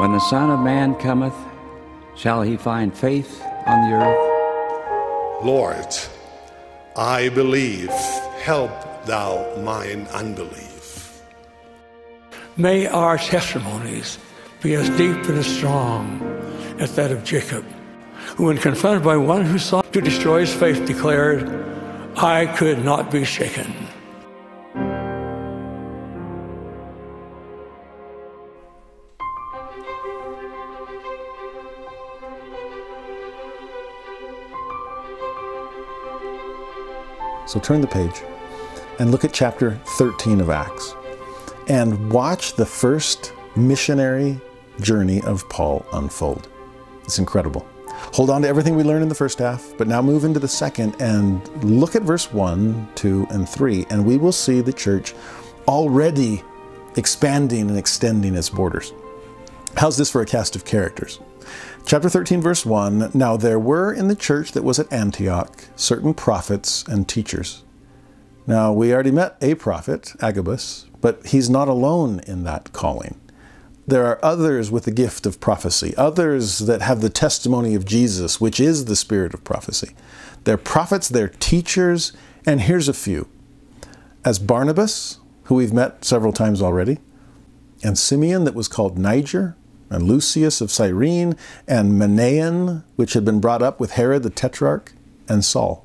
When the Son of Man cometh, shall he find faith on the earth? Lord, I believe. Help thou mine unbelief. May our testimonies be as deep and as strong as that of Jacob, who, when confronted by one who sought to destroy his faith, declared, I could not be shaken. So turn the page and look at chapter 13 of Acts and watch the first missionary journey of Paul unfold. It's incredible. Hold on to everything we learned in the first half, but now move into the second and look at verse 1, 2, and 3, and we will see the church already expanding and extending its borders. How's this for a cast of characters? Chapter 13, verse 1 Now there were in the church that was at Antioch certain prophets and teachers. Now we already met a prophet, Agabus, but he's not alone in that calling. There are others with the gift of prophecy, others that have the testimony of Jesus, which is the spirit of prophecy. They're prophets, they're teachers, and here's a few. As Barnabas, who we've met several times already, and Simeon, that was called Niger, and Lucius of Cyrene, and Manaen, which had been brought up with Herod the Tetrarch, and Saul.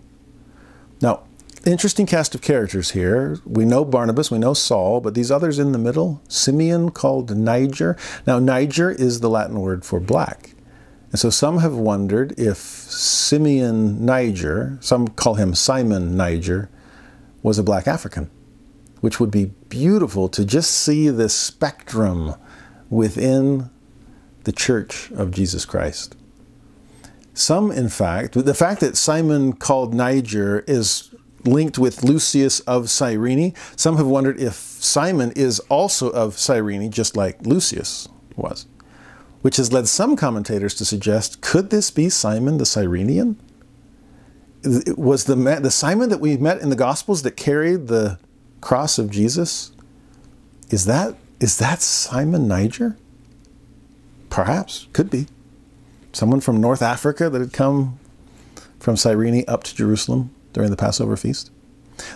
Now, interesting cast of characters here. We know Barnabas, we know Saul, but these others in the middle, Simeon called Niger. Now, Niger is the Latin word for black. And so some have wondered if Simeon Niger, some call him Simon Niger, was a black African, which would be beautiful to just see the spectrum within the church of Jesus Christ. Some, in fact, the fact that Simon called Niger is linked with Lucius of Cyrene, some have wondered if Simon is also of Cyrene, just like Lucius was, which has led some commentators to suggest could this be Simon the Cyrenian? Was the, the Simon that we met in the Gospels that carried the cross of Jesus? Is that, is that Simon Niger? Perhaps, could be. Someone from North Africa that had come from Cyrene up to Jerusalem during the Passover feast.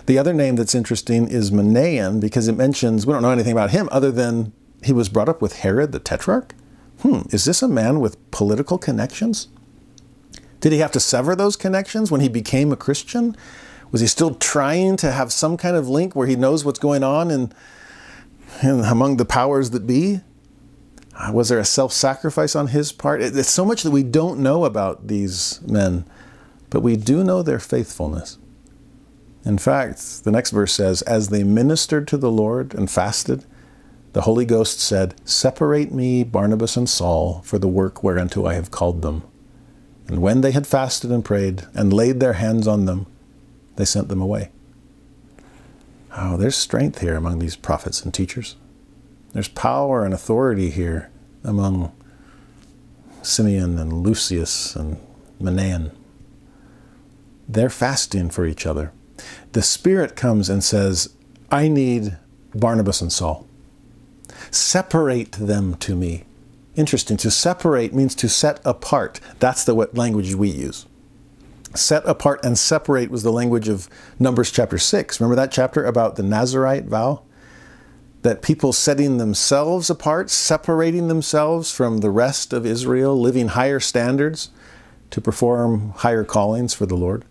The other name that's interesting is Manaen because it mentions, we don't know anything about him other than he was brought up with Herod the Tetrarch. Hmm, is this a man with political connections? Did he have to sever those connections when he became a Christian? Was he still trying to have some kind of link where he knows what's going on in, in among the powers that be? Uh, was there a self sacrifice on his part? It's so much that we don't know about these men, but we do know their faithfulness. In fact, the next verse says, As they ministered to the Lord and fasted, the Holy Ghost said, Separate me, Barnabas and Saul, for the work whereunto I have called them. And when they had fasted and prayed and laid their hands on them, they sent them away. Oh, there's strength here among these prophets and teachers. There's power and authority here among Simeon and Lucius and Manaen. They're fasting for each other. The Spirit comes and says, I need Barnabas and Saul. Separate them to me. Interesting. To separate means to set apart. That's the what language we use. Set apart and separate was the language of Numbers chapter 6. Remember that chapter about the Nazarite vow? That people setting themselves apart, separating themselves from the rest of Israel, living higher standards to perform higher callings for the Lord?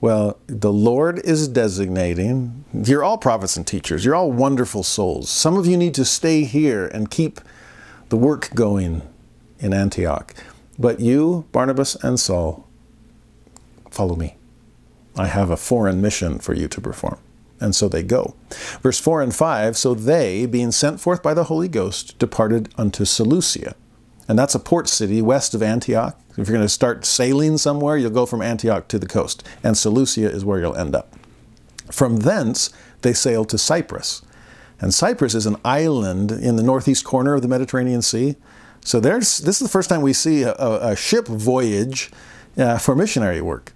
Well, the Lord is designating, you're all prophets and teachers, you're all wonderful souls. Some of you need to stay here and keep the work going in Antioch. But you, Barnabas and Saul, follow me. I have a foreign mission for you to perform. And so they go. Verse 4 and 5 So they, being sent forth by the Holy Ghost, departed unto Seleucia. And that's a port city west of Antioch. If you're going to start sailing somewhere, you'll go from Antioch to the coast. And Seleucia is where you'll end up. From thence, they sailed to Cyprus. And Cyprus is an island in the northeast corner of the Mediterranean Sea. So there's, this is the first time we see a, a ship voyage uh, for missionary work.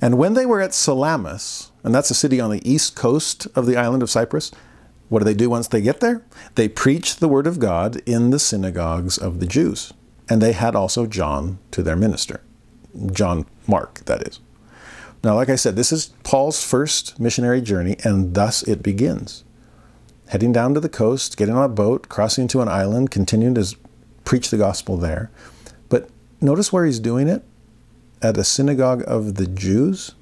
And when they were at Salamis, and that's a city on the east coast of the island of Cyprus, What do they do once they get there? They preach the word of God in the synagogues of the Jews. And they had also John to their minister. John Mark, that is. Now, like I said, this is Paul's first missionary journey, and thus it begins. Heading down to the coast, getting on a boat, crossing to an island, continuing to preach the gospel there. But notice where he's doing it at a synagogue of the Jews.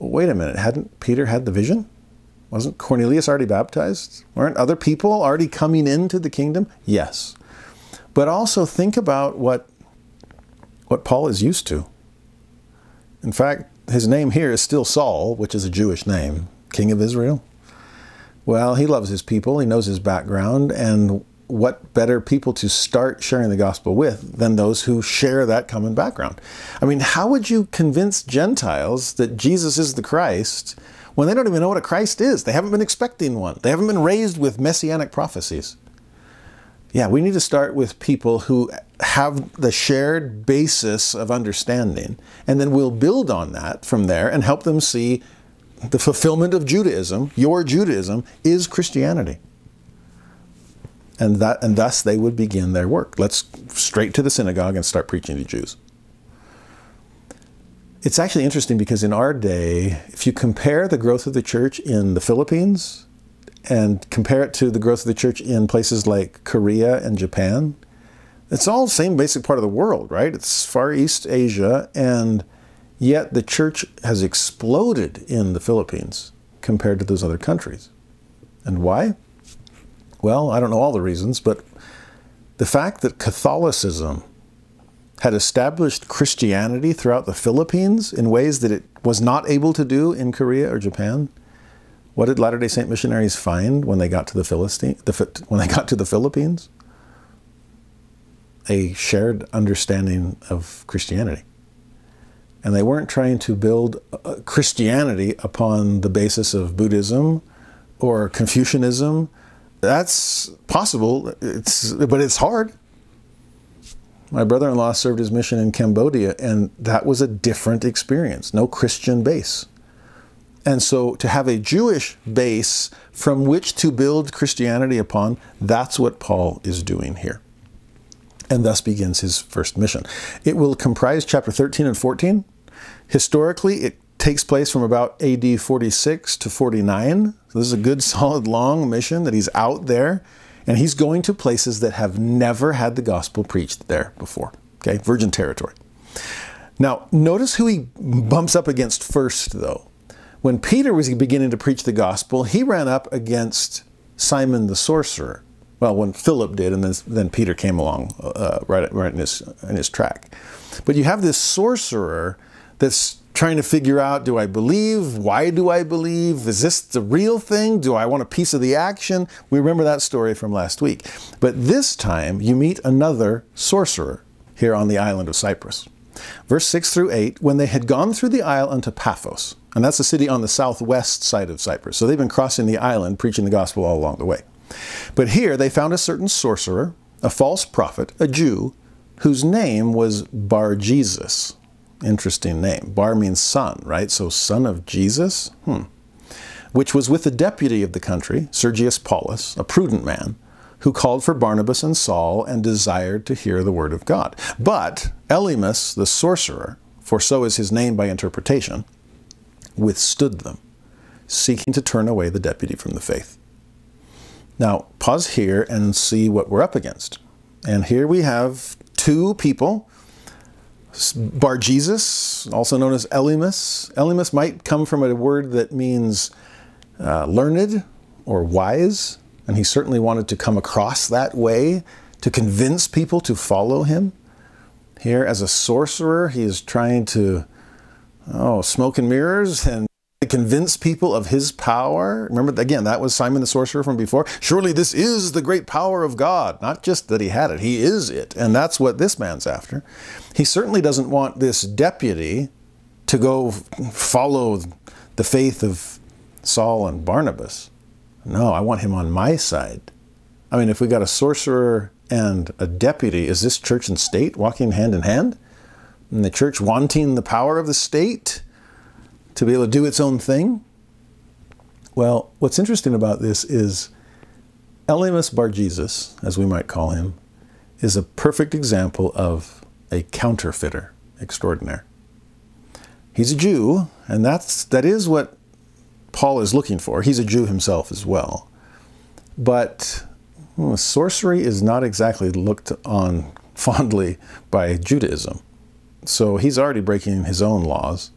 Wait a minute, hadn't Peter had the vision? Wasn't Cornelius already baptized? Weren't other people already coming into the kingdom? Yes. But also think about what, what Paul is used to. In fact, his name here is still Saul, which is a Jewish name, king of Israel. Well, he loves his people, he knows his background, and what better people to start sharing the gospel with than those who share that common background? I mean, how would you convince Gentiles that Jesus is the Christ when they don't even know what a Christ is? They haven't been expecting one, they haven't been raised with messianic prophecies. Yeah, we need to start with people who have the shared basis of understanding, and then we'll build on that from there and help them see the fulfillment of Judaism, your Judaism, is Christianity. And, that, and thus they would begin their work. Let's straight to the synagogue and start preaching to Jews. It's actually interesting because in our day, if you compare the growth of the church in the Philippines and compare it to the growth of the church in places like Korea and Japan, it's all the same basic part of the world, right? It's Far East Asia, and yet the church has exploded in the Philippines compared to those other countries. And why? Well, I don't know all the reasons, but the fact that Catholicism had established Christianity throughout the Philippines in ways that it was not able to do in Korea or Japan. What did Latter-day Saint missionaries find when they got to the Philistine, when they got to the Philippines? a shared understanding of Christianity. And they weren't trying to build uh, Christianity upon the basis of Buddhism or Confucianism. That's possible, it's, but it's hard. My brother in law served his mission in Cambodia, and that was a different experience, no Christian base. And so to have a Jewish base from which to build Christianity upon, that's what Paul is doing here and thus begins his first mission. It will comprise chapter 13 and 14. Historically, it takes place from about AD 46 to 49. So this is a good, solid, long mission that he's out there, and he's going to places that have never had the gospel preached there before. Okay, virgin territory. Now, notice who he bumps up against first, though. When Peter was beginning to preach the gospel, he ran up against Simon the sorcerer. Well, when Philip did, and then, then Peter came along uh, right, right in, his, in his track. But you have this sorcerer that's trying to figure out do I believe? Why do I believe? Is this the real thing? Do I want a piece of the action? We remember that story from last week. But this time you meet another sorcerer here on the island of Cyprus. Verse 6 through 8 When they had gone through the isle unto Paphos, and that's a city on the southwest side of Cyprus. So they've been crossing the island preaching the gospel all along the way. But here they found a certain sorcerer, a false prophet, a Jew, whose name was Bar Jesus. Interesting name. Bar means son, right? So son of Jesus? Hmm. Which was with the deputy of the country, Sergius Paulus, a prudent man, who called for Barnabas and Saul and desired to hear the word of God. But Elymas, the sorcerer, for so is his name by interpretation, withstood them, seeking to turn away the deputy from the faith. Now, pause here and see what we're up against. And here we have two people, Bar Jesus, also known as Elymas. Elymas might come from a word that means uh, learned or wise, and he certainly wanted to come across that way to convince people to follow him. Here, as a sorcerer, he is trying to, oh, smoke and mirrors and convince people of his power. Remember, again, that was Simon the sorcerer from before. Surely this is the great power of God. Not just that he had it, he is it. And that's what this man's after. He certainly doesn't want this deputy to go follow the faith of Saul and Barnabas. No, I want him on my side. I mean, if we got a sorcerer and a deputy, is this church and state walking hand in hand? And the church wanting the power of the state? To be able to do its own thing? Well, what's interesting about this is Elymas Bar Jesus, as we might call him, is a perfect example of a counterfeiter extraordinaire. He's a Jew, and that's that is what Paul is looking for. He's a Jew himself as well. But well, sorcery is not exactly looked on fondly by Judaism. So he's already breaking his own laws.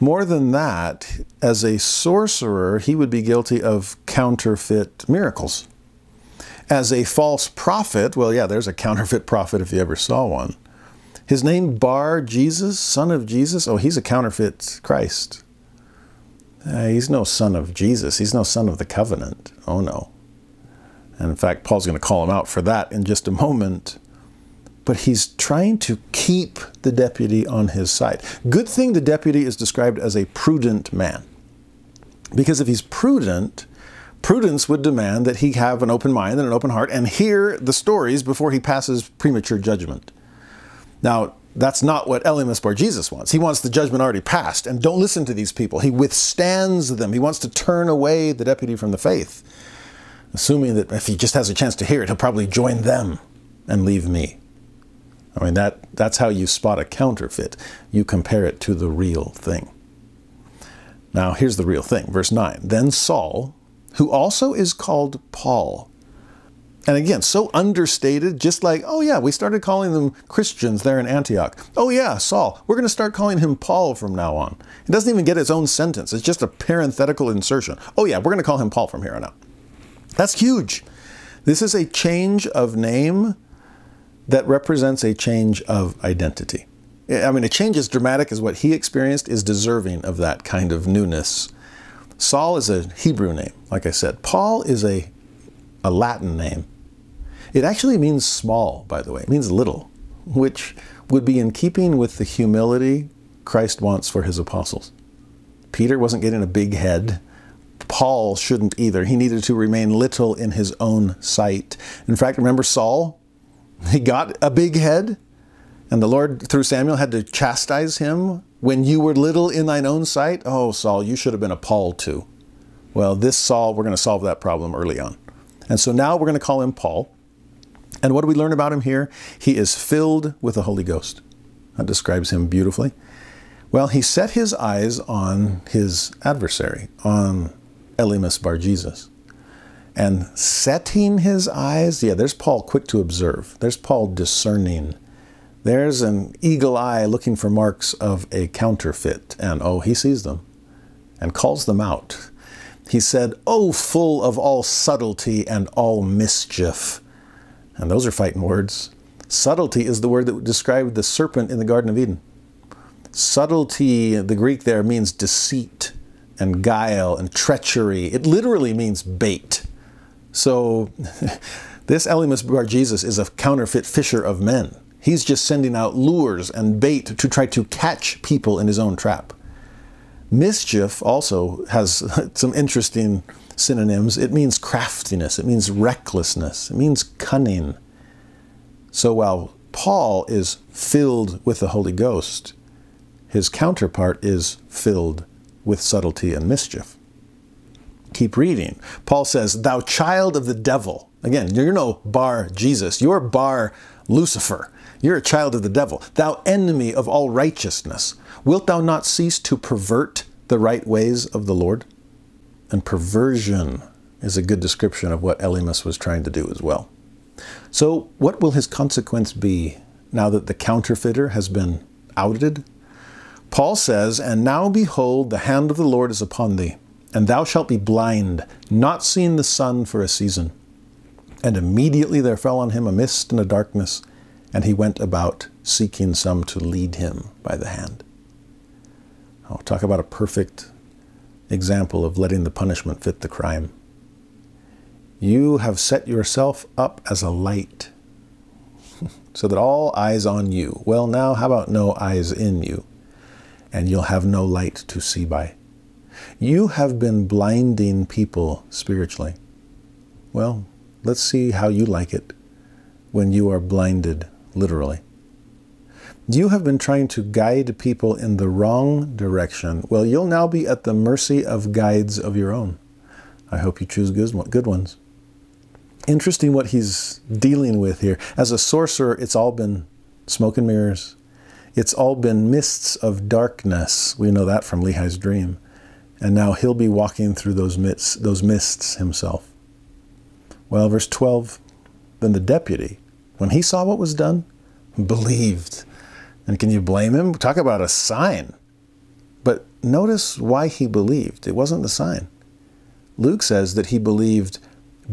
More than that, as a sorcerer, he would be guilty of counterfeit miracles. As a false prophet, well, yeah, there's a counterfeit prophet if you ever saw one. His name Bar Jesus, son of Jesus, oh, he's a counterfeit Christ. Uh, he's no son of Jesus. He's no son of the covenant. Oh, no. And in fact, Paul's going to call him out for that in just a moment. But he's trying to keep the deputy on his side. Good thing the deputy is described as a prudent man. Because if he's prudent, prudence would demand that he have an open mind and an open heart and hear the stories before he passes premature judgment. Now, that's not what Elymas Bar Jesus wants. He wants the judgment already passed, and don't listen to these people. He withstands them. He wants to turn away the deputy from the faith, assuming that if he just has a chance to hear it, he'll probably join them and leave me. I mean, that, that's how you spot a counterfeit. You compare it to the real thing. Now, here's the real thing. Verse 9 Then Saul, who also is called Paul, and again, so understated, just like, oh yeah, we started calling them Christians there in Antioch. Oh yeah, Saul. We're going to start calling him Paul from now on. It doesn't even get its own sentence, it's just a parenthetical insertion. Oh yeah, we're going to call him Paul from here on out. That's huge. This is a change of name that represents a change of identity. I mean, a change as dramatic as what he experienced is deserving of that kind of newness. Saul is a Hebrew name, like I said. Paul is a, a Latin name. It actually means small, by the way. It means little, which would be in keeping with the humility Christ wants for his apostles. Peter wasn't getting a big head. Paul shouldn't either. He needed to remain little in his own sight. In fact, remember Saul? He got a big head, and the Lord, through Samuel, had to chastise him. When you were little in thine own sight, oh, Saul, you should have been appalled too. Well, this Saul, we're going to solve that problem early on. And so now we're going to call him Paul. And what do we learn about him here? He is filled with the Holy Ghost. That describes him beautifully. Well, he set his eyes on his adversary, on Elymas Bar Jesus. And setting his eyes, yeah, there's Paul quick to observe. There's Paul discerning. There's an eagle eye looking for marks of a counterfeit. And oh, he sees them and calls them out. He said, Oh, full of all subtlety and all mischief. And those are fighting words. Subtlety is the word that described the serpent in the Garden of Eden. Subtlety, the Greek there, means deceit and guile and treachery. It literally means bait. So, this Elymas Bar Jesus is a counterfeit fisher of men. He's just sending out lures and bait to try to catch people in his own trap. Mischief also has some interesting synonyms. It means craftiness, it means recklessness, it means cunning. So while Paul is filled with the Holy Ghost, his counterpart is filled with subtlety and mischief. Keep reading. Paul says, Thou child of the devil. Again, you're no bar Jesus, you're bar Lucifer. You're a child of the devil. Thou enemy of all righteousness. Wilt thou not cease to pervert the right ways of the Lord? And perversion is a good description of what Elymas was trying to do as well. So, what will his consequence be now that the counterfeiter has been outed? Paul says, And now behold, the hand of the Lord is upon thee, and thou shalt be blind, not seeing the sun for a season. And immediately there fell on him a mist and a darkness, and he went about seeking some to lead him by the hand. Oh, talk about a perfect example of letting the punishment fit the crime. You have set yourself up as a light so that all eyes on you. Well, now, how about no eyes in you? And you'll have no light to see by. You have been blinding people spiritually. Well, let's see how you like it when you are blinded literally. You have been trying to guide people in the wrong direction. Well, you'll now be at the mercy of guides of your own. I hope you choose good ones. Interesting what he's dealing with here. As a sorcerer, it's all been smoke and mirrors. It's all been mists of darkness. We know that from Lehi's dream. And now he'll be walking through those mists, those mists himself. Well, verse 12 then the deputy, when he saw what was done, believed. And can you blame him? Talk about a sign. But notice why he believed. It wasn't the sign. Luke says that he believed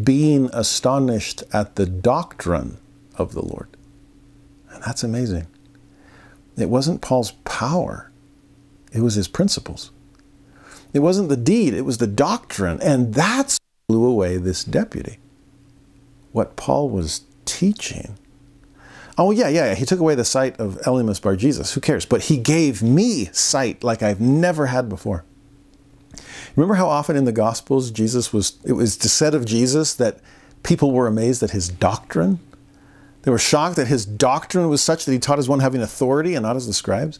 being astonished at the doctrine of the Lord. And that's amazing. It wasn't Paul's power, it was his principles. It wasn't the deed, it was the doctrine. And that's blew away this deputy. What Paul was teaching. Oh, yeah, yeah, he took away the sight of Elymas Bar Jesus. Who cares? But he gave me sight like I've never had before. Remember how often in the Gospels Jesus was, it was said of Jesus that people were amazed at his doctrine? They were shocked that his doctrine was such that he taught as one having authority and not as the scribes.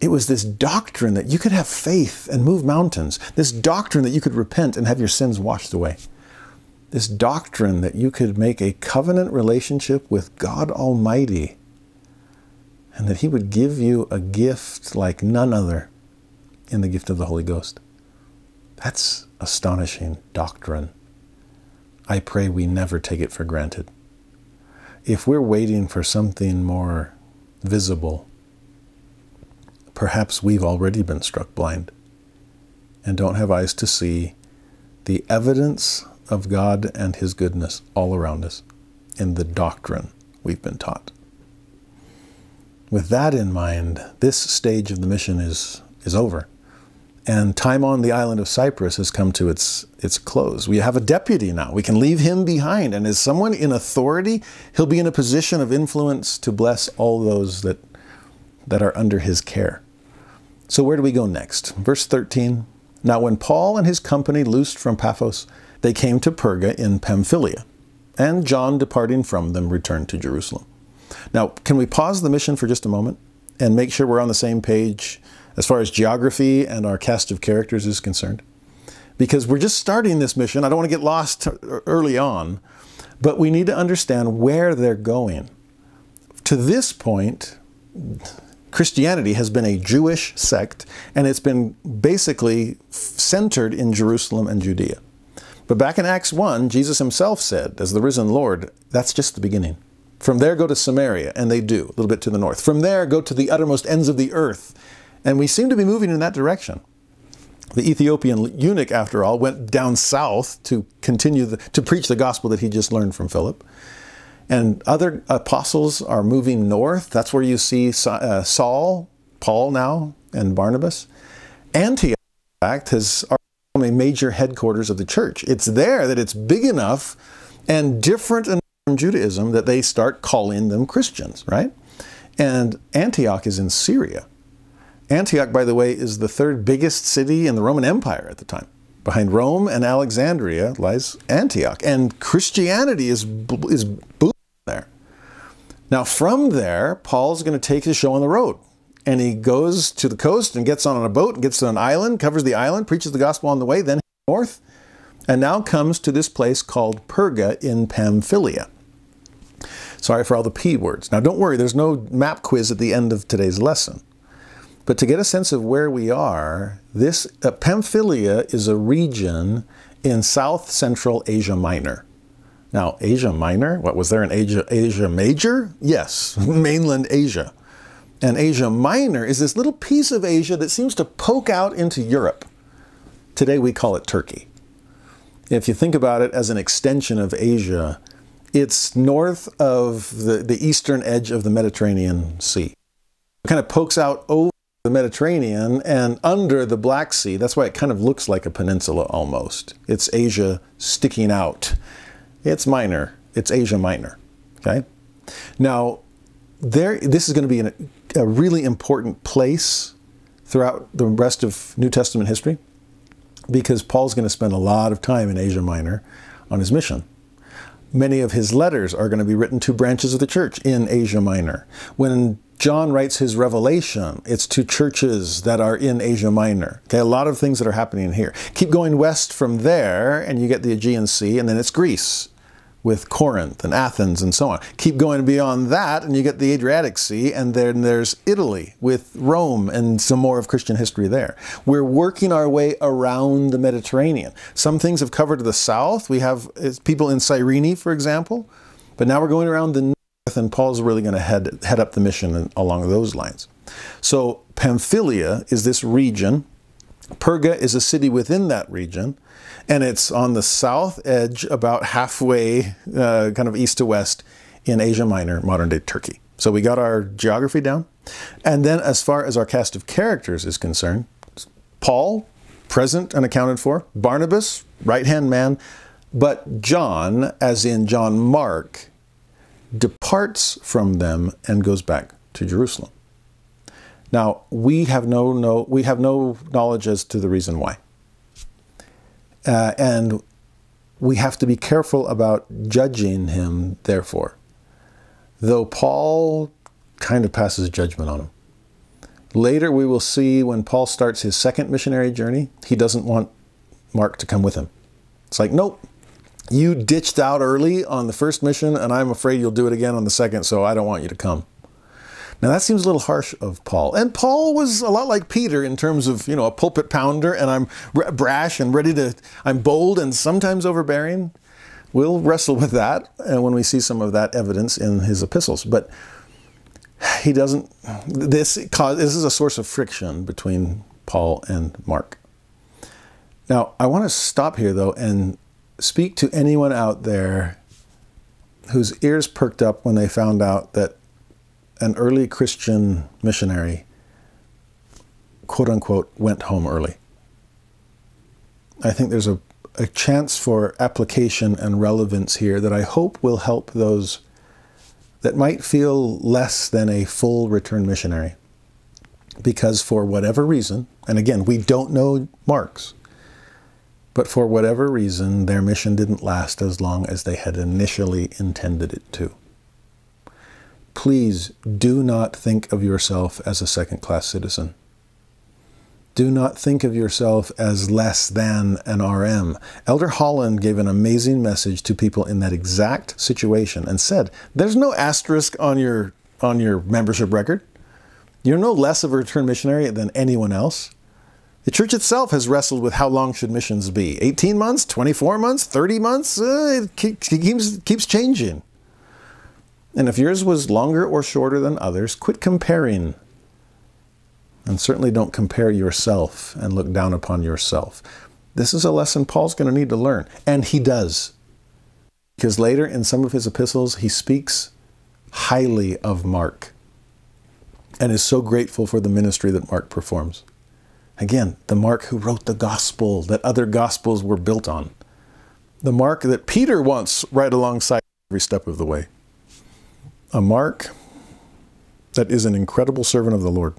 It was this doctrine that you could have faith and move mountains, this doctrine that you could repent and have your sins washed away, this doctrine that you could make a covenant relationship with God Almighty, and that He would give you a gift like none other in the gift of the Holy Ghost. That's astonishing doctrine. I pray we never take it for granted. If we're waiting for something more visible, perhaps we've already been struck blind and don't have eyes to see the evidence of God and His goodness all around us in the doctrine we've been taught. With that in mind, this stage of the mission is, is over. And time on the island of Cyprus has come to its, its close. We have a deputy now. We can leave him behind. And as someone in authority, he'll be in a position of influence to bless all those that, that are under his care. So, where do we go next? Verse 13 Now, when Paul and his company loosed from Paphos, they came to Perga in Pamphylia, and John, departing from them, returned to Jerusalem. Now, can we pause the mission for just a moment and make sure we're on the same page as far as geography and our cast of characters is concerned? Because we're just starting this mission. I don't want to get lost early on, but we need to understand where they're going. To this point, Christianity has been a Jewish sect, and it's been basically centered in Jerusalem and Judea. But back in Acts 1, Jesus himself said, as the risen Lord, that's just the beginning. From there, go to Samaria, and they do, a little bit to the north. From there, go to the uttermost ends of the earth. And we seem to be moving in that direction. The Ethiopian eunuch, after all, went down south to continue the, to preach the gospel that he just learned from Philip. And other apostles are moving north. That's where you see uh, Saul, Paul now, and Barnabas. Antioch, in fact, has become a major headquarters of the church. It's there that it's big enough and different enough from Judaism that they start calling them Christians, right? And Antioch is in Syria. Antioch, by the way, is the third biggest city in the Roman Empire at the time. Behind Rome and Alexandria lies Antioch, and Christianity is is booming there. Now, from there, Paul's going to take his show on the road. And he goes to the coast and gets on a boat and gets to an island, covers the island, preaches the gospel on the way, then north, and now comes to this place called Perga in Pamphylia. Sorry for all the P words. Now, don't worry, there's no map quiz at the end of today's lesson. But to get a sense of where we are, this uh, Pamphylia is a region in south central Asia Minor. Now, Asia Minor, what was there in Asia, Asia Major? Yes, mainland Asia. And Asia Minor is this little piece of Asia that seems to poke out into Europe. Today we call it Turkey. If you think about it as an extension of Asia, it's north of the, the eastern edge of the Mediterranean Sea. It kind of pokes out over the Mediterranean and under the Black Sea. That's why it kind of looks like a peninsula almost. It's Asia sticking out. It's minor. It's Asia Minor. Okay? Now, there, this is going to be an, a really important place throughout the rest of New Testament history because Paul's going to spend a lot of time in Asia Minor on his mission. Many of his letters are going to be written to branches of the church in Asia Minor. When John writes his revelation. It's to churches that are in Asia Minor. Okay, a lot of things that are happening here. Keep going west from there, and you get the Aegean Sea, and then it's Greece with Corinth and Athens and so on. Keep going beyond that, and you get the Adriatic Sea, and then there's Italy with Rome and some more of Christian history there. We're working our way around the Mediterranean. Some things have covered the south. We have people in Cyrene, for example, but now we're going around the north, and Paul's really going to head, head up the mission along those lines. So Pamphylia is this region. Perga is a city within that region and it's on the south edge, about halfway, uh, kind of east to west, in Asia Minor, modern day Turkey. So we got our geography down. And then, as far as our cast of characters is concerned, Paul, present and accounted for, Barnabas, right hand man, but John, as in John Mark, departs from them and goes back to Jerusalem. Now, we have no, no, we have no knowledge as to the reason why. Uh, and we have to be careful about judging him, therefore. Though Paul kind of passes judgment on him. Later, we will see when Paul starts his second missionary journey, he doesn't want Mark to come with him. It's like, nope, you ditched out early on the first mission, and I'm afraid you'll do it again on the second, so I don't want you to come. Now that seems a little harsh of Paul. And Paul was a lot like Peter in terms of, you know, a pulpit pounder and I'm brash and ready to, I'm bold and sometimes overbearing. We'll wrestle with that uh, when we see some of that evidence in his epistles. But he doesn't, this, cause, this is a source of friction between Paul and Mark. Now, I want to stop here though and speak to anyone out there whose ears perked up when they found out that an early Christian missionary, quote unquote, went home early. I think there's a, a chance for application and relevance here that I hope will help those that might feel less than a full return missionary. Because for whatever reason, and again, we don't know Mark's, but for whatever reason, their mission didn't last as long as they had initially intended it to please do not think of yourself as a second class citizen. Do not think of yourself as less than an RM. Elder Holland gave an amazing message to people in that exact situation and said, There's no asterisk on your, on your membership record. You're no less of a return missionary than anyone else. The church itself has wrestled with how long should missions be 18 months, 24 months, 30 months? Uh, it keeps, keeps changing. And if yours was longer or shorter than others, quit comparing. And certainly don't compare yourself and look down upon yourself. This is a lesson Paul's going to need to learn. And he does. Because later in some of his epistles, he speaks highly of Mark and is so grateful for the ministry that Mark performs. Again, the Mark who wrote the gospel that other gospels were built on. The Mark that Peter wants right alongside every step of the way a mark that is an incredible servant of the Lord,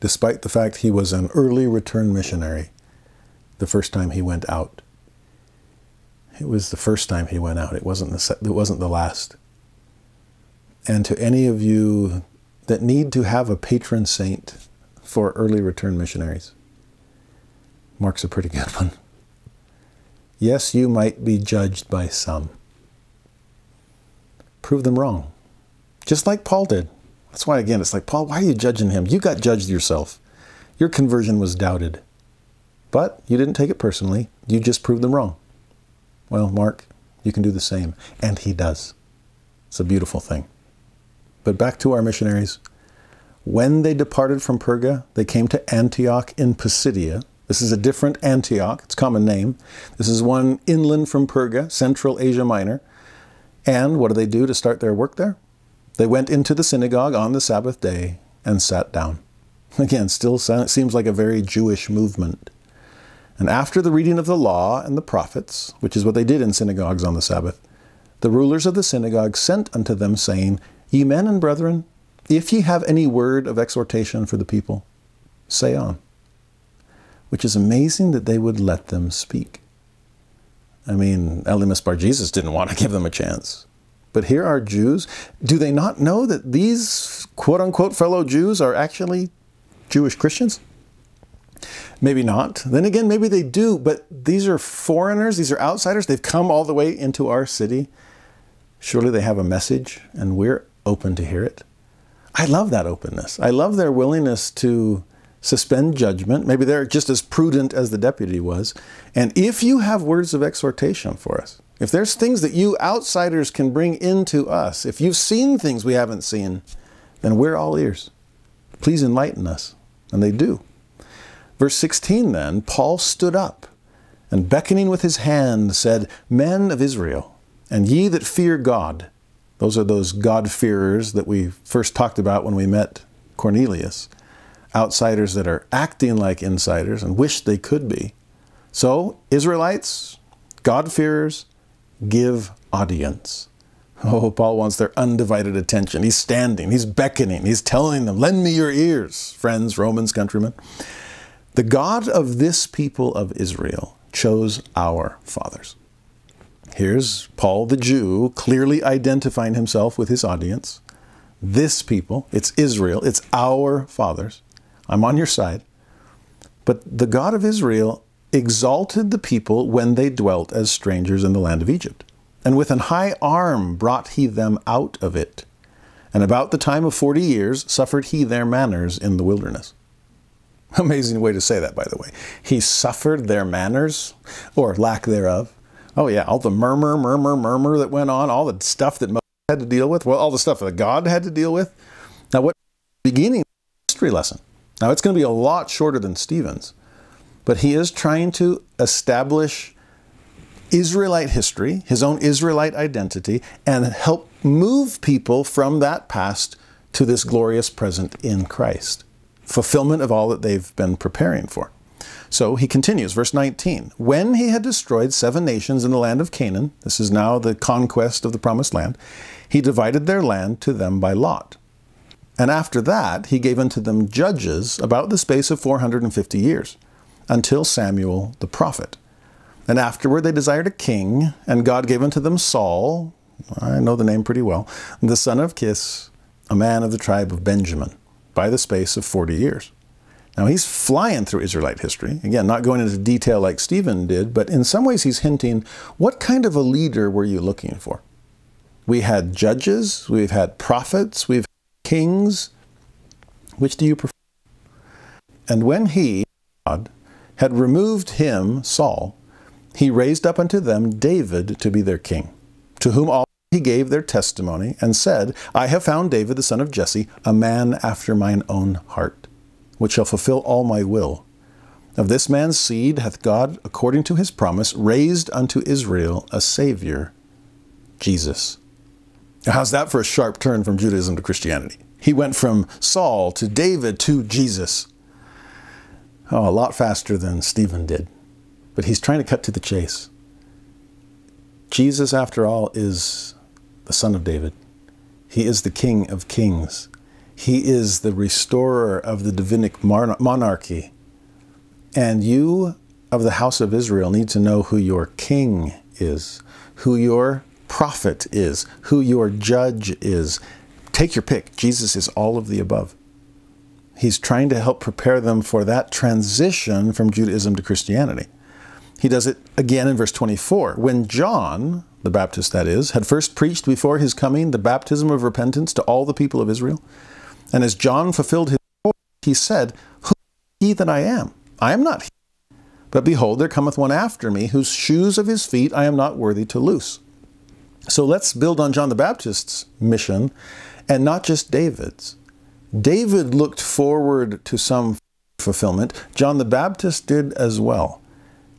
despite the fact he was an early return missionary the first time he went out. It was the first time he went out. It wasn't the, it wasn't the last. And to any of you that need to have a patron saint for early return missionaries, Mark's a pretty good one. Yes, you might be judged by some prove them wrong. Just like Paul did. That's why, again, it's like, Paul, why are you judging him? You got judged yourself. Your conversion was doubted. But you didn't take it personally. You just proved them wrong. Well, Mark, you can do the same. And he does. It's a beautiful thing. But back to our missionaries. When they departed from Perga, they came to Antioch in Pisidia. This is a different Antioch, it's a common name. This is one inland from Perga, Central Asia Minor. And what do they do to start their work there? They went into the synagogue on the Sabbath day and sat down. Again, still seems like a very Jewish movement. And after the reading of the law and the prophets, which is what they did in synagogues on the Sabbath, the rulers of the synagogue sent unto them, saying, Ye men and brethren, if ye have any word of exhortation for the people, say on. Which is amazing that they would let them speak. I mean, Elymas Bar Jesus didn't want to give them a chance. but here are Jews. Do they not know that these quote unquote fellow Jews are actually Jewish Christians? Maybe not. Then again, maybe they do, but these are foreigners, these are outsiders. They've come all the way into our city. Surely they have a message, and we're open to hear it. I love that openness. I love their willingness to suspend judgment. Maybe they're just as prudent as the deputy was. And if you have words of exhortation for us, if there's things that you outsiders can bring into us, if you've seen things we haven't seen, then we're all ears. Please enlighten us. And they do. Verse 16 then, Paul stood up and beckoning with his hand said, Men of Israel, and ye that fear God, those are those God-fearers that we first talked about when we met Cornelius, outsiders that are acting like insiders and wish they could be. So, Israelites, God-fearers, give audience. Oh, Paul wants their undivided attention. He's standing, he's beckoning, he's telling them, Lend me your ears, friends, Romans, countrymen. The God of this people of Israel chose our fathers. Here's Paul the Jew clearly identifying himself with his audience. This people, it's Israel, it's our fathers. I'm on your side. But the God of Israel exalted the people when they dwelt as strangers in the land of Egypt. And with an high arm brought he them out of it. And about the time of forty years suffered he their manners in the wilderness. Amazing way to say that, by the way. He suffered their manners, or lack thereof. Oh, yeah, all the murmur, murmur, murmur that went on, all the stuff that Moses had to deal with, well, all the stuff that God had to deal with. Now, what beginning history lesson? Now, it's going to be a lot shorter than Stephen's, but he is trying to establish Israelite history, his own Israelite identity, and help move people from that past to this glorious present in Christ fulfillment of all that they've been preparing for. So he continues, verse 19. When he had destroyed seven nations in the land of Canaan, this is now the conquest of the promised land, he divided their land to them by lot. And after that, he gave unto them judges about the space of 450 years, until Samuel the prophet. And afterward they desired a king, and God gave unto them Saul, I know the name pretty well, the son of Kis, a man of the tribe of Benjamin by the space of 40 years. Now he's flying through Israelite history. Again, not going into detail like Stephen did, but in some ways he's hinting what kind of a leader were you looking for? We had judges, we've had prophets, we've kings. Which do you prefer? And when he, God, had removed him, Saul, he raised up unto them David to be their king, to whom all he gave their testimony and said, I have found David the son of Jesse, a man after mine own heart, which shall fulfill all my will. Of this man's seed hath God, according to his promise, raised unto Israel a Savior, Jesus. How's that for a sharp turn from Judaism to Christianity? He went from Saul to David to Jesus. Oh, a lot faster than Stephen did. But he's trying to cut to the chase. Jesus, after all, is the Son of David. He is the King of kings. He is the restorer of the Davidic monarchy. And you of the house of Israel need to know who your king is, who your prophet is, who your judge is. Take your pick. Jesus is all of the above. He's trying to help prepare them for that transition from Judaism to Christianity. He does it again in verse 24. When John, the Baptist that is, had first preached before his coming the baptism of repentance to all the people of Israel. And as John fulfilled his word, he said, Who he that I am? I am not he. But behold, there cometh one after me, whose shoes of his feet I am not worthy to loose. So let's build on John the Baptist's mission and not just David's. David looked forward to some fulfillment. John the Baptist did as well.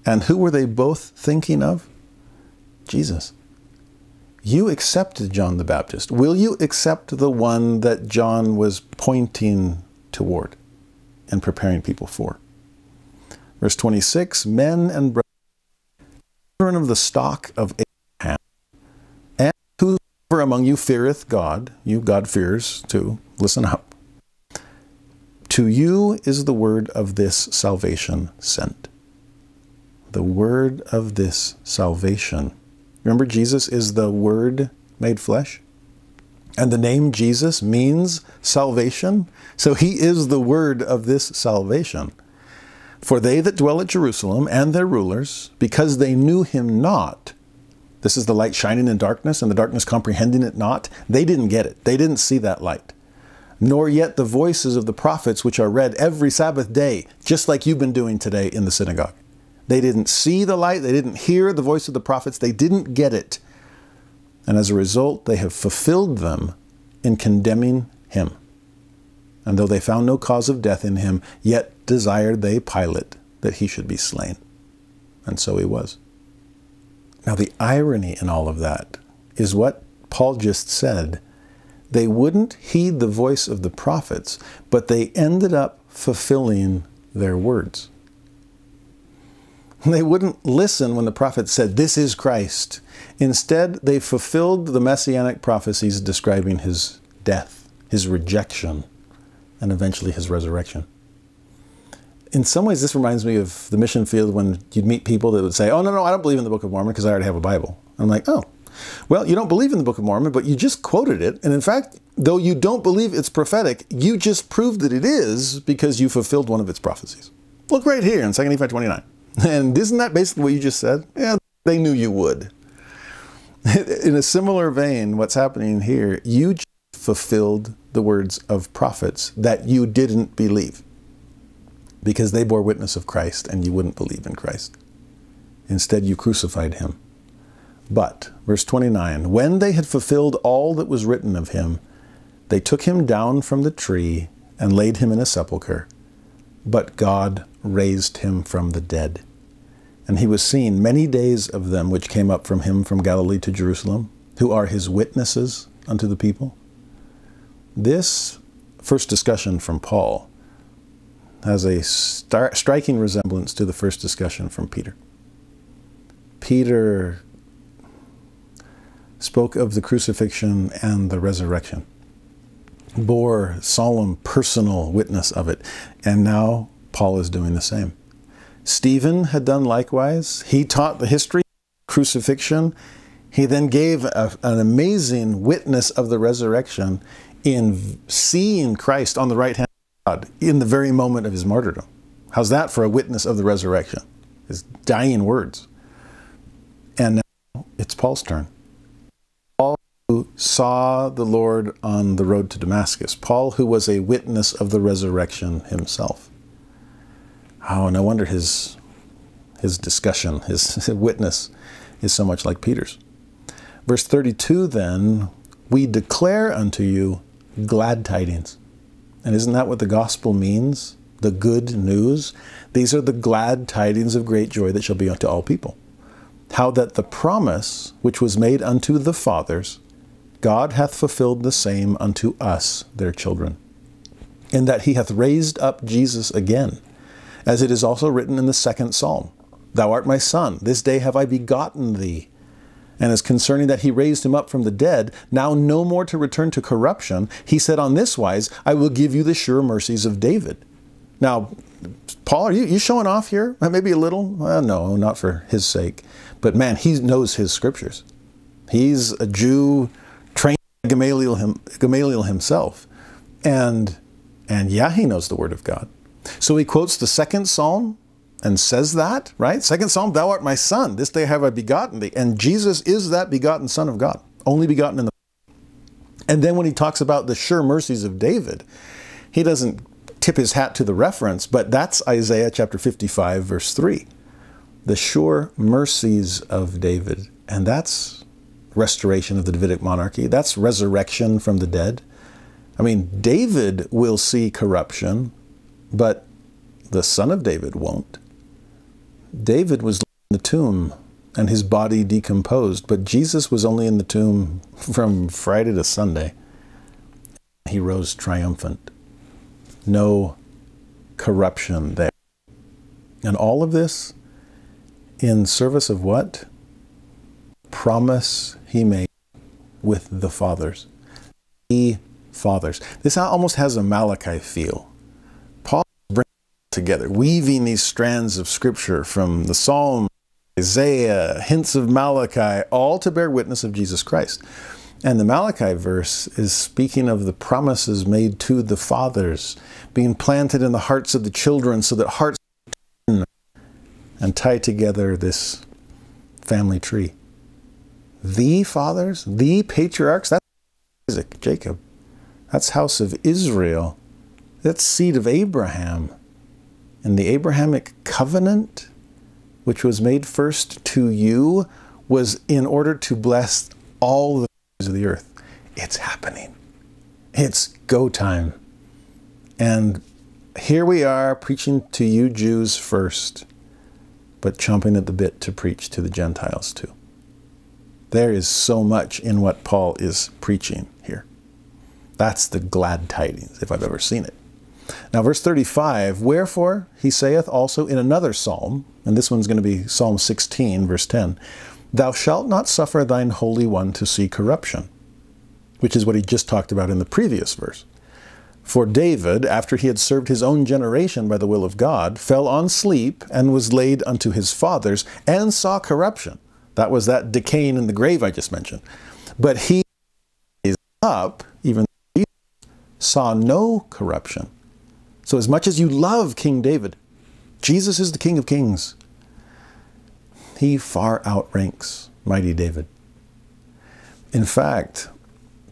And who were they both thinking of? Jesus. You accepted John the Baptist. Will you accept the one that John was pointing toward and preparing people for? Verse 26 Men and brethren, of the stock of whoever among you feareth God, you God-fearers too, listen up. To you is the word of this salvation sent. The word of this salvation Remember, Jesus is the Word made flesh. And the name Jesus means salvation. So he is the word of this salvation. For they that dwell at Jerusalem and their rulers, because they knew him not, this is the light shining in darkness, and the darkness comprehending it not, they didn't get it. They didn't see that light. Nor yet the voices of the prophets which are read every Sabbath day, just like you've been doing today in the synagogue. They didn't see the light, they didn't hear the voice of the prophets, they didn't get it. And as a result, they have fulfilled them in condemning him. And though they found no cause of death in him, yet desired they Pilate that he should be slain. And so he was. Now, the irony in all of that is what Paul just said. They wouldn't heed the voice of the prophets, but they ended up fulfilling their words. They wouldn't listen when the prophet said, This is Christ. Instead, they fulfilled the messianic prophecies describing his death, his rejection, and eventually his resurrection. In some ways, this reminds me of the mission field when you'd meet people that would say, Oh, no, no, I don't believe in the Book of Mormon because I already have a Bible. I'm like, Oh, well, you don't believe in the Book of Mormon, but you just quoted it. And in fact, though you don't believe it's prophetic, you just proved that it is because you fulfilled one of its prophecies. Look right here in 2 Nephi 29. And isn't that basically what you just said? Yeah, they knew you would. In a similar vein, what's happening here, you fulfilled the words of prophets that you didn't believe because they bore witness of Christ and you wouldn't believe in Christ. Instead, you crucified him. But, verse 29, when they had fulfilled all that was written of him, they took him down from the tree and laid him in a sepulchre. But God raised him from the dead. And he was seen many days of them which came up from him from Galilee to Jerusalem, who are his witnesses unto the people. This first discussion from Paul has a star- striking resemblance to the first discussion from Peter. Peter spoke of the crucifixion and the resurrection, bore solemn personal witness of it, and now Paul is doing the same. Stephen had done likewise. He taught the history of crucifixion. He then gave a, an amazing witness of the resurrection in seeing Christ on the right hand God in the very moment of his martyrdom. How's that for a witness of the resurrection? His dying words. And now it's Paul's turn. Paul who saw the Lord on the road to Damascus. Paul who was a witness of the resurrection himself. Oh, no wonder his, his discussion, his, his witness is so much like Peter's. Verse 32 then, we declare unto you glad tidings. And isn't that what the gospel means? The good news? These are the glad tidings of great joy that shall be unto all people. How that the promise which was made unto the fathers, God hath fulfilled the same unto us, their children. In that he hath raised up Jesus again as it is also written in the second psalm Thou art my son, this day have I begotten thee. And as concerning that he raised him up from the dead, now no more to return to corruption, he said on this wise, I will give you the sure mercies of David. Now, Paul, are you, you showing off here? Uh, maybe a little? Well, no, not for his sake. But man, he knows his scriptures. He's a Jew trained Gamaliel, him, Gamaliel himself. And, and yeah, he knows the word of God. So he quotes the second psalm and says that, right? Second psalm, thou art my son, this day have I begotten thee. And Jesus is that begotten son of God, only begotten in the. And then when he talks about the sure mercies of David, he doesn't tip his hat to the reference, but that's Isaiah chapter 55, verse 3. The sure mercies of David. And that's restoration of the Davidic monarchy. That's resurrection from the dead. I mean, David will see corruption, but the son of David won't. David was in the tomb and his body decomposed, but Jesus was only in the tomb from Friday to Sunday. He rose triumphant. No corruption there. And all of this in service of what? Promise he made with the fathers. The fathers. This almost has a Malachi feel together, weaving these strands of scripture from the Psalm, Isaiah, hints of Malachi, all to bear witness of Jesus Christ. And the Malachi verse is speaking of the promises made to the fathers being planted in the hearts of the children so that hearts and tie together this family tree. The fathers, the patriarchs, that's Isaac, Jacob. That's house of Israel. That's seed of Abraham. And the Abrahamic covenant, which was made first to you, was in order to bless all the of the earth. It's happening. It's go time. And here we are preaching to you Jews first, but chomping at the bit to preach to the Gentiles too. There is so much in what Paul is preaching here. That's the glad tidings, if I've ever seen it. Now, verse 35 Wherefore he saith also in another psalm, and this one's going to be Psalm 16, verse 10 Thou shalt not suffer thine Holy One to see corruption, which is what he just talked about in the previous verse. For David, after he had served his own generation by the will of God, fell on sleep and was laid unto his fathers and saw corruption. That was that decaying in the grave I just mentioned. But he is up, even saw no corruption. So, as much as you love King David, Jesus is the King of Kings. He far outranks mighty David. In fact,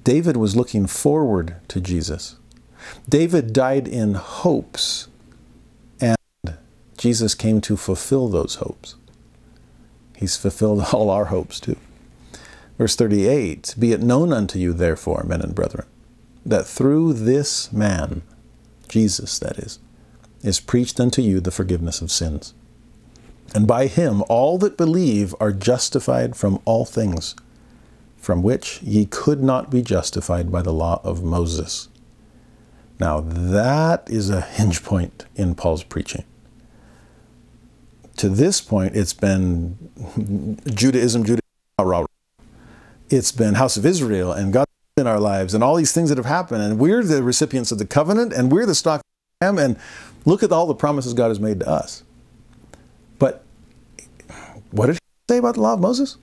David was looking forward to Jesus. David died in hopes, and Jesus came to fulfill those hopes. He's fulfilled all our hopes too. Verse 38 Be it known unto you, therefore, men and brethren, that through this man, Jesus that is, is preached unto you the forgiveness of sins. And by him all that believe are justified from all things, from which ye could not be justified by the law of Moses. Now that is a hinge point in Paul's preaching. To this point, it's been Judaism, Judaism, it's been House of Israel and God in our lives and all these things that have happened. And we're the recipients of the covenant and we're the stock. And look at all the promises God has made to us. But what did he say about the law of Moses?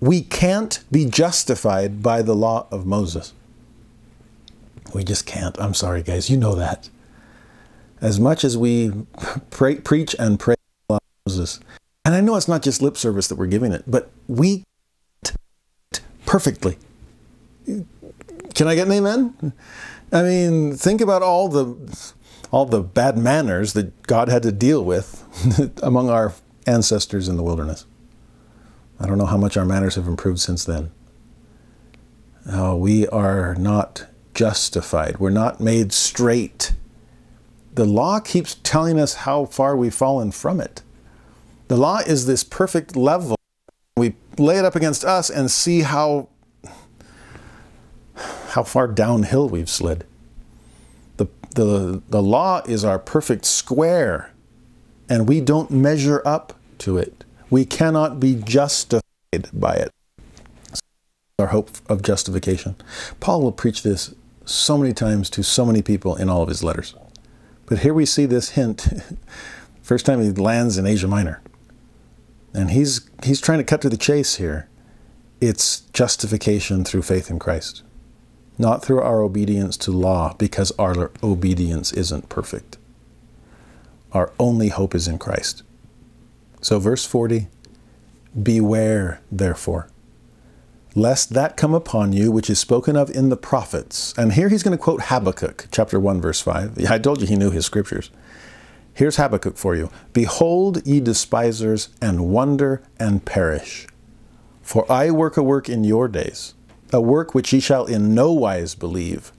We can't be justified by the law of Moses. We just can't. I'm sorry, guys. You know that. As much as we pray, preach and pray Moses, and I know it's not just lip service that we're giving it, but we perfectly. Can I get an amen? I mean, think about all the all the bad manners that God had to deal with among our ancestors in the wilderness. I don't know how much our manners have improved since then. Oh, we are not justified. We're not made straight. The law keeps telling us how far we've fallen from it. The law is this perfect level. We lay it up against us and see how, how far downhill we've slid. The, the, the law is our perfect square, and we don't measure up to it. We cannot be justified by it. Our hope of justification. Paul will preach this so many times to so many people in all of his letters. But here we see this hint. First time he lands in Asia Minor. And he's he's trying to cut to the chase here. It's justification through faith in Christ. Not through our obedience to law, because our obedience isn't perfect. Our only hope is in Christ. So, verse 40 Beware, therefore, lest that come upon you which is spoken of in the prophets. And here he's going to quote Habakkuk, chapter 1, verse 5. I told you he knew his scriptures. Here's Habakkuk for you Behold, ye despisers, and wonder and perish. For I work a work in your days, a work which ye shall in no wise believe,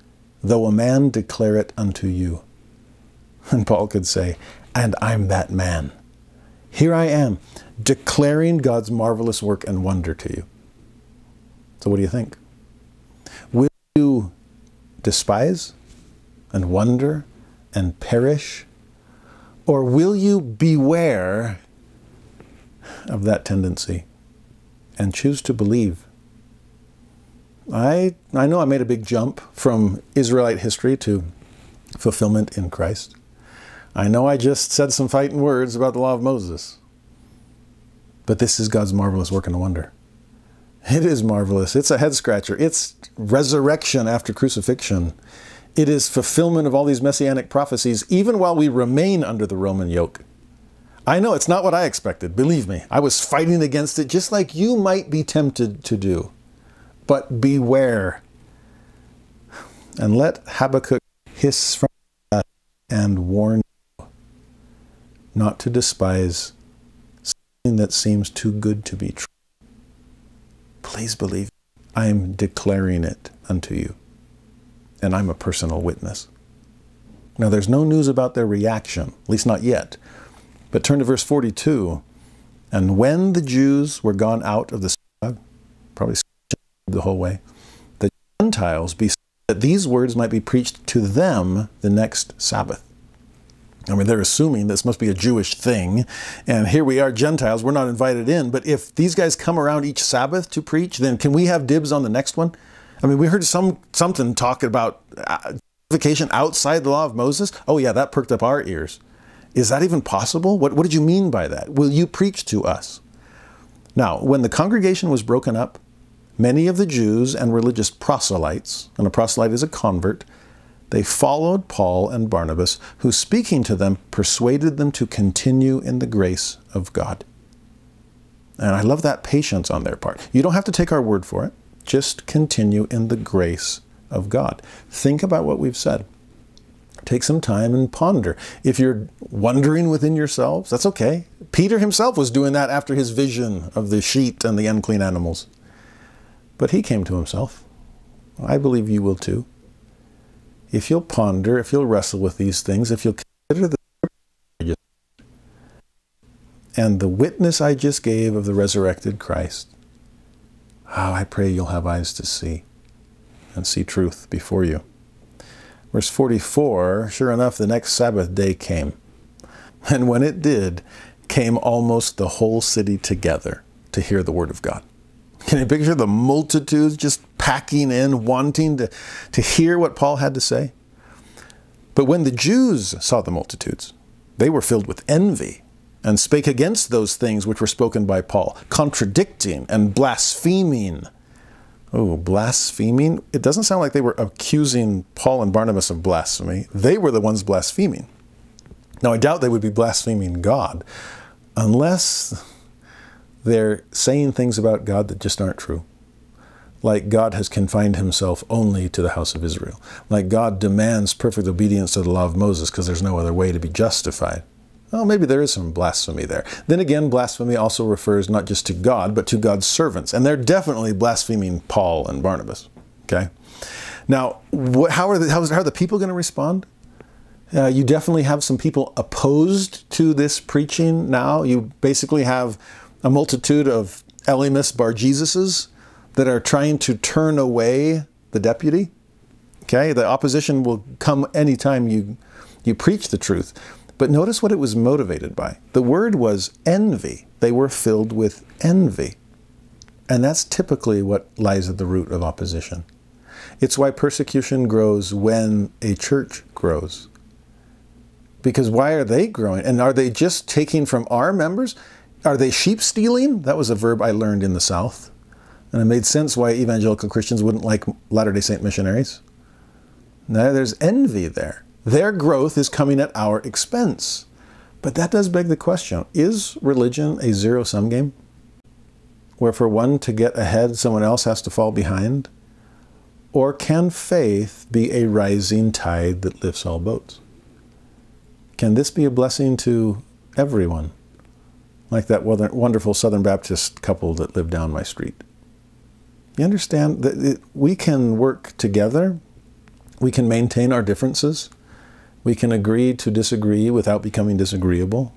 though a man declare it unto you. And Paul could say, And I'm that man. Here I am, declaring God's marvelous work and wonder to you. So, what do you think? Will you despise and wonder and perish? Or will you beware of that tendency and choose to believe? I, I know I made a big jump from Israelite history to fulfillment in Christ. I know I just said some fighting words about the law of Moses, but this is God's marvelous work and wonder. It is marvelous. It's a head scratcher. It's resurrection after crucifixion. It is fulfillment of all these messianic prophecies, even while we remain under the Roman yoke. I know it's not what I expected, believe me. I was fighting against it just like you might be tempted to do. But beware. And let Habakkuk hiss from and warn you not to despise something that seems too good to be true. Please believe I am declaring it unto you, and I'm a personal witness. Now, there's no news about their reaction, at least not yet. But turn to verse 42. And when the Jews were gone out of the the whole way, the Gentiles be that these words might be preached to them the next Sabbath. I mean, they're assuming this must be a Jewish thing. And here we are, Gentiles, we're not invited in. But if these guys come around each Sabbath to preach, then can we have dibs on the next one? I mean, we heard some something talk about uh, justification outside the law of Moses. Oh, yeah, that perked up our ears. Is that even possible? What, what did you mean by that? Will you preach to us? Now, when the congregation was broken up, many of the Jews and religious proselytes, and a proselyte is a convert, they followed Paul and Barnabas, who, speaking to them, persuaded them to continue in the grace of God. And I love that patience on their part. You don't have to take our word for it, just continue in the grace of God. Think about what we've said. Take some time and ponder. If you're wondering within yourselves, that's okay. Peter himself was doing that after his vision of the sheet and the unclean animals. But he came to himself. I believe you will too if you'll ponder, if you'll wrestle with these things, if you'll consider the and the witness I just gave of the resurrected Christ, oh, I pray you'll have eyes to see and see truth before you. Verse 44 Sure enough, the next Sabbath day came. And when it did, came almost the whole city together to hear the word of God. Can you picture the multitudes just packing in, wanting to, to hear what Paul had to say? But when the Jews saw the multitudes, they were filled with envy and spake against those things which were spoken by Paul, contradicting and blaspheming. Oh, blaspheming? It doesn't sound like they were accusing Paul and Barnabas of blasphemy. They were the ones blaspheming. Now, I doubt they would be blaspheming God unless they're saying things about God that just aren't true. Like God has confined himself only to the house of Israel. Like God demands perfect obedience to the law of Moses because there's no other way to be justified. Well, maybe there is some blasphemy there. Then again, blasphemy also refers not just to God, but to God's servants. And they're definitely blaspheming Paul and Barnabas. Okay? Now, how, are the, how, is, how are the people going to respond? Uh, you definitely have some people opposed to this preaching now. You basically have a multitude of Elymas Barjesuses that are trying to turn away the deputy. Okay, the opposition will come anytime you you preach the truth. But notice what it was motivated by. The word was envy. They were filled with envy. And that's typically what lies at the root of opposition. It's why persecution grows when a church grows. Because why are they growing? And are they just taking from our members? Are they sheep stealing? That was a verb I learned in the South. And it made sense why evangelical Christians wouldn't like Latter day Saint missionaries. Now, there's envy there. Their growth is coming at our expense. But that does beg the question is religion a zero sum game? Where for one to get ahead, someone else has to fall behind? Or can faith be a rising tide that lifts all boats? Can this be a blessing to everyone? Like that wonderful Southern Baptist couple that lived down my street. You understand that we can work together, we can maintain our differences, we can agree to disagree without becoming disagreeable.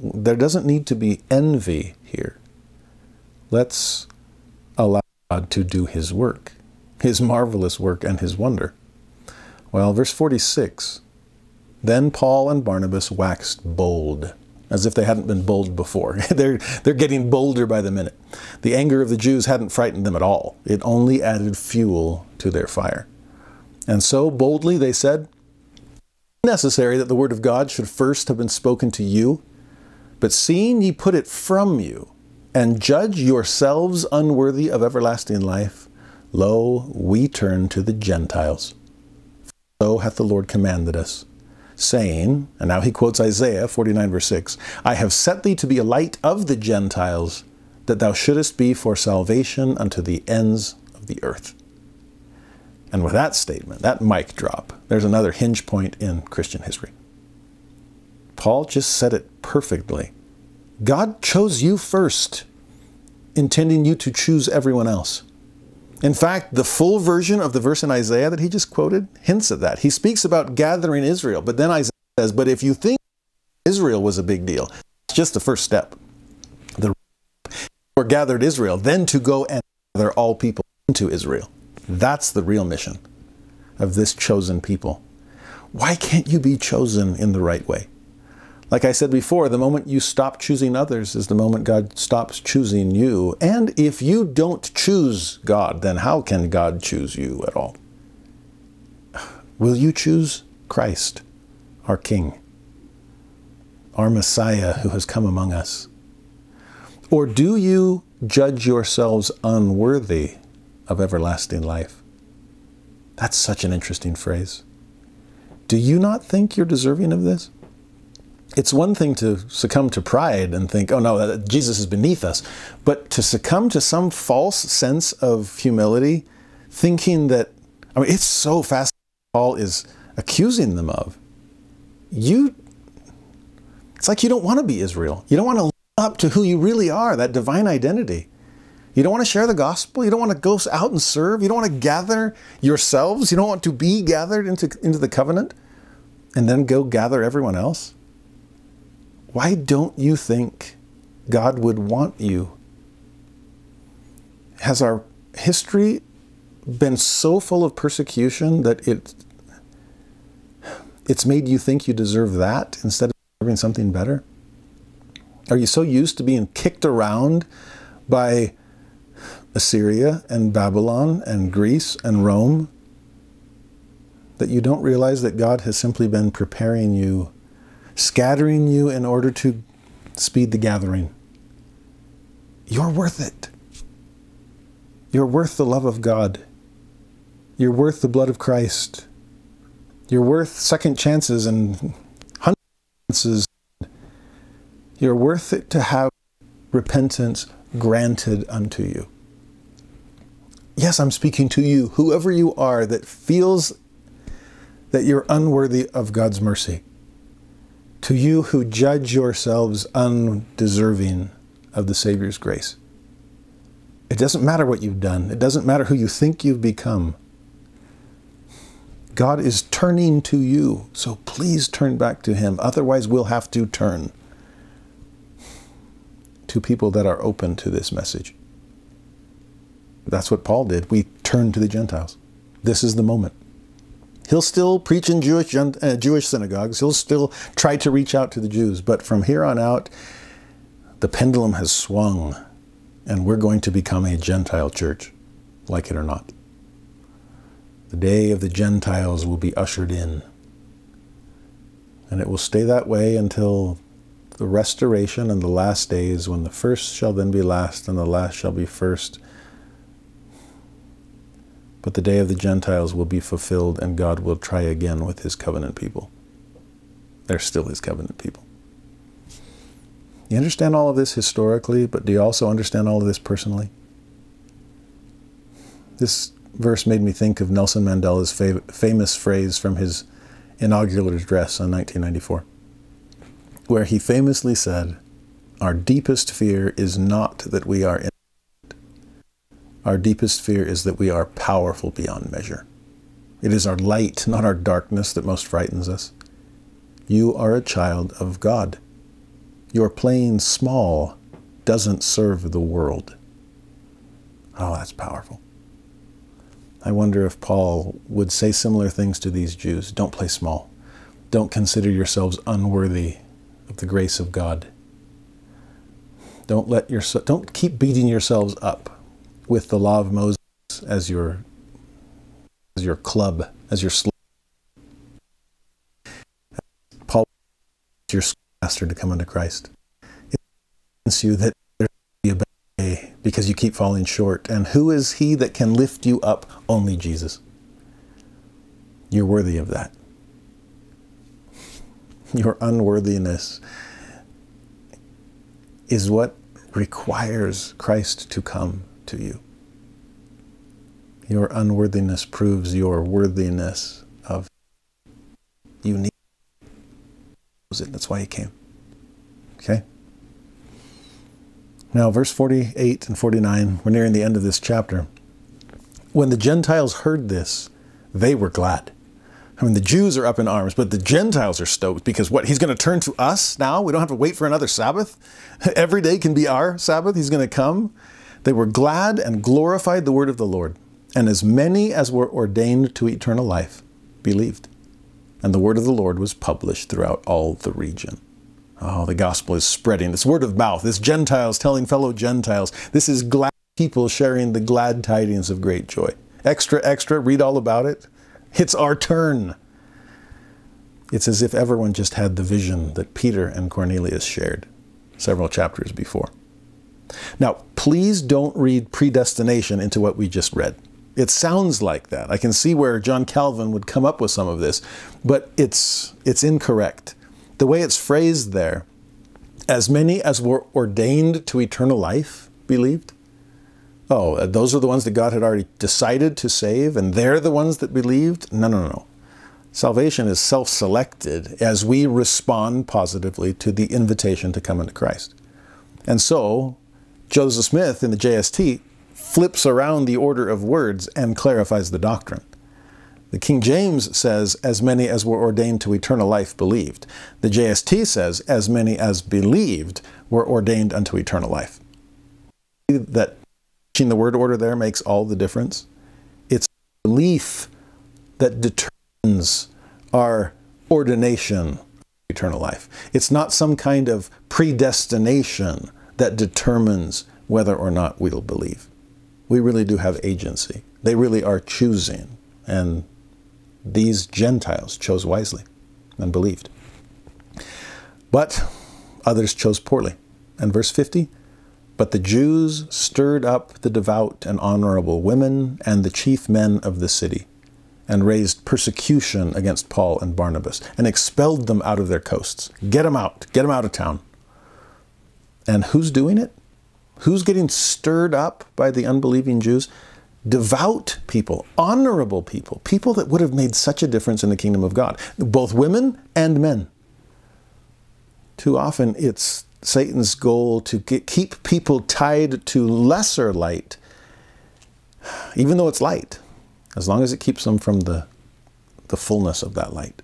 There doesn't need to be envy here. Let's allow God to do His work, His marvelous work and His wonder. Well, verse 46 Then Paul and Barnabas waxed bold as if they hadn't been bold before. they're, they're getting bolder by the minute. The anger of the Jews hadn't frightened them at all, it only added fuel to their fire. And so boldly they said, necessary that the word of God should first have been spoken to you, but seeing ye put it from you, and judge yourselves unworthy of everlasting life, lo, we turn to the Gentiles. So hath the Lord commanded us, saying, and now he quotes Isaiah 49, verse 6 I have set thee to be a light of the Gentiles, that thou shouldest be for salvation unto the ends of the earth. And with that statement, that mic drop, there's another hinge point in Christian history. Paul just said it perfectly. God chose you first, intending you to choose everyone else. In fact, the full version of the verse in Isaiah that he just quoted hints at that. He speaks about gathering Israel, but then Isaiah says, But if you think Israel was a big deal, it's just the first step. The or gathered Israel, then to go and gather all people into Israel. That's the real mission of this chosen people. Why can't you be chosen in the right way? Like I said before, the moment you stop choosing others is the moment God stops choosing you. And if you don't choose God, then how can God choose you at all? Will you choose Christ, our King, our Messiah who has come among us? Or do you judge yourselves unworthy of everlasting life? That's such an interesting phrase. Do you not think you're deserving of this? It's one thing to succumb to pride and think, oh no, Jesus is beneath us. But to succumb to some false sense of humility, thinking that, I mean, it's so fast Paul is accusing them of. You, it's like you don't want to be Israel. You don't want to live up to who you really are, that divine identity. You don't want to share the gospel. You don't want to go out and serve. You don't want to gather yourselves. You don't want to be gathered into, into the covenant and then go gather everyone else. Why don't you think God would want you? Has our history been so full of persecution that it it's made you think you deserve that instead of deserving something better? Are you so used to being kicked around by Assyria and Babylon and Greece and Rome that you don't realize that God has simply been preparing you scattering you in order to speed the gathering. You're worth it. You're worth the love of God. You're worth the blood of Christ. You're worth second chances and hundred chances. You're worth it to have repentance granted unto you. Yes, I'm speaking to you, whoever you are that feels that you're unworthy of God's mercy to you who judge yourselves undeserving of the Savior's grace. It doesn't matter what you've done, it doesn't matter who you think you've become. God is turning to you, so please turn back to Him. Otherwise, we'll have to turn to people that are open to this message. That's what Paul did. We turn to the Gentiles. This is the moment. He'll still preach in Jewish, uh, Jewish synagogues. He'll still try to reach out to the Jews. But from here on out, the pendulum has swung, and we're going to become a Gentile church, like it or not. The day of the Gentiles will be ushered in. And it will stay that way until the restoration and the last days, when the first shall then be last, and the last shall be first but the day of the Gentiles will be fulfilled, and God will try again with his covenant people. They're still his covenant people. You understand all of this historically, but do you also understand all of this personally? This verse made me think of Nelson Mandela's fav- famous phrase from his inaugural address in 1994, where he famously said, Our deepest fear is not that we are in our deepest fear is that we are powerful beyond measure. It is our light, not our darkness, that most frightens us. You are a child of God. Your playing small doesn't serve the world. Oh, that's powerful. I wonder if Paul would say similar things to these Jews. Don't play small. Don't consider yourselves unworthy of the grace of God. Don't let your don't keep beating yourselves up with the law of Moses as your as your club, as your slave. Paul your master to come unto Christ. It convinces you that there's be a better because you keep falling short. And who is he that can lift you up? Only Jesus. You're worthy of that. Your unworthiness is what requires Christ to come to you. Your unworthiness proves your worthiness of you need it. That's why he came. Okay? Now, verse 48 and 49, we're nearing the end of this chapter. When the Gentiles heard this, they were glad. I mean, the Jews are up in arms, but the Gentiles are stoked because what? He's going to turn to us now? We don't have to wait for another Sabbath? Every day can be our Sabbath. He's going to come. They were glad and glorified the word of the Lord. And as many as were ordained to eternal life believed. And the word of the Lord was published throughout all the region. Oh, the gospel is spreading. This word of mouth, this Gentiles telling fellow Gentiles. This is glad people sharing the glad tidings of great joy. Extra, extra, read all about it. It's our turn. It's as if everyone just had the vision that Peter and Cornelius shared several chapters before. Now, please don't read predestination into what we just read. It sounds like that. I can see where John Calvin would come up with some of this, but it's, it's incorrect. The way it's phrased there, as many as were ordained to eternal life believed. Oh, uh, those are the ones that God had already decided to save, and they're the ones that believed? No, no, no. Salvation is self selected as we respond positively to the invitation to come into Christ. And so, Joseph Smith in the JST flips around the order of words and clarifies the doctrine. The King James says, as many as were ordained to eternal life believed. The JST says, as many as believed were ordained unto eternal life. That changing the word order there makes all the difference. It's belief that determines our ordination to eternal life. It's not some kind of predestination that determines whether or not we'll believe. We really do have agency. They really are choosing. And these Gentiles chose wisely and believed. But others chose poorly. And verse 50 But the Jews stirred up the devout and honorable women and the chief men of the city, and raised persecution against Paul and Barnabas, and expelled them out of their coasts. Get them out, get them out of town. And who's doing it? Who's getting stirred up by the unbelieving Jews? Devout people, honorable people, people that would have made such a difference in the kingdom of God, both women and men. Too often it's Satan's goal to get, keep people tied to lesser light, even though it's light, as long as it keeps them from the, the fullness of that light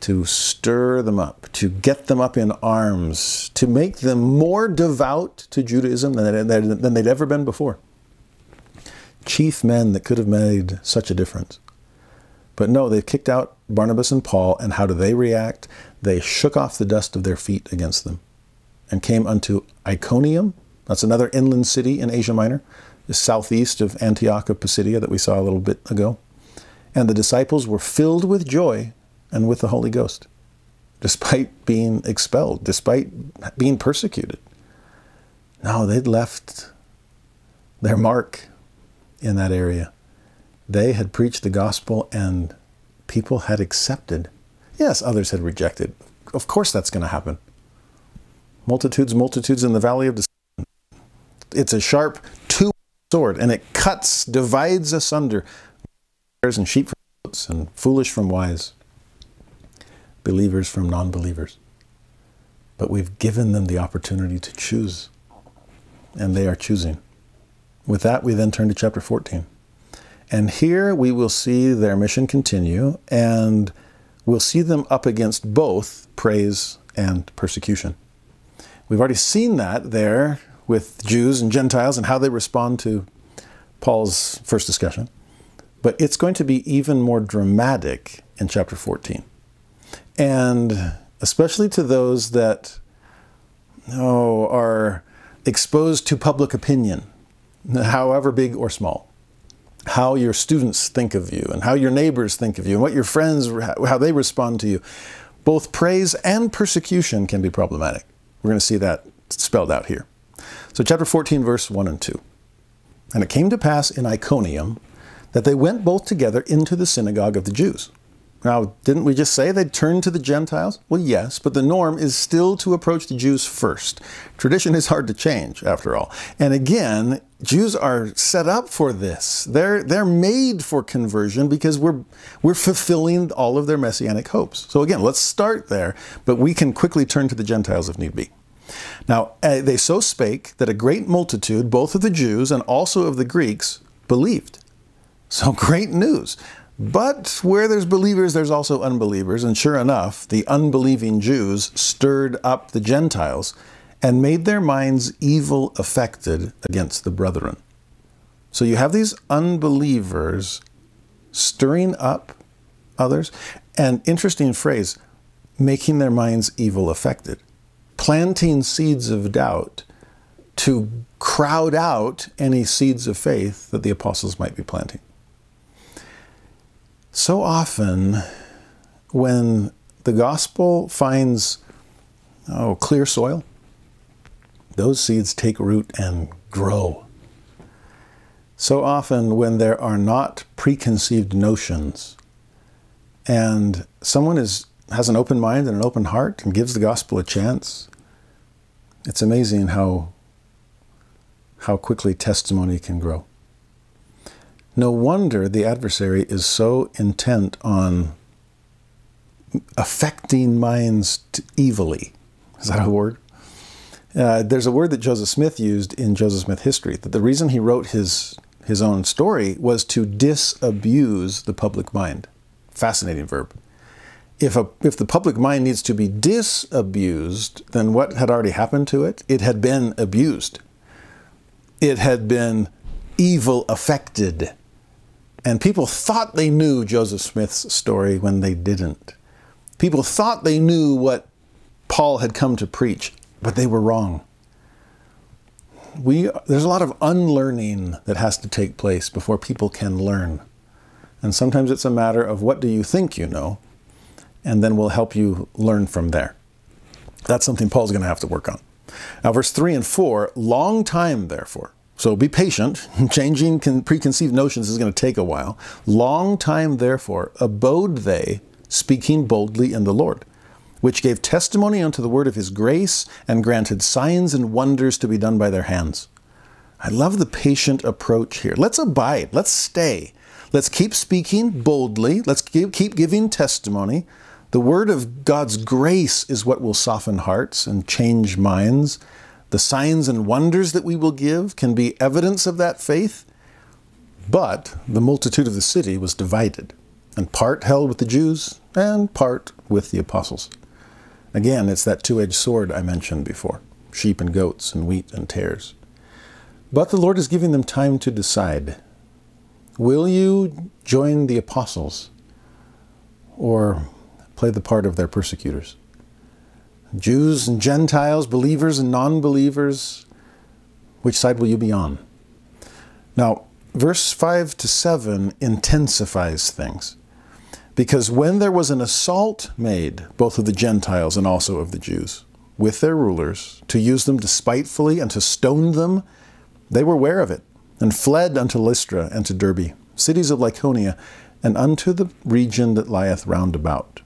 to stir them up, to get them up in arms, to make them more devout to Judaism than, than they'd ever been before. Chief men that could have made such a difference. But no, they've kicked out Barnabas and Paul, and how do they react? They shook off the dust of their feet against them and came unto Iconium. That's another inland city in Asia Minor, the southeast of Antioch of Pisidia that we saw a little bit ago. And the disciples were filled with joy and with the Holy Ghost, despite being expelled, despite being persecuted. No, they'd left their mark in that area. They had preached the gospel and people had accepted. Yes, others had rejected. Of course, that's going to happen. Multitudes, multitudes in the valley of decision. It's a sharp two sword and it cuts, divides asunder and sheep from goats and foolish from wise believers from non believers. But we've given them the opportunity to choose, and they are choosing. With that, we then turn to chapter 14. And here we will see their mission continue, and we'll see them up against both praise and persecution. We've already seen that there with Jews and Gentiles and how they respond to Paul's first discussion. But it's going to be even more dramatic in chapter 14. And especially to those that oh, are exposed to public opinion, however big or small. How your students think of you, and how your neighbors think of you, and what your friends, how they respond to you. Both praise and persecution can be problematic. We're going to see that spelled out here. So, chapter 14, verse 1 and 2. And it came to pass in Iconium that they went both together into the synagogue of the Jews. Now, didn't we just say they'd turn to the Gentiles? Well, yes, but the norm is still to approach the Jews first. Tradition is hard to change, after all. And again, Jews are set up for this. They're, they're made for conversion because we're, we're fulfilling all of their messianic hopes. So again, let's start there, but we can quickly turn to the Gentiles if need be. Now, uh, they so spake that a great multitude, both of the Jews and also of the Greeks, believed. So great news. But where there's believers, there's also unbelievers. And sure enough, the unbelieving Jews stirred up the Gentiles and made their minds evil affected against the brethren. So you have these unbelievers stirring up others. And interesting phrase, making their minds evil affected, planting seeds of doubt to crowd out any seeds of faith that the apostles might be planting. So often, when the gospel finds oh, clear soil, those seeds take root and grow. So often, when there are not preconceived notions, and someone is, has an open mind and an open heart and gives the gospel a chance, it's amazing how, how quickly testimony can grow. No wonder the adversary is so intent on affecting minds evilly. Is that a word? Uh, there's a word that Joseph Smith used in Joseph Smith history that the reason he wrote his his own story was to disabuse the public mind. Fascinating verb. If a if the public mind needs to be disabused, then what had already happened to it? It had been abused. It had been evil affected. And people thought they knew Joseph Smith's story when they didn't. People thought they knew what Paul had come to preach, but they were wrong. We, there's a lot of unlearning that has to take place before people can learn. And sometimes it's a matter of what do you think you know, and then we'll help you learn from there. That's something Paul's going to have to work on. Now, verse 3 and 4 long time, therefore, so be patient. Changing preconceived notions is going to take a while. Long time, therefore, abode they, speaking boldly in the Lord, which gave testimony unto the word of his grace and granted signs and wonders to be done by their hands. I love the patient approach here. Let's abide. Let's stay. Let's keep speaking boldly. Let's keep giving testimony. The word of God's grace is what will soften hearts and change minds. The signs and wonders that we will give can be evidence of that faith. But the multitude of the city was divided, and part held with the Jews and part with the apostles. Again, it's that two edged sword I mentioned before sheep and goats, and wheat and tares. But the Lord is giving them time to decide will you join the apostles or play the part of their persecutors? Jews and Gentiles, believers and non believers, which side will you be on? Now, verse 5 to 7 intensifies things. Because when there was an assault made, both of the Gentiles and also of the Jews, with their rulers, to use them despitefully and to stone them, they were aware of it, and fled unto Lystra and to Derbe, cities of Lycaonia, and unto the region that lieth round about.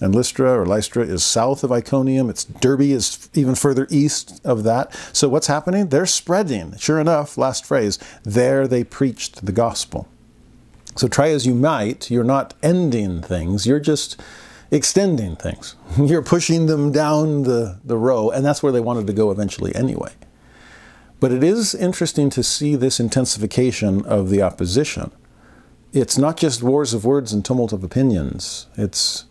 And Lystra or Lystra is south of Iconium. It's Derbe is even further east of that. So what's happening? They're spreading. Sure enough, last phrase, there they preached the gospel. So try as you might, you're not ending things, you're just extending things. You're pushing them down the, the row, and that's where they wanted to go eventually anyway. But it is interesting to see this intensification of the opposition. It's not just wars of words and tumult of opinions. It's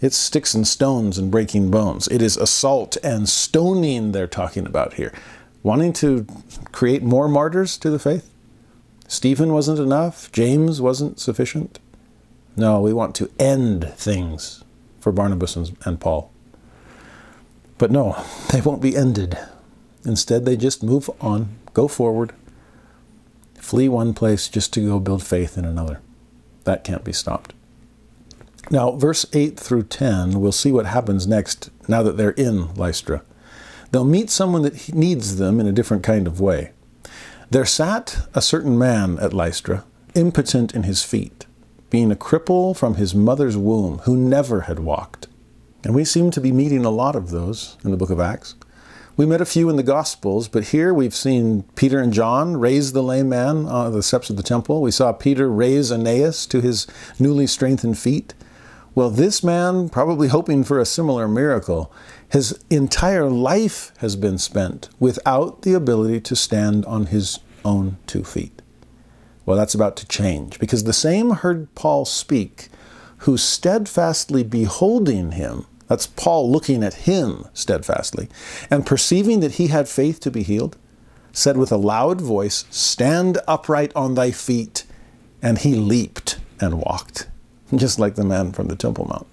it's sticks and stones and breaking bones. It is assault and stoning they're talking about here. Wanting to create more martyrs to the faith? Stephen wasn't enough. James wasn't sufficient. No, we want to end things for Barnabas and, Paul. But no, they won't be ended. Instead, they just move on, go forward, flee one place just to go build faith in another. That can't be stopped. Now, verse 8 through 10, we'll see what happens next now that they're in Lystra. they'll meet someone that needs them in a different kind of way. There sat a certain man at Lystra, impotent in his feet, being a cripple from his mother's womb, who never had walked. And we seem to be meeting a lot of those in the book of Acts. We met a few in the Gospels, but here we've seen Peter and John raise the lame man on the steps of the temple. We saw Peter raise Aeneas to his newly strengthened feet. Well, this man, probably hoping for a similar miracle, his entire life has been spent without the ability to stand on his own two feet. Well, that's about to change because the same heard Paul speak, who steadfastly beholding him, that's Paul looking at him steadfastly, and perceiving that he had faith to be healed, said with a loud voice, Stand upright on thy feet. And he leaped and walked, just like the man from the Temple Mount.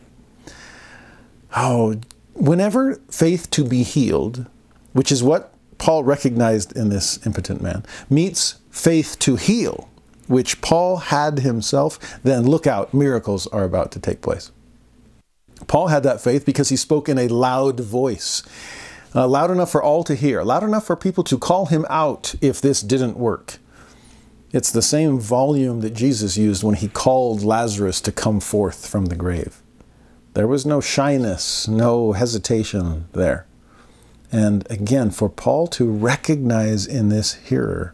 Oh, whenever faith to be healed, which is what Paul recognized in this impotent man, meets faith to heal, which Paul had himself, then look out, miracles are about to take place. Paul had that faith because he spoke in a loud voice, uh, loud enough for all to hear, loud enough for people to call him out if this didn't work. It's the same volume that Jesus used when he called Lazarus to come forth from the grave. There was no shyness, no hesitation there. And again, for Paul to recognize in this hearer,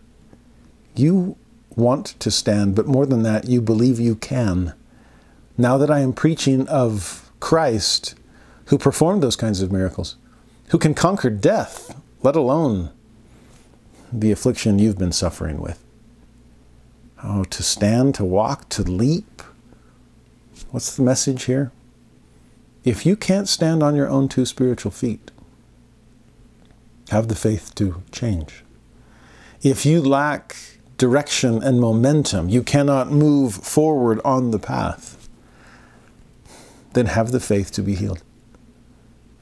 you want to stand, but more than that, you believe you can. Now that I am preaching of Christ, who performed those kinds of miracles, who can conquer death, let alone the affliction you've been suffering with. Oh, to stand, to walk, to leap. What's the message here? If you can't stand on your own two spiritual feet, have the faith to change. If you lack direction and momentum, you cannot move forward on the path, then have the faith to be healed.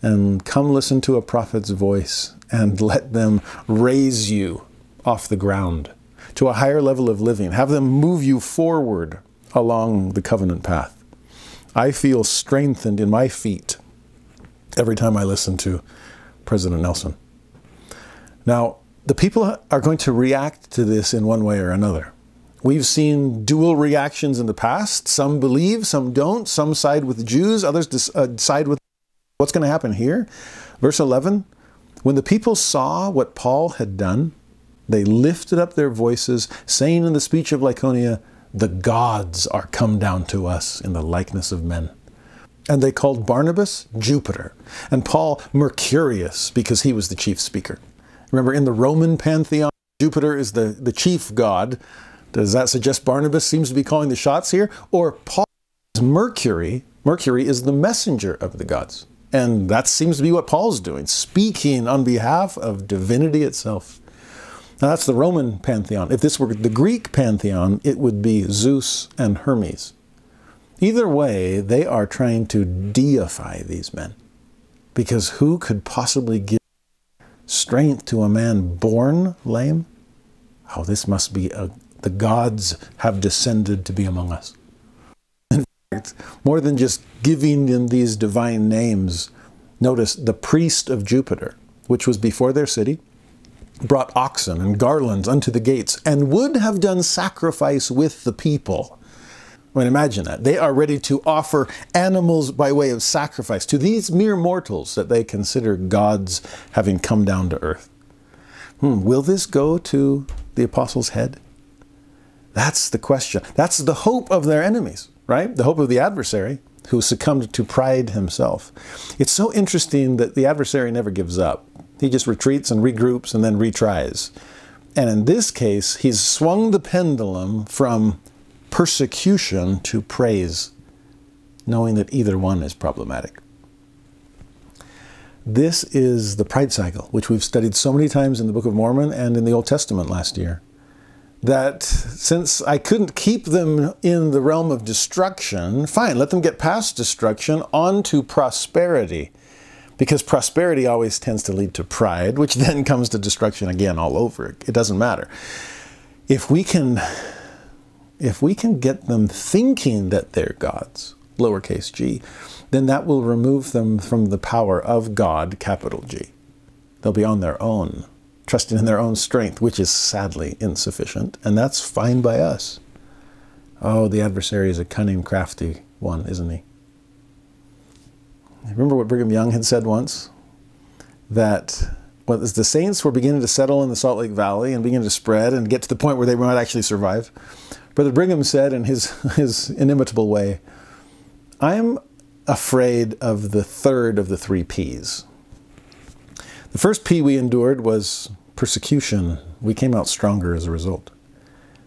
And come listen to a prophet's voice and let them raise you off the ground to a higher level of living. Have them move you forward along the covenant path. I feel strengthened in my feet every time I listen to President Nelson. Now, the people are going to react to this in one way or another. We've seen dual reactions in the past. Some believe, some don't. Some side with the Jews, others uh, side with. What's going to happen here? Verse 11 When the people saw what Paul had done, they lifted up their voices, saying in the speech of Lycaonia, The gods are come down to us in the likeness of men. And they called Barnabas Jupiter, and Paul Mercurius, because he was the chief speaker. Remember, in the Roman pantheon, Jupiter is the, the chief god. Does that suggest Barnabas seems to be calling the shots here? Or Paul is Mercury. Mercury is the messenger of the gods. And that seems to be what Paul's doing, speaking on behalf of divinity itself. Now, that's the Roman pantheon. If this were the Greek pantheon, it would be Zeus and Hermes. Either way, they are trying to deify these men. Because who could possibly give strength to a man born lame? Oh, this must be a, the gods have descended to be among us. In fact, more than just giving them these divine names, notice the priest of Jupiter, which was before their city, brought oxen and garlands unto the gates, and would have done sacrifice with the people I mean, imagine that. They are ready to offer animals by way of sacrifice to these mere mortals that they consider gods having come down to earth. Hmm, will this go to the apostles' head? That's the question. That's the hope of their enemies, right? The hope of the adversary who succumbed to pride himself. It's so interesting that the adversary never gives up. He just retreats and regroups and then retries. And in this case, he's swung the pendulum from persecution to praise, knowing that either one is problematic. This is the pride cycle, which we've studied so many times in the Book of Mormon and in the Old Testament last year. That since I couldn't keep them in the realm of destruction, fine, let them get past destruction onto prosperity. Because prosperity always tends to lead to pride, which then comes to destruction again all over. It doesn't matter. If we can if we can get them thinking that they're gods, lowercase g, then that will remove them from the power of God, capital G. They'll be on their own, trusting in their own strength, which is sadly insufficient, and that's fine by us. Oh, the adversary is a cunning, crafty one, isn't he? Remember what Brigham Young had said once? That well, the saints were beginning to settle in the Salt Lake Valley and begin to spread and get to the point where they might actually survive, Brother Brigham said in his, his inimitable way, I am afraid of the third of the three P's. The first P we endured was persecution. We came out stronger as a result.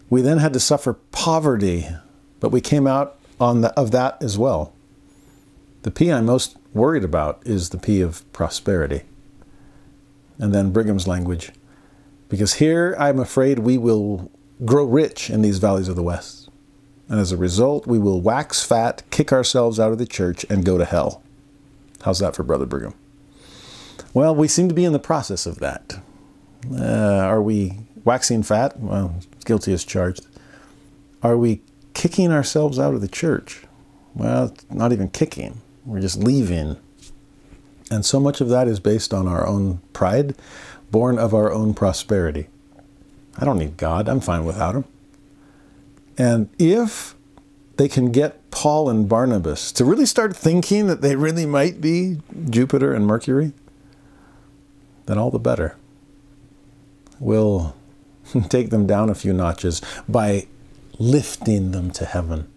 We then had to suffer poverty, but we came out on the, of that as well. The P I'm most worried about is the P of prosperity. And then Brigham's language, because here I'm afraid we will grow rich in these valleys of the West. And as a result, we will wax fat, kick ourselves out of the church, and go to hell. How's that for Brother Brigham? Well, we seem to be in the process of that. Uh, are we waxing fat? Well, guilty as charged. Are we kicking ourselves out of the church? Well, not even kicking. We're just leaving. And so much of that is based on our own pride, born of our own prosperity. I don't need God. I'm fine without him. And if they can get Paul and Barnabas to really start thinking that they really might be Jupiter and Mercury, then all the better. We'll take them down a few notches by lifting them to heaven.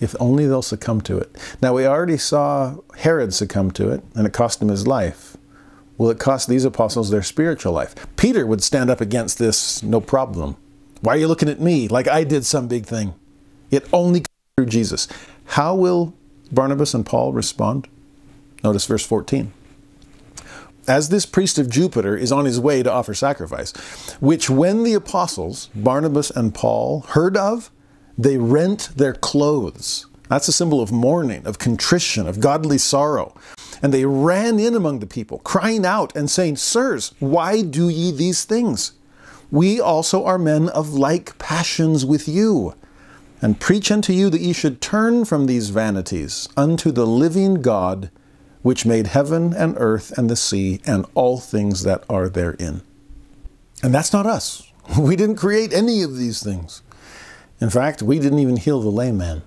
If only they'll succumb to it. Now, we already saw Herod succumb to it, and it cost him his life. Will it cost these apostles their spiritual life? Peter would stand up against this no problem. Why are you looking at me like I did some big thing? It only comes through Jesus. How will Barnabas and Paul respond? Notice verse 14. As this priest of Jupiter is on his way to offer sacrifice, which when the apostles, Barnabas and Paul, heard of, they rent their clothes. That's a symbol of mourning, of contrition, of godly sorrow. And they ran in among the people, crying out and saying, Sirs, why do ye these things? We also are men of like passions with you, and preach unto you that ye should turn from these vanities unto the living God, which made heaven and earth and the sea and all things that are therein. And that's not us. We didn't create any of these things. In fact, we didn't even heal the lame man.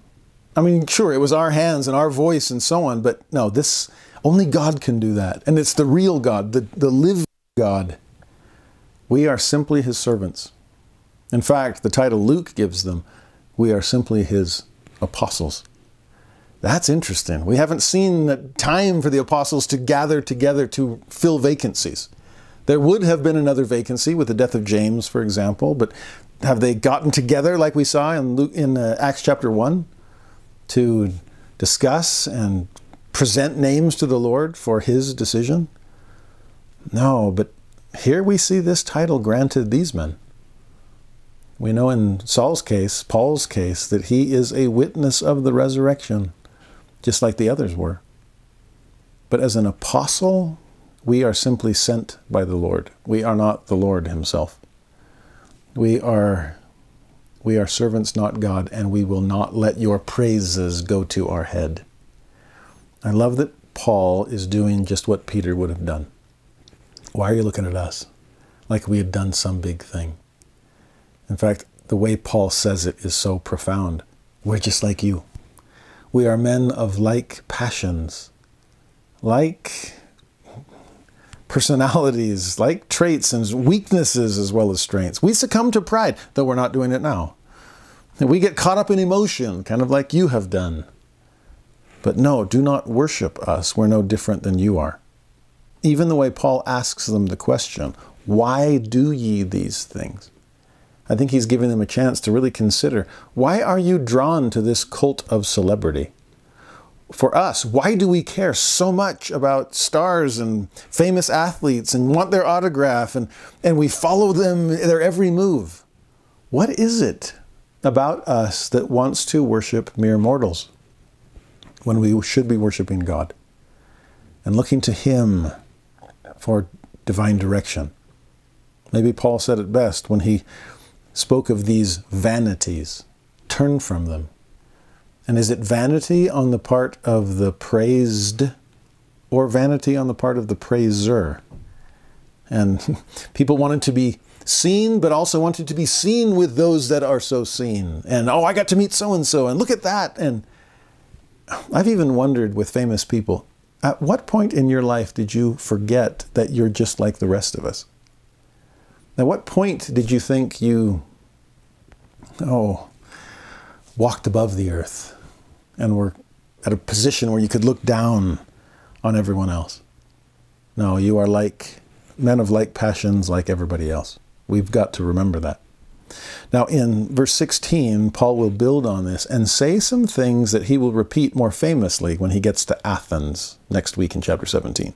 I mean, sure, it was our hands and our voice and so on, but no, this only God can do that. And it's the real God, the, the living God. We are simply his servants. In fact, the title Luke gives them, we are simply his apostles. That's interesting. We haven't seen the time for the apostles to gather together to fill vacancies. There would have been another vacancy with the death of James, for example, but have they gotten together like we saw in, Luke, in uh, Acts chapter 1 to discuss and present names to the Lord for his decision? No, but here we see this title granted these men. We know in Saul's case, Paul's case, that he is a witness of the resurrection, just like the others were. But as an apostle, we are simply sent by the Lord. We are not the Lord himself. We are we are servants, not God, and we will not let your praises go to our head. I love that Paul is doing just what Peter would have done. Why are you looking at us? Like we had done some big thing. In fact, the way Paul says it is so profound. We're just like you. We are men of like passions, like personalities, like traits and weaknesses as well as strengths. We succumb to pride, though we're not doing it now. And we get caught up in emotion, kind of like you have done. But no, do not worship us. We're no different than you are. Even the way Paul asks them the question, why do ye these things? I think he's giving them a chance to really consider why are you drawn to this cult of celebrity? For us, why do we care so much about stars and famous athletes and want their autograph and, and we follow them, their every move? What is it about us that wants to worship mere mortals? when we should be worshiping God and looking to Him for divine direction. Maybe Paul said it best when he spoke of these vanities. Turn from them. And is it vanity on the part of the praised or vanity on the part of the praiser? And people wanted to be seen, but also wanted to be seen with those that are so seen. And oh, I got to meet so and so, and look at that. And I've even wondered with famous people at what point in your life did you forget that you're just like the rest of us? At what point did you think you, oh, walked above the earth and were at a position where you could look down on everyone else? No, you are like men of like passions, like everybody else. We've got to remember that. Now, in verse 16, Paul will build on this and say some things that he will repeat more famously when he gets to Athens next week in chapter 17.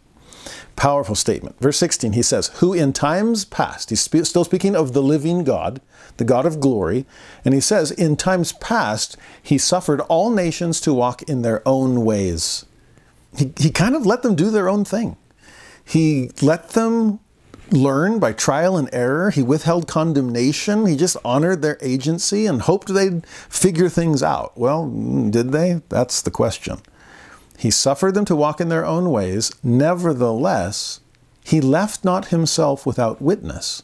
Powerful statement. Verse 16, he says, Who in times past, he's still speaking of the living God, the God of glory, and he says, In times past, he suffered all nations to walk in their own ways. He, he kind of let them do their own thing. He let them learn by trial and error. He withheld condemnation. He just honored their agency and hoped they'd figure things out. Well, mm, did they? That's the question. He suffered them to walk in their own ways. Nevertheless, he left not himself without witness,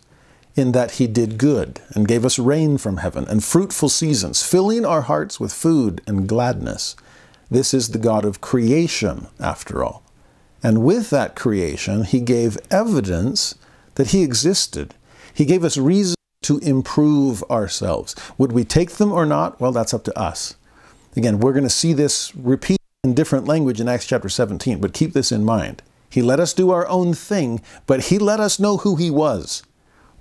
in that he did good and gave us rain from heaven and fruitful seasons, filling our hearts with food and gladness. This is the God of creation, after all. And with that creation, he gave evidence that He existed. He gave us reason to improve ourselves. Would we take them or not? Well, that's up to us. Again, we're going to see this repeat in different language in Acts chapter 17, but keep this in mind. He let us do our own thing, but He let us know who He was.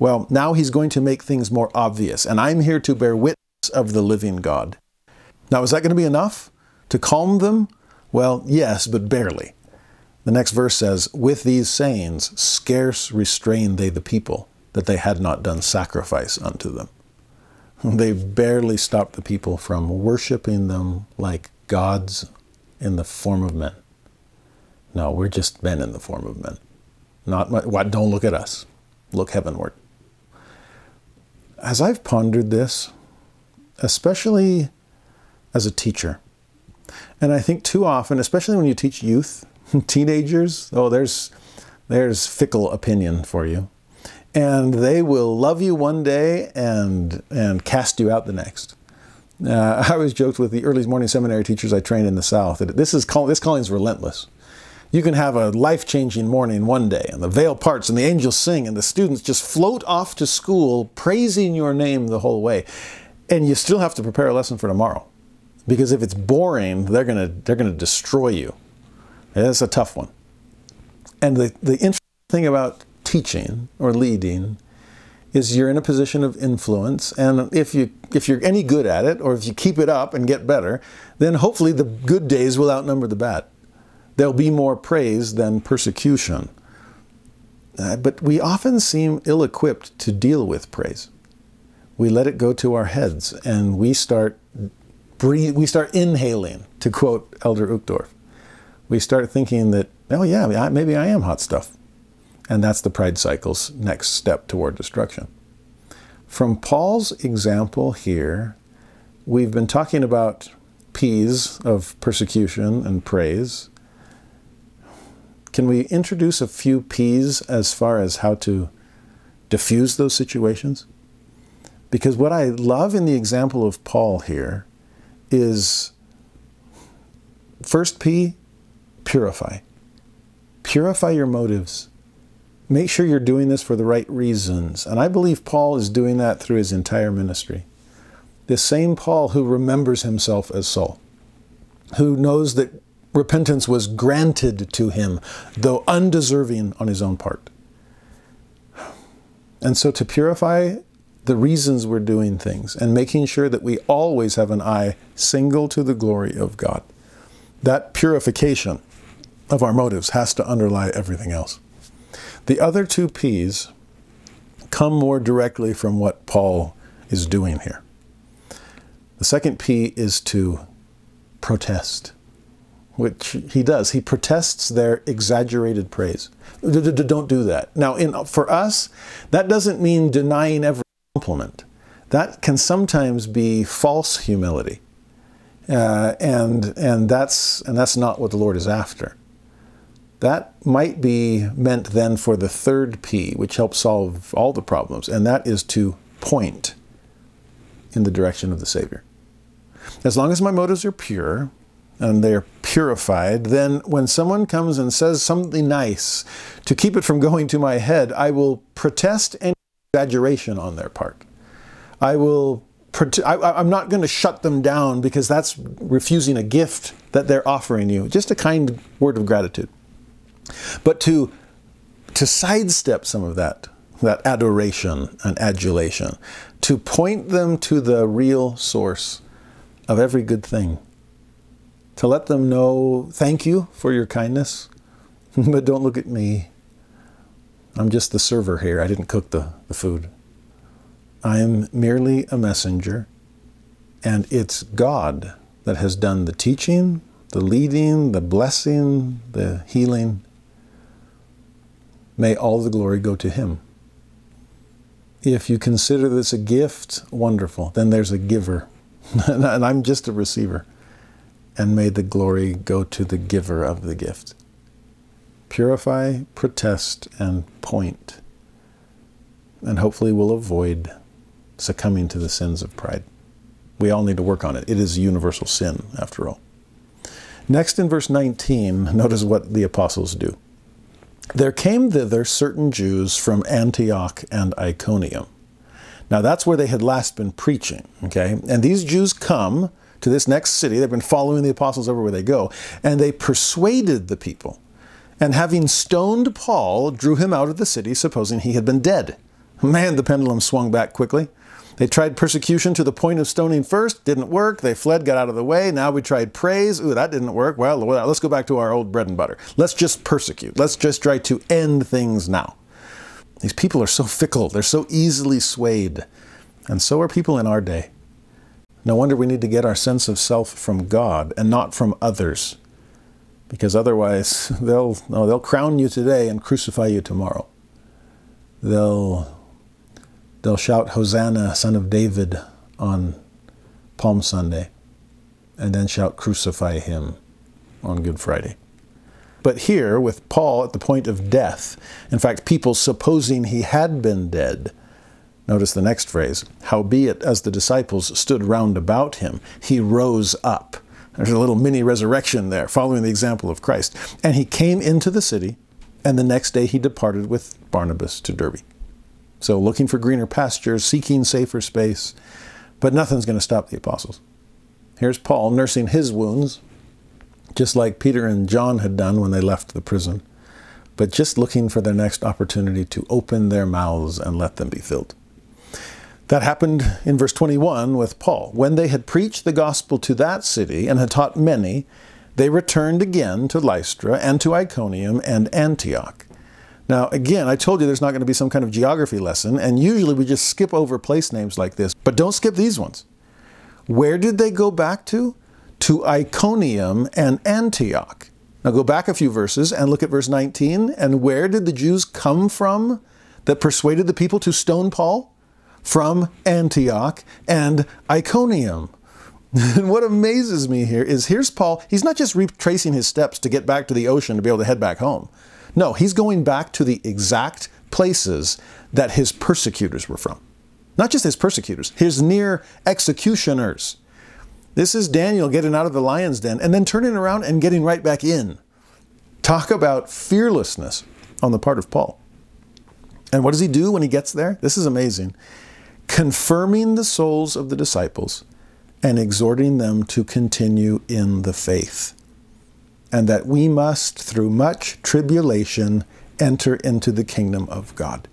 Well, now He's going to make things more obvious, and I'm here to bear witness of the living God. Now, is that going to be enough to calm them? Well, yes, but barely. The next verse says, With these sayings, scarce restrained they the people, that they had not done sacrifice unto them. They barely stopped the people from worshiping them like gods in the form of men. No, we're just men in the form of men. Not what don't look at us. Look heavenward. As I've pondered this, especially as a teacher, and I think too often, especially when you teach youth, teenagers, oh, there's, there's fickle opinion for you. And they will love you one day and, and cast you out the next. Uh, I always joked with the early morning seminary teachers I trained in the South that this, is call, this calling is relentless. You can have a life changing morning one day, and the veil parts, and the angels sing, and the students just float off to school praising your name the whole way. And you still have to prepare a lesson for tomorrow. Because if it's boring, they're going to they're to destroy you. It's a tough one. And the, the interesting thing about teaching or leading is you're in a position of influence and if you if you're any good at it or if you keep it up and get better then hopefully the good days will outnumber the bad. There'll be more praise than persecution. Uh, but we often seem ill-equipped to deal with praise. We let it go to our heads and we start breathe, we start inhaling to quote elder uchtdorf. We start thinking that, oh, yeah, maybe I am hot stuff. And that's the pride cycle's next step toward destruction. From Paul's example here, we've been talking about P's of persecution and praise. Can we introduce a few P's as far as how to diffuse those situations? Because what I love in the example of Paul here is first P, purify. Purify your motives. Make sure you're doing this for the right reasons. And I believe Paul is doing that through his entire ministry. This same Paul who remembers himself as Saul, who knows that repentance was granted to him, though undeserving on his own part. And so to purify the reasons we're doing things and making sure that we always have an eye single to the glory of God. That purification of our motives has to underlie everything else. The other two P's come more directly from what Paul is doing here. The second P is to protest, which he does. He protests their exaggerated praise. Don't do that. Now, in, for us, that doesn't mean denying every compliment. That can sometimes be false humility. Uh, and, and, that's, and that's not what the Lord is after. That might be meant then for the third P, which helps solve all the problems, and that is to point in the direction of the Savior. As long as my motives are pure and they're purified, then when someone comes and says something nice to keep it from going to my head, I will protest any exaggeration on their part. I will. I, am not going to shut them down because that's refusing a gift that they're offering you. Just a kind word of gratitude. But to to sidestep some of that that adoration and adulation, to point them to the real source of every good thing, to let them know, thank you for your kindness, but don't look at me. I'm just the server here. I didn't cook the, the food. I am merely a messenger, and it's God that has done the teaching, the leading, the blessing, the healing. May all the glory go to Him. If you consider this a gift, wonderful. Then there's a giver, and I'm just a receiver. And may the glory go to the giver of the gift. Purify, protest, and point. And hopefully we'll avoid succumbing to the sins of pride. We all need to work on it. It is a universal sin, after all. Next, in verse 19, notice what the apostles do. There came thither certain Jews from Antioch and Iconium. Now that's where they had last been preaching, okay? And these Jews come to this next city. They've been following the apostles everywhere they go, and they persuaded the people. And having stoned Paul, drew him out of the city, supposing he had been dead. Man, the pendulum swung back quickly. They tried persecution to the point of stoning first, didn't work. They fled, got out of the way. Now we tried praise. Ooh, that didn't work. Well, let's go back to our old bread and butter. Let's just persecute. Let's just try to end things now. These people are so fickle, they're so easily swayed. And so are people in our day. No wonder we need to get our sense of self from God and not from others. Because otherwise, they'll, no, they'll crown you today and crucify you tomorrow. They'll They'll shout, Hosanna, son of David, on Palm Sunday, and then shout, Crucify him on Good Friday. But here, with Paul at the point of death, in fact, people supposing he had been dead, notice the next phrase, howbeit as the disciples stood round about him, he rose up. There's a little mini resurrection there, following the example of Christ. And he came into the city, and the next day he departed with Barnabas to Derbe. So looking for greener pastures, seeking safer space, but nothing's going to stop the apostles. Here's Paul nursing his wounds, just like Peter and John had done when they left the prison, but just looking for their next opportunity to open their mouths and let them be filled. That happened in verse 21 with Paul. When they had preached the gospel to that city and had taught many, they returned again to Lystra and to Iconium and Antioch now, again, I told you there's not going to be some kind of geography lesson, and usually we just skip over place names like this, but don't skip these ones. Where did they go back to? To Iconium and Antioch. Now go back a few verses and look at verse 19. And where did the Jews come from that persuaded the people to stone Paul? From Antioch and Iconium. And what amazes me here is here's Paul. He's not just retracing his steps to get back to the ocean to be able to head back home. No, he's going back to the exact places that his persecutors were from. Not just his persecutors, his near executioners. This is Daniel getting out of the lion's den and then turning around and getting right back in. Talk about fearlessness on the part of Paul. And what does he do when he gets there? This is amazing. Confirming the souls of the disciples and exhorting them to continue in the faith and that we must, through much tribulation, enter into the kingdom of God.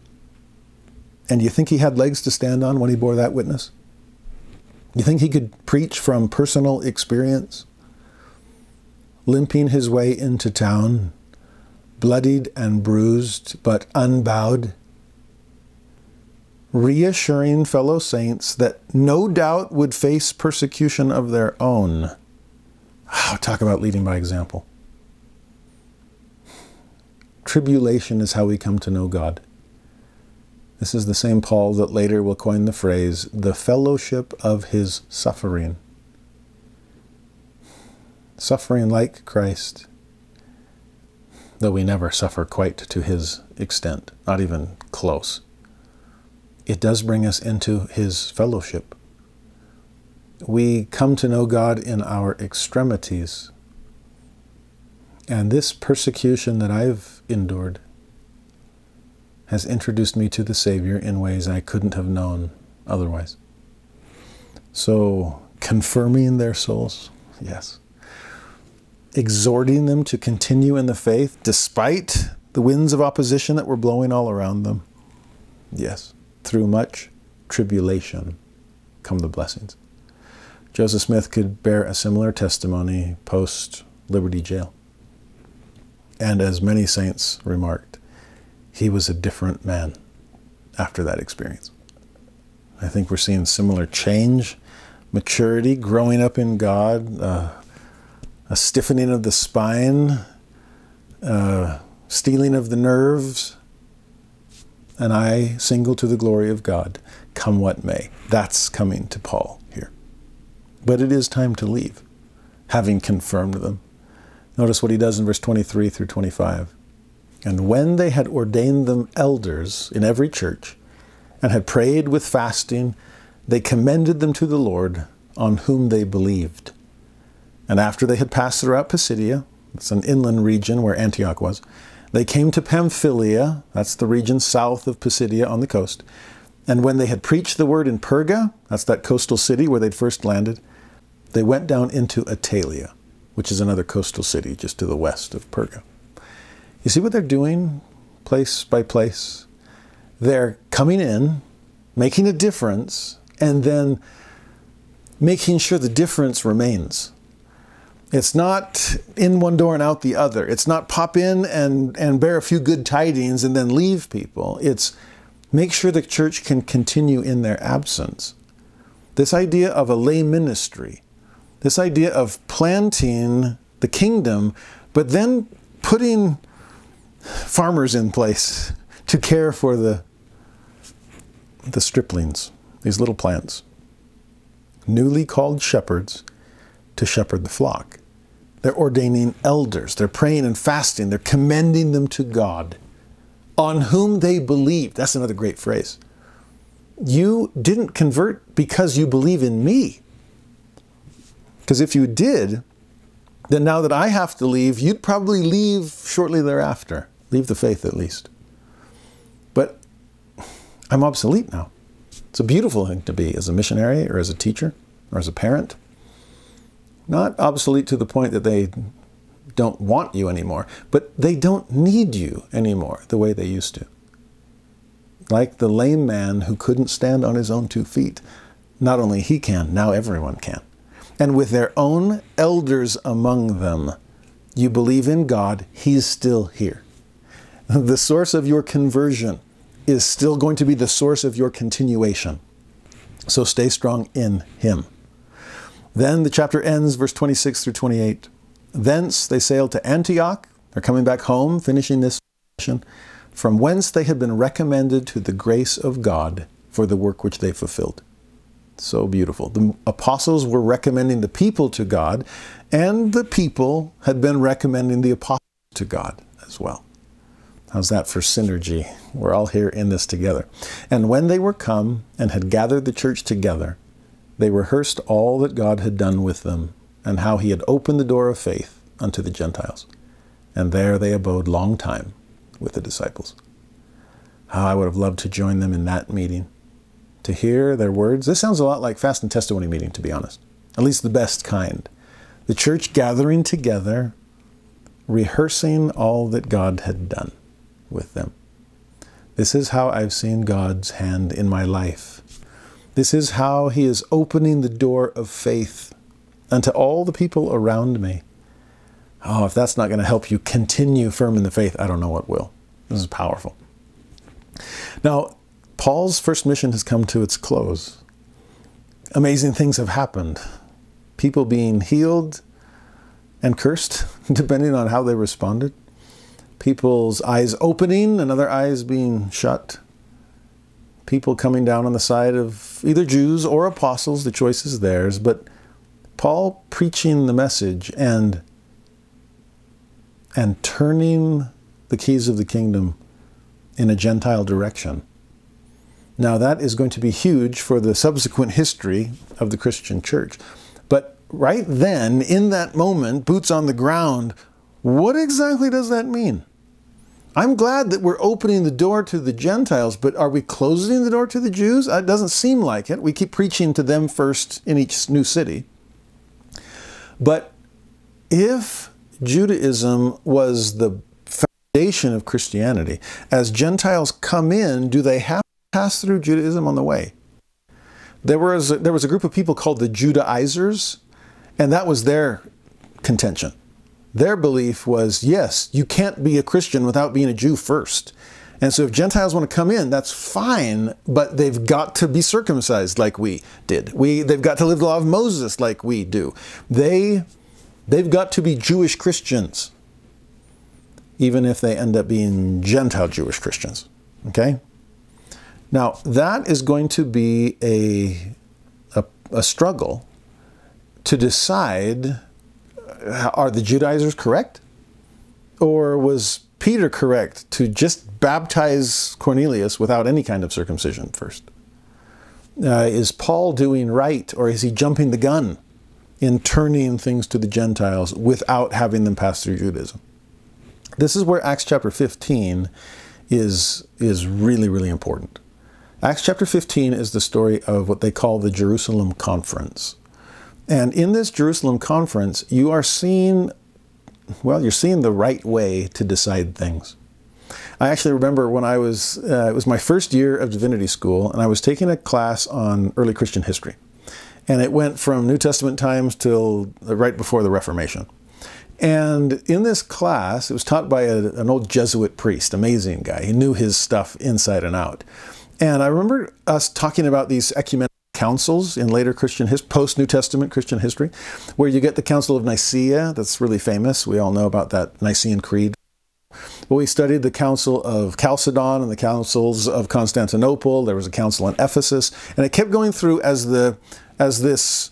And you think he had legs to stand on when he bore that witness? You think he could preach from personal experience? Limping his way into town, bloodied and bruised, but unbowed, reassuring fellow saints that no doubt would face persecution of their own. Oh, talk about leading by example. Tribulation is how we come to know God. This is the same Paul that later will coin the phrase, the fellowship of his suffering. Suffering like Christ. though we never suffer quite to his extent, not even close. It does bring us into his fellowship. We come to know God in our extremities. And this persecution that I've endured has introduced me to the Savior in ways I couldn't have known otherwise. So, confirming their souls, yes. Exhorting them to continue in the faith despite the winds of opposition that were blowing all around them, yes. Through much tribulation come the blessings. Joseph Smith could bear a similar testimony post Liberty Jail. And as many saints remarked, he was a different man after that experience. I think we're seeing similar change, maturity, growing up in God, uh, a stiffening of the spine, uh, steeling of the nerves, and eye single to the glory of God, come what may. That's coming to Paul here. But it is time to leave, having confirmed them. Notice what he does in verse 23 through 25. And when they had ordained them elders in every church, and had prayed with fasting, they commended them to the Lord, on whom they believed. And after they had passed throughout Pisidia, it's an inland region where Antioch was, they came to Pamphylia, that's the region south of Pisidia on the coast. And when they had preached the word in Perga, that's that coastal city where they'd first landed, they went down into Attalia, which is another coastal city just to the west of Perga. You see what they're doing place by place? They're coming in, making a difference, and then making sure the difference remains. It's not in one door and out the other. It's not pop in and, and bear a few good tidings and then leave people. It's make sure the church can continue in their absence. This idea of a lay ministry, this idea of planting the kingdom, but then putting farmers in place to care for the, the striplings, these little plants, newly called shepherds to shepherd the flock. They're ordaining elders, they're praying and fasting, they're commending them to God, on whom they believe. That's another great phrase. You didn't convert because you believe in me. Because if you did, then now that I have to leave, you'd probably leave shortly thereafter. Leave the faith at least. But I'm obsolete now. It's a beautiful thing to be as a missionary or as a teacher or as a parent. Not obsolete to the point that they don't want you anymore, but they don't need you anymore the way they used to. Like the lame man who couldn't stand on his own two feet. Not only he can, now everyone can. And with their own elders among them, you believe in God, He's still here. The source of your conversion is still going to be the source of your continuation. So stay strong in Him. Then the chapter ends, verse 26 through 28. Thence they sailed to Antioch. They're coming back home, finishing this mission, from whence they had been recommended to the grace of God for the work which they fulfilled. So beautiful. The apostles were recommending the people to God, and the people had been recommending the apostles to God as well. How's that for synergy? We're all here in this together. And when they were come and had gathered the church together, they rehearsed all that God had done with them, and how he had opened the door of faith unto the Gentiles. And there they abode long time with the disciples. How I would have loved to join them in that meeting, to hear their words. This sounds a lot like fast and testimony meeting, to be honest, at least the best kind. The church gathering together, rehearsing all that God had done with them. This is how I've seen God's hand in my life. This is how He is opening the door of faith unto all the people around me. Oh, if that's not going to help you continue firm in the faith, I don't know what will. This is powerful. Now, Paul's first mission has come to its close. Amazing things have happened. People being healed and cursed, depending on how they responded people's eyes opening and other eyes being shut. People coming down on the side of either Jews or apostles, the choice is theirs, but Paul preaching the message and and turning the keys of the kingdom in a Gentile direction. Now, that is going to be huge for the subsequent history of the Christian church. But right then, in that moment, boots on the ground, what exactly does that mean? I'm glad that we're opening the door to the Gentiles, but are we closing the door to the Jews? It doesn't seem like it. We keep preaching to them first in each new city. But if Judaism was the foundation of Christianity, as Gentiles come in, do they have to pass through Judaism on the way? There was a, there was a group of people called the Judaizers, and that was their contention. Their belief was yes, you can't be a Christian without being a Jew first. And so if Gentiles want to come in, that's fine, but they've got to be circumcised like we did. We, they've got to live the law of Moses like we do. They, they've got to be Jewish Christians, even if they end up being Gentile Jewish Christians. Okay? Now, that is going to be a, a, a struggle to decide are the Judaizers correct? Or was Peter correct to just baptize Cornelius without any kind of circumcision first? Uh, is Paul doing right, or is he jumping the gun in turning things to the Gentiles without having them pass through Judaism? This is where Acts chapter 15 is, is really, really important. Acts chapter 15 is the story of what they call the Jerusalem Conference. And in this Jerusalem conference, you are seeing, well, you're seeing the right way to decide things. I actually remember when I was, uh, it was my first year of divinity school, and I was taking a class on early Christian history. And it went from New Testament times till right before the Reformation. And in this class, it was taught by a, an old Jesuit priest, amazing guy. He knew his stuff inside and out. And I remember us talking about these ecumenical councils in later Christian history, post New Testament Christian history, where you get the Council of Nicaea, that's really famous. We all know about that Nicene Creed. Well, we studied the Council of Chalcedon and the councils of Constantinople. There was a council in Ephesus, and it kept going through as the as this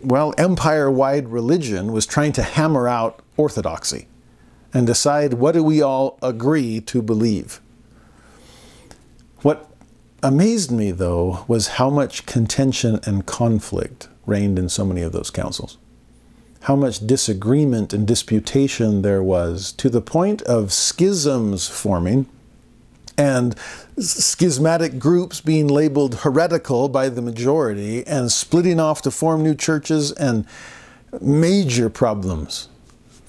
well empire-wide religion was trying to hammer out orthodoxy and decide what do we all agree to believe. What amazed me, though, was how much contention and conflict reigned in so many of those councils. How much disagreement and disputation there was to the point of schisms forming and schismatic groups being labeled heretical by the majority and splitting off to form new churches and major problems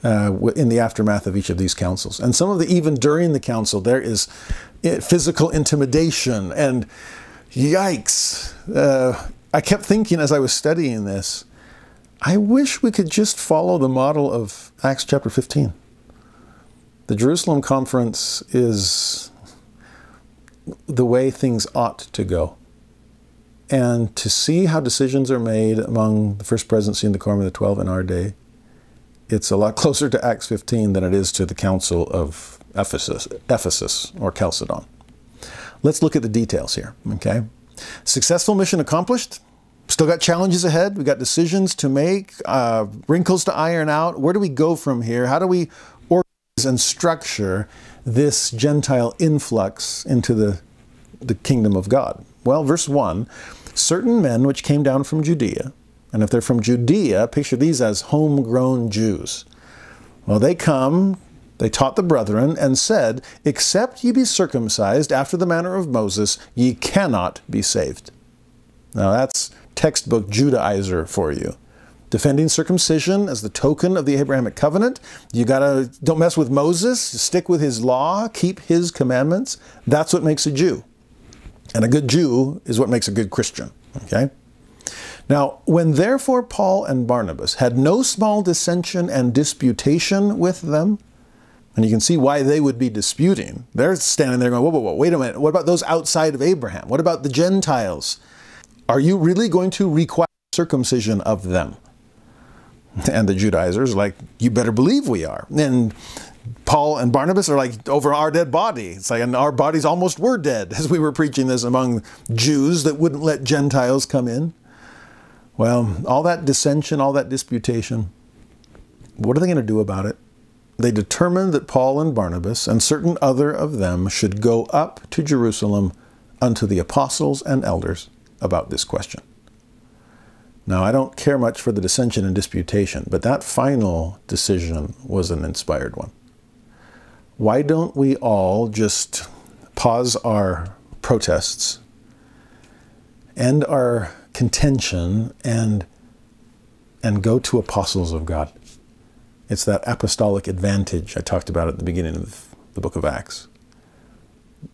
uh, in the aftermath of each of these councils. And some of the, even during the council, there is physical intimidation and yikes. Uh, I kept thinking as I was studying this, I wish we could just follow the model of Acts chapter 15. The Jerusalem conference is the way things ought to go. And to see how decisions are made among the First Presidency and the Quorum of the Twelve in our day, it's a lot closer to Acts 15 than it is to the Council of Ephesus, Ephesus or Chalcedon. Let's look at the details here, okay? Successful mission accomplished. Still got challenges ahead. We got decisions to make, uh, wrinkles to iron out. Where do we go from here? How do we organize and structure this Gentile influx into the, the kingdom of God? Well, verse 1 certain men which came down from Judea, and if they're from Judea, picture these as homegrown Jews. Well, they come they taught the brethren and said, Except ye be circumcised after the manner of Moses, ye cannot be saved. Now that's textbook Judaizer for you. Defending circumcision as the token of the Abrahamic covenant. You gotta, don't mess with Moses, stick with his law, keep his commandments. That's what makes a Jew. And a good Jew is what makes a good Christian. Okay? Now, when therefore Paul and Barnabas had no small dissension and disputation with them, and you can see why they would be disputing. They're standing there going, whoa, whoa, whoa, wait a minute. What about those outside of Abraham? What about the Gentiles? Are you really going to require circumcision of them? And the Judaizers like, you better believe we are. And Paul and Barnabas are like, over our dead body. It's like, and our bodies almost were dead as we were preaching this among Jews that wouldn't let Gentiles come in. Well, all that dissension, all that disputation, what are they going to do about it? They determined that Paul and Barnabas and certain other of them should go up to Jerusalem unto the apostles and elders about this question. Now, I don't care much for the dissension and disputation, but that final decision was an inspired one. Why don't we all just pause our protests, end our contention, and, and go to apostles of God? It's that apostolic advantage I talked about at the beginning of the book of Acts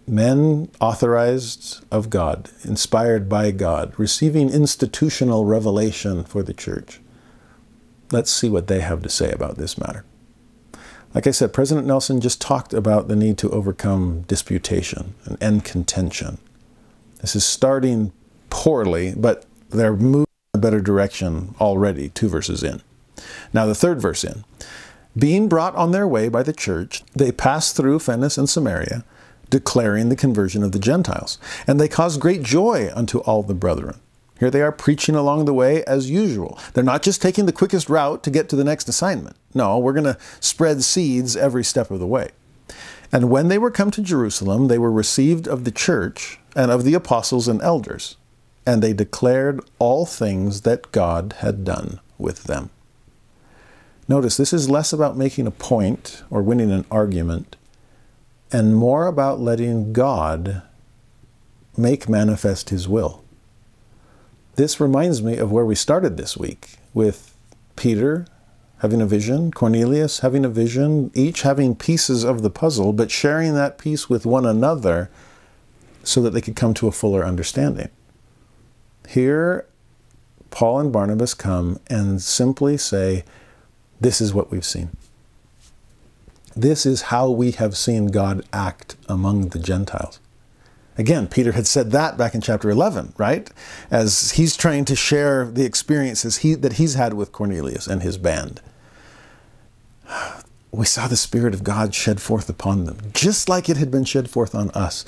men authorized of God, inspired by God, receiving institutional revelation for the church. Let's see what they have to say about this matter. Like I said, President Nelson just talked about the need to overcome disputation and end contention. This is starting poorly, but they're moving in a better direction already, two verses in. Now, the third verse in. Being brought on their way by the church, they passed through Phenice and Samaria declaring the conversion of the Gentiles. And they caused great joy unto all the brethren. Here they are preaching along the way as usual. They're not just taking the quickest route to get to the next assignment. No, we're going to spread seeds every step of the way. And when they were come to Jerusalem, they were received of the church and of the apostles and elders, and they declared all things that God had done with them. Notice this is less about making a point or winning an argument and more about letting God make manifest His will. This reminds me of where we started this week with Peter having a vision, Cornelius having a vision, each having pieces of the puzzle, but sharing that piece with one another so that they could come to a fuller understanding. Here, Paul and Barnabas come and simply say, This is what we've seen. This is how we have seen God act among the Gentiles. Again, Peter had said that back in chapter 11, right? As he's trying to share the experiences he, that he's had with Cornelius and his band. We saw the Spirit of God shed forth upon them, just like it had been shed forth on us.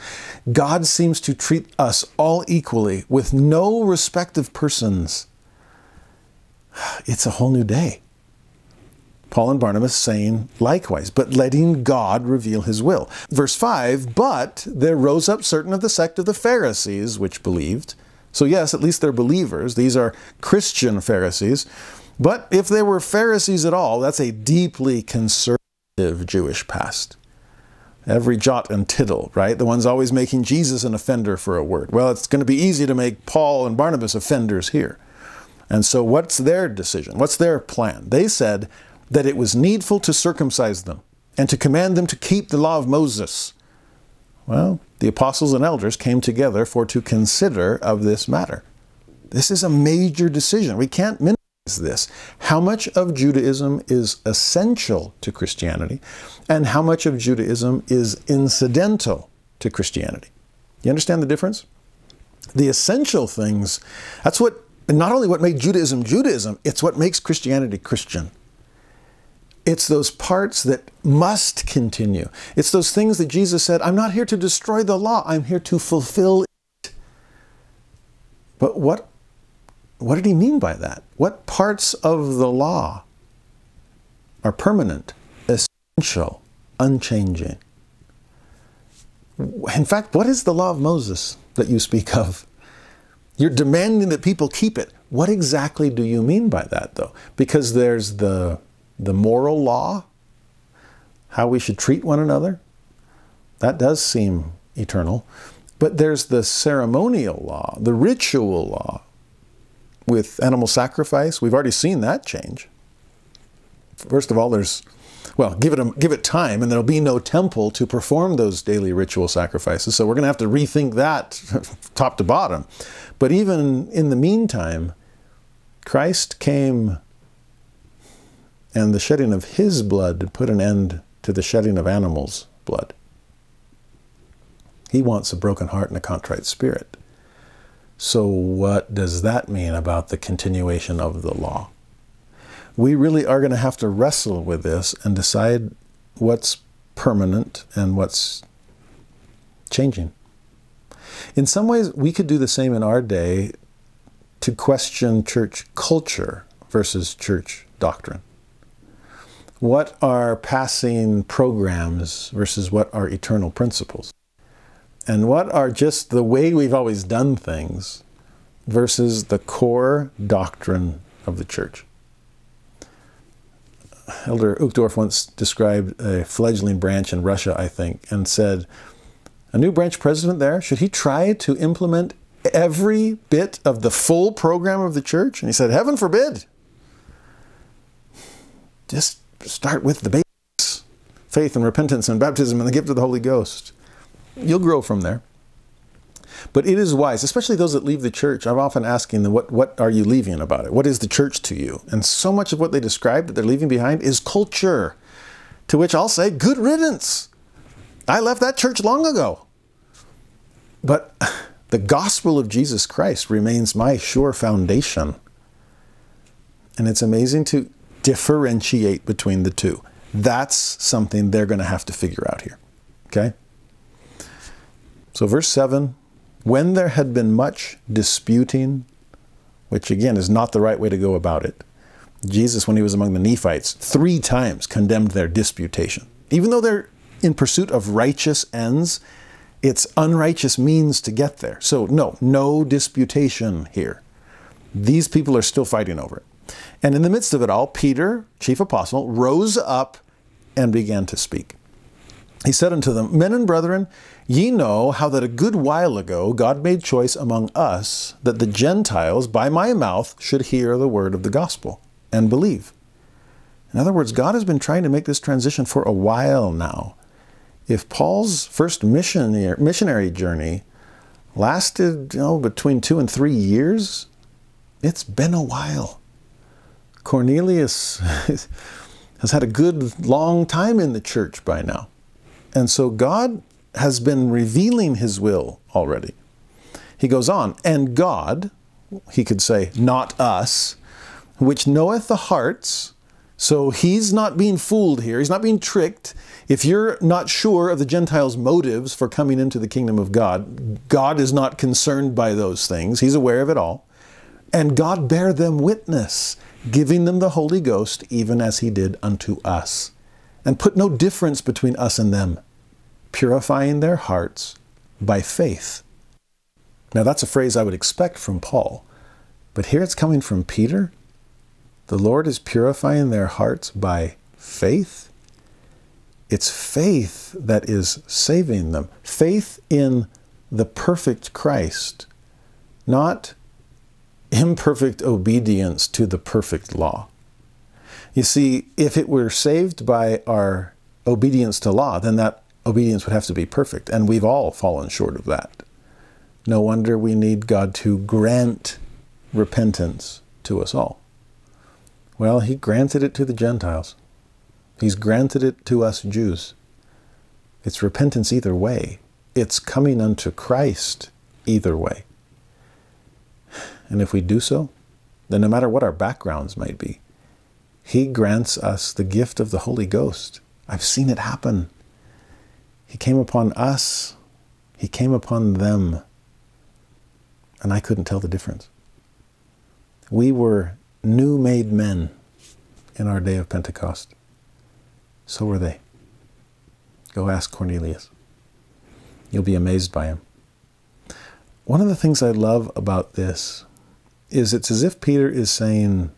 God seems to treat us all equally, with no respect of persons. It's a whole new day. Paul and Barnabas saying likewise, but letting God reveal his will. Verse 5 But there rose up certain of the sect of the Pharisees which believed. So, yes, at least they're believers. These are Christian Pharisees. But if they were Pharisees at all, that's a deeply conservative Jewish past. Every jot and tittle, right? The ones always making Jesus an offender for a word. Well, it's going to be easy to make Paul and Barnabas offenders here. And so, what's their decision? What's their plan? They said, that it was needful to circumcise them and to command them to keep the law of Moses. Well, the apostles and elders came together for to consider of this matter. This is a major decision. We can't minimize this. How much of Judaism is essential to Christianity and how much of Judaism is incidental to Christianity? You understand the difference? The essential things, that's what not only what made Judaism Judaism, it's what makes Christianity Christian. It's those parts that must continue. It's those things that Jesus said, I'm not here to destroy the law, I'm here to fulfill it. But what, what did he mean by that? What parts of the law are permanent, essential, unchanging? In fact, what is the law of Moses that you speak of? You're demanding that people keep it. What exactly do you mean by that, though? Because there's the the moral law, how we should treat one another, that does seem eternal. But there's the ceremonial law, the ritual law with animal sacrifice. We've already seen that change. First of all, there's, well, give it, a, give it time and there'll be no temple to perform those daily ritual sacrifices. So we're going to have to rethink that top to bottom. But even in the meantime, Christ came and the shedding of his blood put an end to the shedding of animals' blood. He wants a broken heart and a contrite spirit. So, what does that mean about the continuation of the law? We really are going to have to wrestle with this and decide what's permanent and what's changing. In some ways, we could do the same in our day to question church culture versus church doctrine. What are passing programs versus what are eternal principles? And what are just the way we've always done things versus the core doctrine of the church? Elder Uchtdorf once described a fledgling branch in Russia, I think, and said, a new branch president there, should he try to implement every bit of the full program of the church? And he said, Heaven forbid. Just start with the basics faith and repentance and baptism and the gift of the Holy Ghost. You'll grow from there. But it is wise, especially those that leave the church. I'm often asking them, what, what are you leaving about it? What is the church to you? And so much of what they describe that they're leaving behind is culture, to which I'll say, good riddance. I left that church long ago. But the gospel of Jesus Christ remains my sure foundation. And it's amazing to differentiate between the two. That's something they're going to have to figure out here. Okay? So, verse 7 when there had been much disputing, which again is not the right way to go about it, Jesus, when he was among the Nephites, three times condemned their disputation. Even though they're in pursuit of righteous ends, it's unrighteous means to get there. So, no, no disputation here. These people are still fighting over it. And in the midst of it all, Peter, chief apostle, rose up and began to speak. He said unto them, Men and brethren, ye know how that a good while ago God made choice among us that the Gentiles by my mouth should hear the word of the gospel and believe. In other words, God has been trying to make this transition for a while now if Paul's first missionary, missionary journey lasted you know, between two and three years, it's been a while. Cornelius has had a good long time in the church by now. And so God has been revealing his will already. He goes on, and God, he could say, not us, which knoweth the hearts. So he's not being fooled here. He's not being tricked. If you're not sure of the Gentiles' motives for coming into the kingdom of God, God is not concerned by those things. He's aware of it all. And God bear them witness, giving them the Holy Ghost, even as He did unto us, and put no difference between us and them, purifying their hearts by faith. Now, that's a phrase I would expect from Paul, but here it's coming from Peter. The Lord is purifying their hearts by faith. It's faith that is saving them. Faith in the perfect Christ, not imperfect obedience to the perfect law. You see, if it were saved by our obedience to law, then that obedience would have to be perfect, and we've all fallen short of that. No wonder we need God to grant repentance to us all. Well, He granted it to the Gentiles. He's granted it to us Jews. It's repentance either way. It's coming unto Christ either way. And if we do so, then no matter what our backgrounds might be, He grants us the gift of the Holy Ghost. I've seen it happen. He came upon us, He came upon them, and I couldn't tell the difference. We were new made men in our day of Pentecost. So were they. Go ask Cornelius. You'll be amazed by him. One of the things I love about this is it's as if Peter is saying,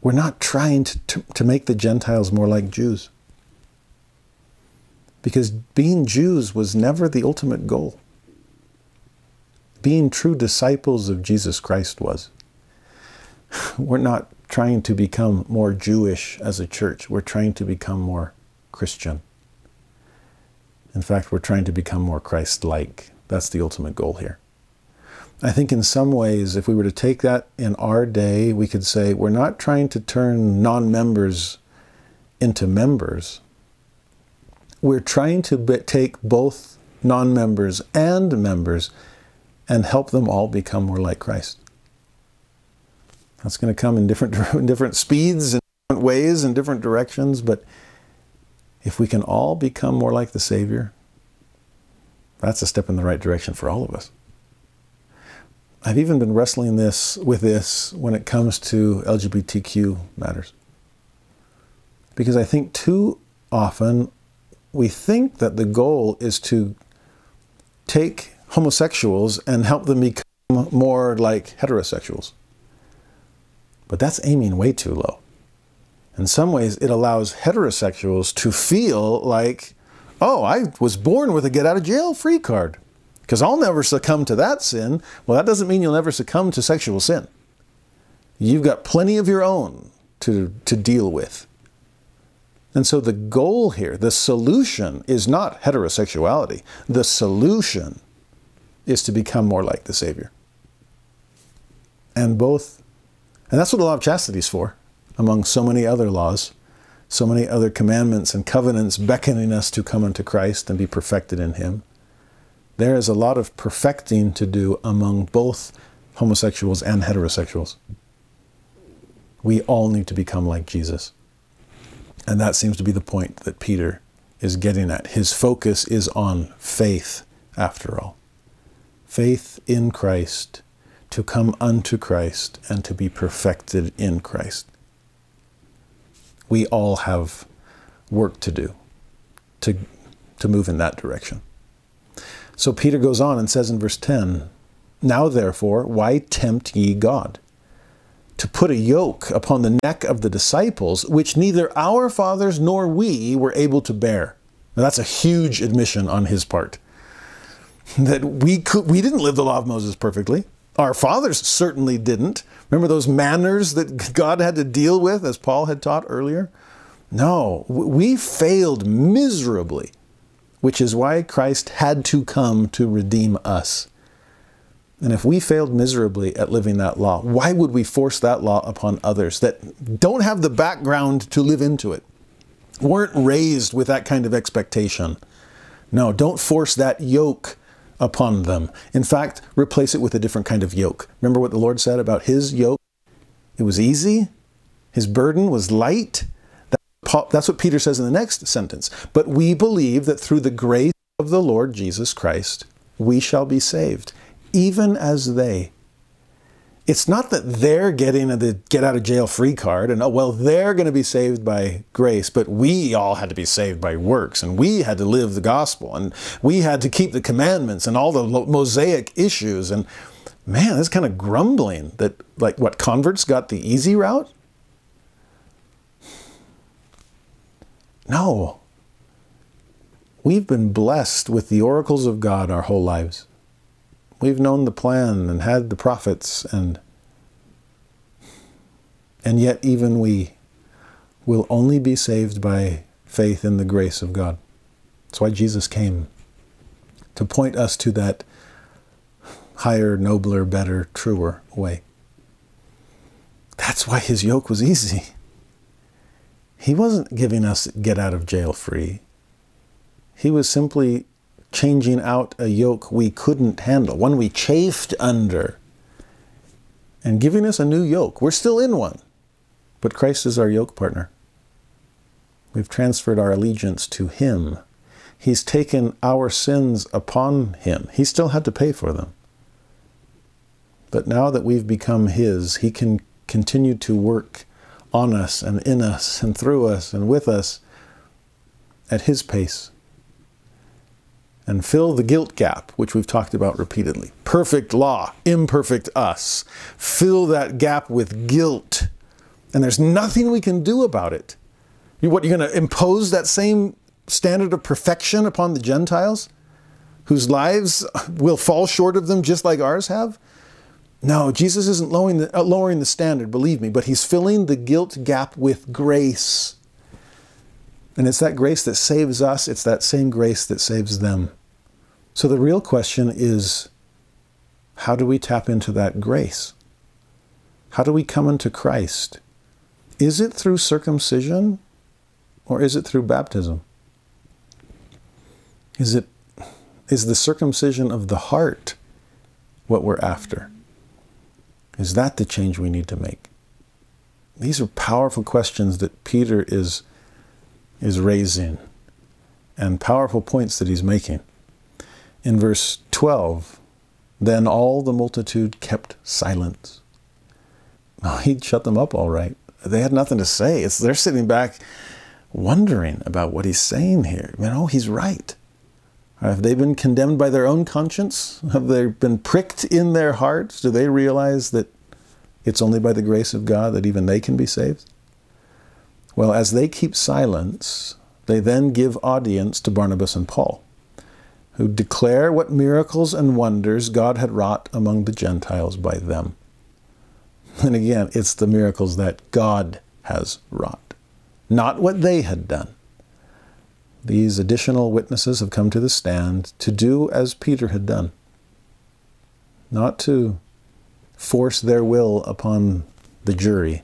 We're not trying to, to, to make the Gentiles more like Jews. Because being Jews was never the ultimate goal. Being true disciples of Jesus Christ was. We're not trying to become more Jewish as a church. We're trying to become more Christian. In fact, we're trying to become more Christ like. That's the ultimate goal here. I think in some ways, if we were to take that in our day, we could say we're not trying to turn non members into members. We're trying to be- take both non members and members and help them all become more like Christ. That's going to come in different, different speeds and different ways and different directions. But if we can all become more like the Savior, that's a step in the right direction for all of us. I've even been wrestling this with this when it comes to LGBTQ matters. Because I think too often we think that the goal is to take homosexuals and help them become more like heterosexuals. But that's aiming way too low. In some ways, it allows heterosexuals to feel like, oh, I was born with a get out of jail free card because I'll never succumb to that sin. Well, that doesn't mean you'll never succumb to sexual sin. You've got plenty of your own to, to deal with. And so the goal here, the solution is not heterosexuality. The solution is to become more like the Savior. And both, and that's what the law of chastity is for, among so many other laws, so many other commandments and covenants beckoning us to come unto Christ and be perfected in Him. There is a lot of perfecting to do among both homosexuals and heterosexuals. We all need to become like Jesus. And that seems to be the point that Peter is getting at. His focus is on faith, after all. Faith in Christ, to come unto Christ, and to be perfected in Christ. We all have work to do to, to move in that direction. So Peter goes on and says in verse 10 Now therefore, why tempt ye God? to put a yoke upon the neck of the disciples, which neither our fathers nor we were able to bear. Now that's a huge admission on his part. That we could we didn't live the law of Moses perfectly. Our fathers certainly didn't. Remember those manners that God had to deal with, as Paul had taught earlier? No, we failed miserably, which is why Christ had to come to redeem us. And if we failed miserably at living that law, why would we force that law upon others that don't have the background to live into it? Weren't raised with that kind of expectation. No, don't force that yoke upon them. In fact, replace it with a different kind of yoke. Remember what the Lord said about his yoke? It was easy, his burden was light. That's what Peter says in the next sentence. But we believe that through the grace of the Lord Jesus Christ, we shall be saved even as they. It's not that they're getting the get out of jail free card and, oh, well, they're going to be saved by grace, but we all had to be saved by works and we had to live the gospel and we had to keep the commandments and all the Mosaic issues. And man, it's kind of grumbling that, like, what, converts got the easy route? No. We've been blessed with the oracles of God our whole lives. We've known the plan and had the prophets and and yet even we will only be saved by faith in the grace of God. That's why Jesus came to point us to that higher, nobler, better, truer way. That's why his yoke was easy. He wasn't giving us get out of jail free. He was simply changing out a yoke we couldn't handle, one we chafed under, and giving us a new yoke. We're still in one, but Christ is our yoke partner. We've transferred our allegiance to Him. He's taken our sins upon Him. He still had to pay for them. But now that we've become His, He can continue to work on us and in us and through us and with us at His pace and fill the guilt gap, which we've talked about repeatedly. Perfect law, imperfect us. Fill that gap with guilt. And there's nothing we can do about it. You, what, you're going to impose that same standard of perfection upon the Gentiles, whose lives will fall short of them just like ours have? No, Jesus isn't lowering the, uh, lowering the standard, believe me, but he's filling the guilt gap with grace. And it's that grace that saves us, it's that same grace that saves them. So the real question is how do we tap into that grace? How do we come into Christ? Is it through circumcision or is it through baptism? Is it is the circumcision of the heart what we're after? Is that the change we need to make? These are powerful questions that Peter is is raising and powerful points that he's making. In verse 12, then all the multitude kept silence. Oh, he'd shut them up all right. They had nothing to say. It's, they're sitting back wondering about what he's saying here. You know, he's right. Uh, have they been condemned by their own conscience? Have they been pricked in their hearts? Do they realize that it's only by the grace of God that even they can be saved? Well, as they keep silence, they then give audience to Barnabas and Paul, who declare what miracles and wonders God had wrought among the Gentiles by them. And again, it's the miracles that God has wrought, not what they had done. These additional witnesses have come to the stand to do as Peter had done, not to force their will upon the jury,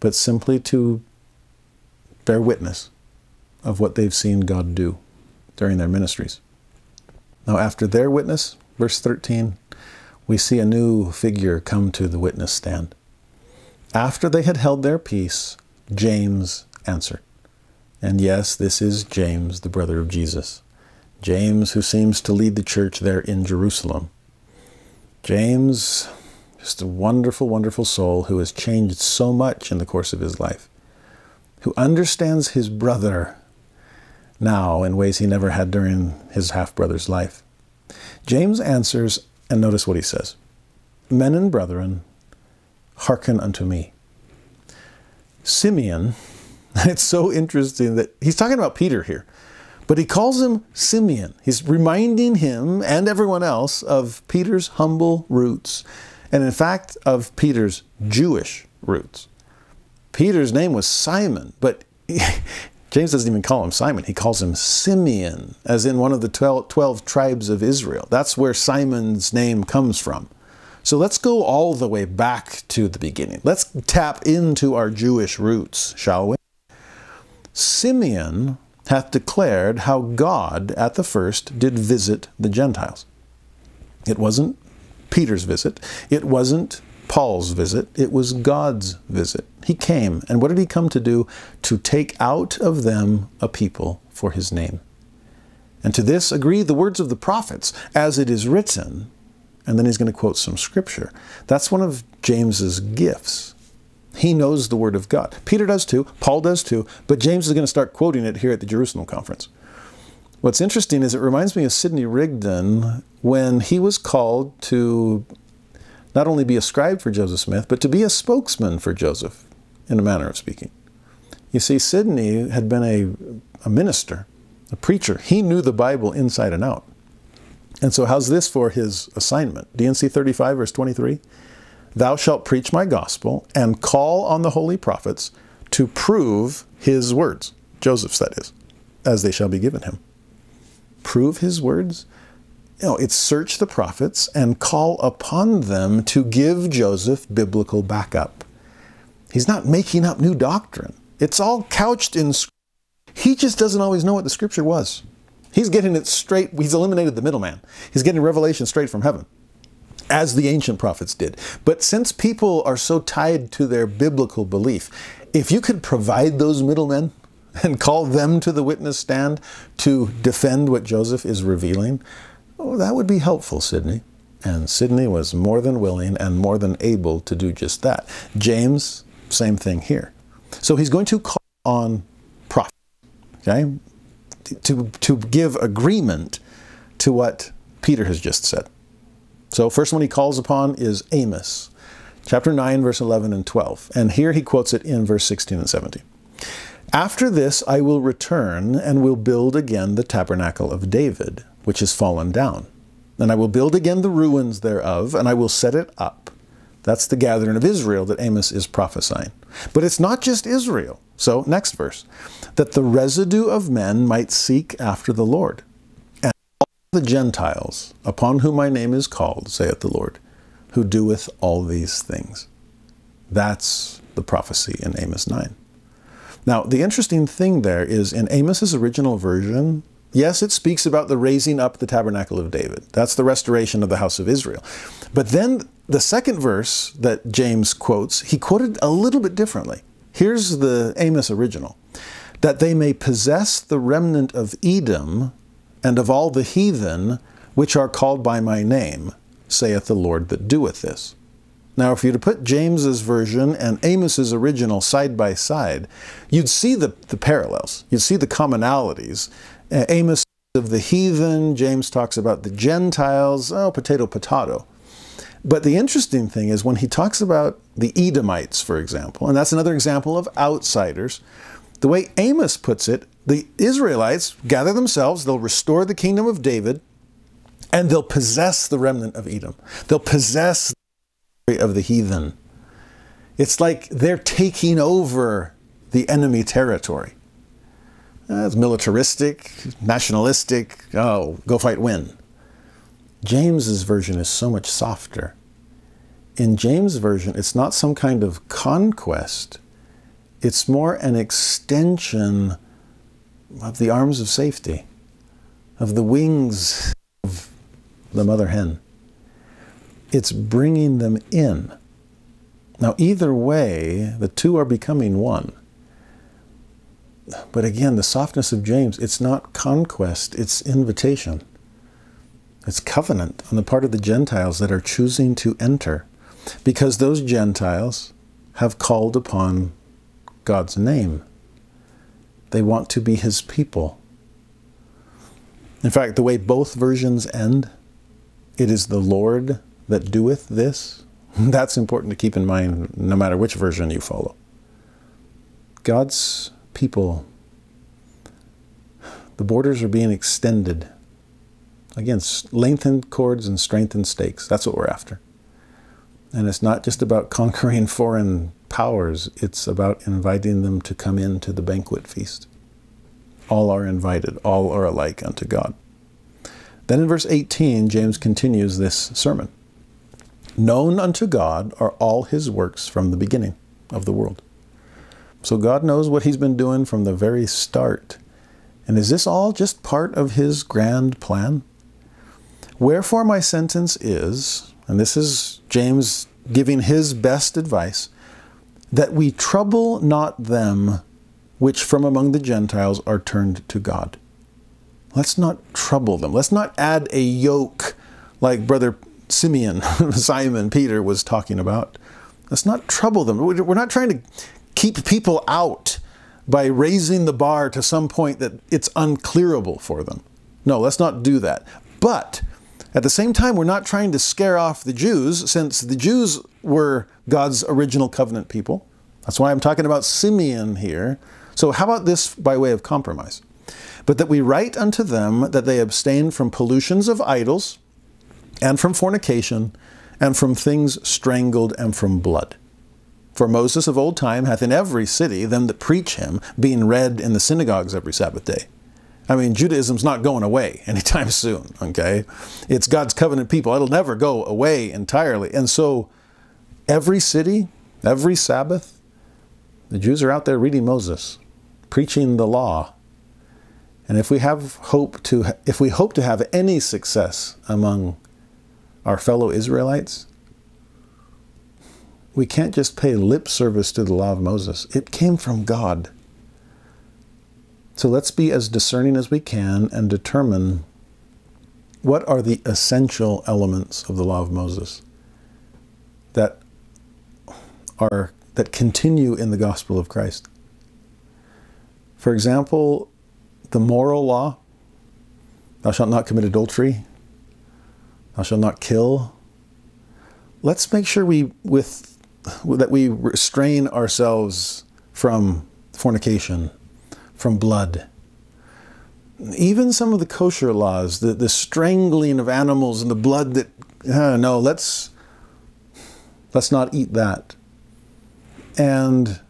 but simply to bear witness of what they've seen God do during their ministries. Now, after their witness, verse 13, we see a new figure come to the witness stand. After they had held their peace, James answered. And yes, this is James, the brother of Jesus. James, who seems to lead the church there in Jerusalem. James, just a wonderful, wonderful soul who has changed so much in the course of his life, who understands his brother now in ways he never had during his half brother's life. James answers, and notice what he says Men and brethren, hearken unto me. Simeon, it's so interesting that he's talking about Peter here, but he calls him Simeon. He's reminding him and everyone else of Peter's humble roots, and in fact, of Peter's Jewish roots. Peter's name was Simon, but James doesn't even call him Simon. He calls him Simeon, as in one of the 12, 12, tribes of Israel. That's where Simon's name comes from. So let's go all the way back to the beginning. Let's tap into our Jewish roots, shall we? Simeon hath declared how God at the first did visit the Gentiles. It wasn't Peter's visit, it wasn't Paul's visit, it was God's visit. He came, and what did he come to do? To take out of them a people for his name. And to this agree the words of the prophets, as it is written. And then he's going to quote some scripture. That's one of James's gifts. He knows the word of God. Peter does too, Paul does too, but James is going to start quoting it here at the Jerusalem conference. What's interesting is it reminds me of Sidney Rigdon when he was called to not only be a scribe for Joseph Smith, but to be a spokesman for Joseph, in a manner of speaking. You see, Sidney had been a, a minister, a preacher. He knew the Bible inside and out. And so, how's this for his assignment? D&C 35, verse 23 Thou shalt preach my gospel and call on the holy prophets to prove his words, Joseph's that is, as they shall be given him. Prove his words you know, it's search the prophets and call upon them to give Joseph biblical backup. He's not making up new doctrine. It's all couched in He just doesn't always know what the scripture was. He's getting it straight. He's eliminated the middleman. He's getting revelation straight from heaven, as the ancient prophets did. But since people are so tied to their biblical belief, if you could provide those middlemen and call them to the witness stand to defend what Joseph is revealing, Oh, that would be helpful, Sidney. And Sidney was more than willing and more than able to do just that. James, same thing here. So he's going to call on prophets, okay, to, to give agreement to what Peter has just said. So first one he calls upon is Amos, chapter 9, verse 11 and 12. And here he quotes it in verse 16 and 17. After this I will return and will build again the tabernacle of David which is fallen down. And I will build again the ruins thereof, and I will set it up. That's the gathering of Israel that Amos is prophesying. But it's not just Israel. So, next verse. That the residue of men might seek after the Lord. The Gentiles, upon whom my name is called, saith the Lord, who doeth all these things. That's the prophecy in Amos 9. Now, the interesting thing there is in Amos's original version, Yes, it speaks about the raising up the tabernacle of David. That's the restoration of the house of Israel. But then the second verse that James quotes, he quoted a little bit differently. Here's the Amos original that they may possess the remnant of Edom and of all the heathen which are called by my name, saith the Lord that doeth this. Now, if you were to put James's version and Amos's original side by side, you'd see the, the parallels. You'd see the commonalities. Uh, Amos of the heathen, James talks about the Gentiles, oh, potato, potato. But the interesting thing is when he talks about the Edomites, for example, and that's another example of outsiders, the way Amos puts it, the Israelites gather themselves, they'll restore the kingdom of David, and they'll possess the remnant of Edom. They'll possess the of the heathen. It's like they're taking over the enemy territory. Uh, it's militaristic, nationalistic. Oh, go fight, win. James's version is so much softer. In James' version, it's not some kind of conquest. It's more an extension of the arms of safety, of the wings of the mother hen. It's bringing them in. Now, either way, the two are becoming one. But again, the softness of James, it's not conquest, it's invitation. It's covenant on the part of the Gentiles that are choosing to enter because those Gentiles have called upon God's name. They want to be his people. In fact, the way both versions end, it is the Lord that doeth this. That's important to keep in mind no matter which version you follow. God's people, the borders are being extended. Again, lengthened cords and strengthened stakes. That's what we're after. And it's not just about conquering foreign powers, it's about inviting them to come into the banquet feast. All are invited, all are alike unto God. Then in verse 18, James continues this sermon. Known unto God are all his works from the beginning of the world. So God knows what he's been doing from the very start. And is this all just part of his grand plan? Wherefore my sentence is, and this is James giving his best advice, that we trouble not them which from among the Gentiles are turned to God. Let's not trouble them. Let's not add a yoke like Brother Simeon, Simon Peter was talking about. Let's not trouble them. We're not trying to keep people out by raising the bar to some point that it's unclearable for them. No, let's not do that. But at the same time, we're not trying to scare off the Jews, since the Jews were God's original covenant people. That's why I'm talking about Simeon here. So, how about this by way of compromise? But that we write unto them that they abstain from pollutions of idols, and from fornication, and from things strangled, and from blood. For Moses of old time hath in every city them that preach him, being read in the synagogues every Sabbath day. I mean, Judaism's not going away anytime soon, okay? It's God's covenant people. It'll never go away entirely. And so, every city, every Sabbath, the Jews are out there reading Moses, preaching the law. And if we have hope to if we hope to have any success among our fellow Israelites, we can't just pay lip service to the law of Moses. It came from God. So let's be as discerning as we can and determine what are the essential elements of the law of Moses that are that continue in the gospel of Christ. For example, the moral law, thou shalt not commit adultery, thou shalt not kill. Let's make sure we with that we restrain ourselves from fornication, from blood. Even some of the kosher laws, the, the strangling of animals and the blood that, uh, no, let's, let's not eat that. And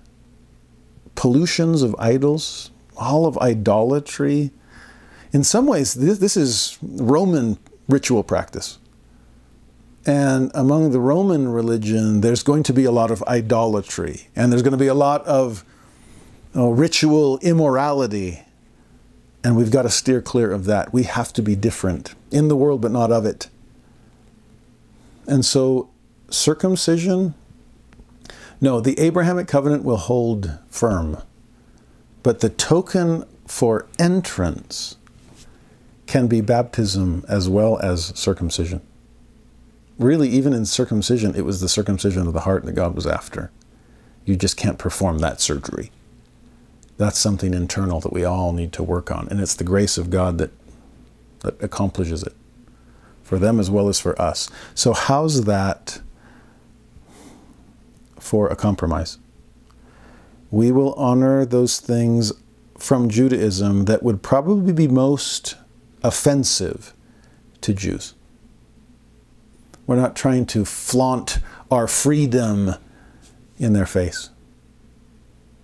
pollutions of idols, all of idolatry. In some ways, this, this is Roman ritual practice. And among the Roman religion, there's going to be a lot of idolatry, and there's going to be a lot of oh, ritual immorality. And we've got to steer clear of that. We have to be different in the world, but not of it. And so, circumcision, no, the Abrahamic covenant will hold firm. But the token for entrance can be baptism as well as circumcision. really, even in circumcision, it was the circumcision of the heart that God was after. You just can't perform that surgery. That's something internal that we all need to work on. And it's the grace of God that, that accomplishes it for them as well as for us. So, how's that for a compromise? We will honor those things from Judaism that would probably be most offensive to Jews. We're not trying to flaunt our freedom in their face.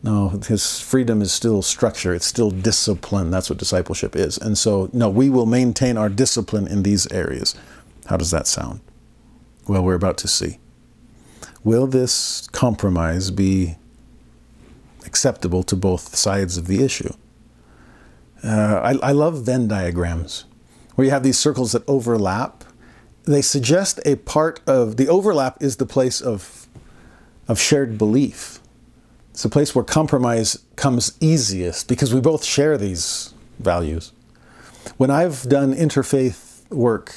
No, his freedom is still structure, it's still discipline. That's what discipleship is. And so, no, we will maintain our discipline in these areas. How does that sound? Well, we're about to see. Will this compromise be acceptable to both sides of the issue? Uh, I, I love Venn diagrams where you have these circles that overlap. They suggest a part of the overlap is the place of, of shared belief it's a place where compromise comes easiest because we both share these values. When I've done interfaith work,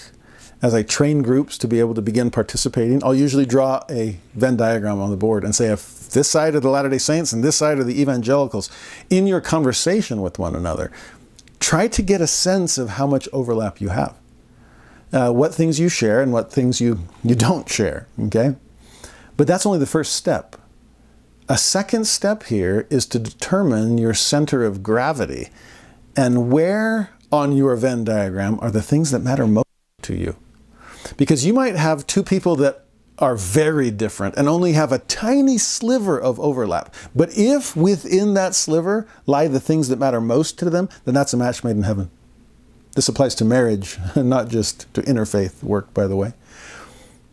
as I train groups to be able to begin participating, I'll usually draw a Venn diagram on the board and say, if this side of the Latter day Saints and this side of the evangelicals, in your conversation with one another, try to get a sense of how much overlap you have. Uh, what things you share and what things you, you don't share, okay? But that's only the first step. A second step here is to determine your center of gravity and where on your Venn diagram are the things that matter most to you. Because you might have two people that are very different and only have a tiny sliver of overlap. But if within that sliver lie the things that matter most to them, then that's a match made in heaven. This applies to marriage, not just to interfaith work, by the way.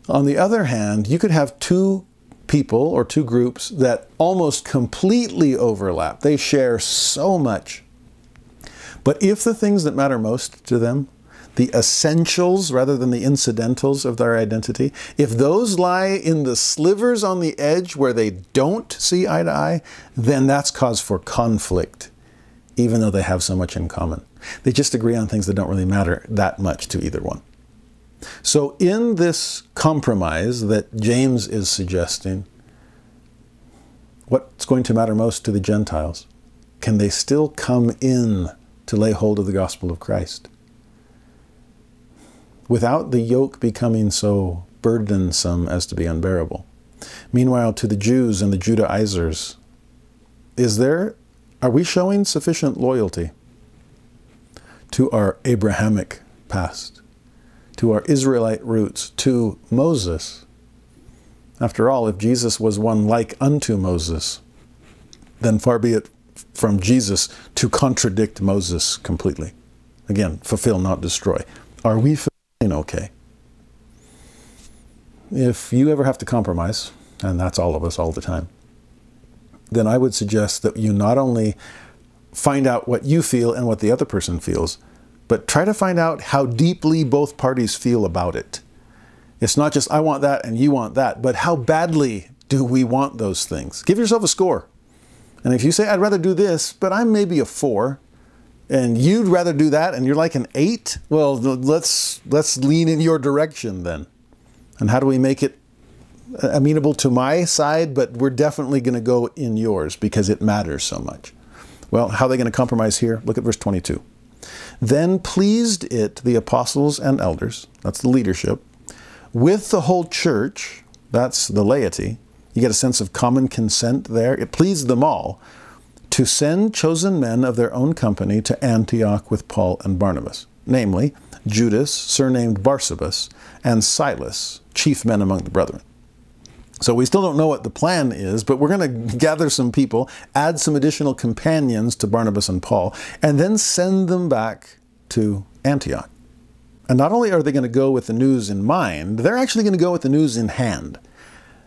On the other hand, you could have two people or two groups that almost completely overlap. They share so much. But if the things that matter most to them, the essentials rather than the incidentals of their identity, if those lie in the slivers on the edge where they don't see eye to eye, then that's cause for conflict, even though they have so much in common. They just agree on things that don't really matter that much to either one. So, in this compromise that James is suggesting, what's going to matter most to the Gentiles? Can they still come in to lay hold of the gospel of Christ? Without the yoke becoming so burdensome as to be unbearable. Meanwhile, to the Jews and the Judaizers, is there, are we showing sufficient loyalty to our Abrahamic past? To our Israelite roots, to Moses. After all, if Jesus was one like unto Moses, then far be it from Jesus to contradict Moses completely. Again, fulfill, not destroy. Are we fulfilling okay? If you ever have to compromise, and that's all of us all the time, then I would suggest that you not only find out what you feel and what the other person feels, but try to find out how deeply both parties feel about it. It's not just I want that and you want that, but how badly do we want those things? Give yourself a score. And if you say, I'd rather do this, but I'm maybe a four, and you'd rather do that and you're like an eight, well, let's, let's lean in your direction then. And how do we make it uh, amenable to my side, but we're definitely going to go in yours because it matters so much? Well, how are they going to compromise here? Look at verse 22. Then pleased it the apostles and elders, that's the leadership, with the whole church, that's the laity. You get a sense of common consent there. It pleased them all to send chosen men of their own company to Antioch with Paul and Barnabas, namely Judas, surnamed Barsabas, and Silas, chief men among the brethren. So we still don't know what the plan is, but we're going to gather some people, add some additional companions to Barnabas and Paul, and then send them back to Antioch. And not only are they going to go with the news in mind, they're actually going to go with the news in hand.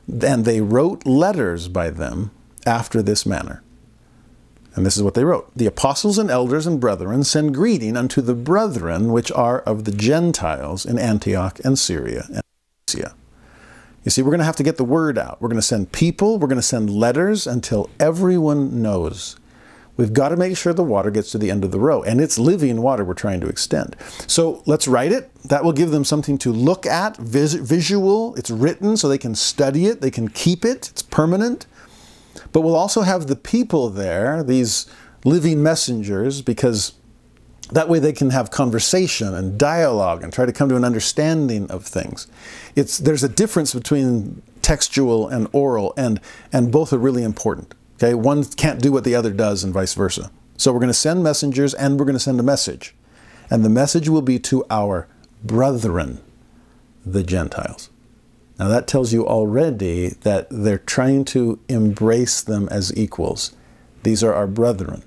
And they wrote letters by them after this manner. And this is what they wrote The apostles and elders and brethren send greeting unto the brethren which are of the Gentiles in Antioch and Syria and Asia. You see, we're going to have to get the word out. We're going to send people, we're going to send letters until everyone knows We've got to make sure the water gets to the end of the row, and it's living water we're trying to extend. So let's write it. That will give them something to look at, vis- visual. It's written so they can study it, they can keep it, it's permanent. But we'll also have the people there, these living messengers, because that way they can have conversation and dialogue and try to come to an understanding of things. It's, there's a difference between textual and oral, and, and both are really important. Okay, one can't do what the other does, and vice versa. So we're going to send messengers and we're going to send a message. And the message will be to our brethren, the Gentiles. Now that tells you already that they're trying to embrace them as equals. These are our brethren.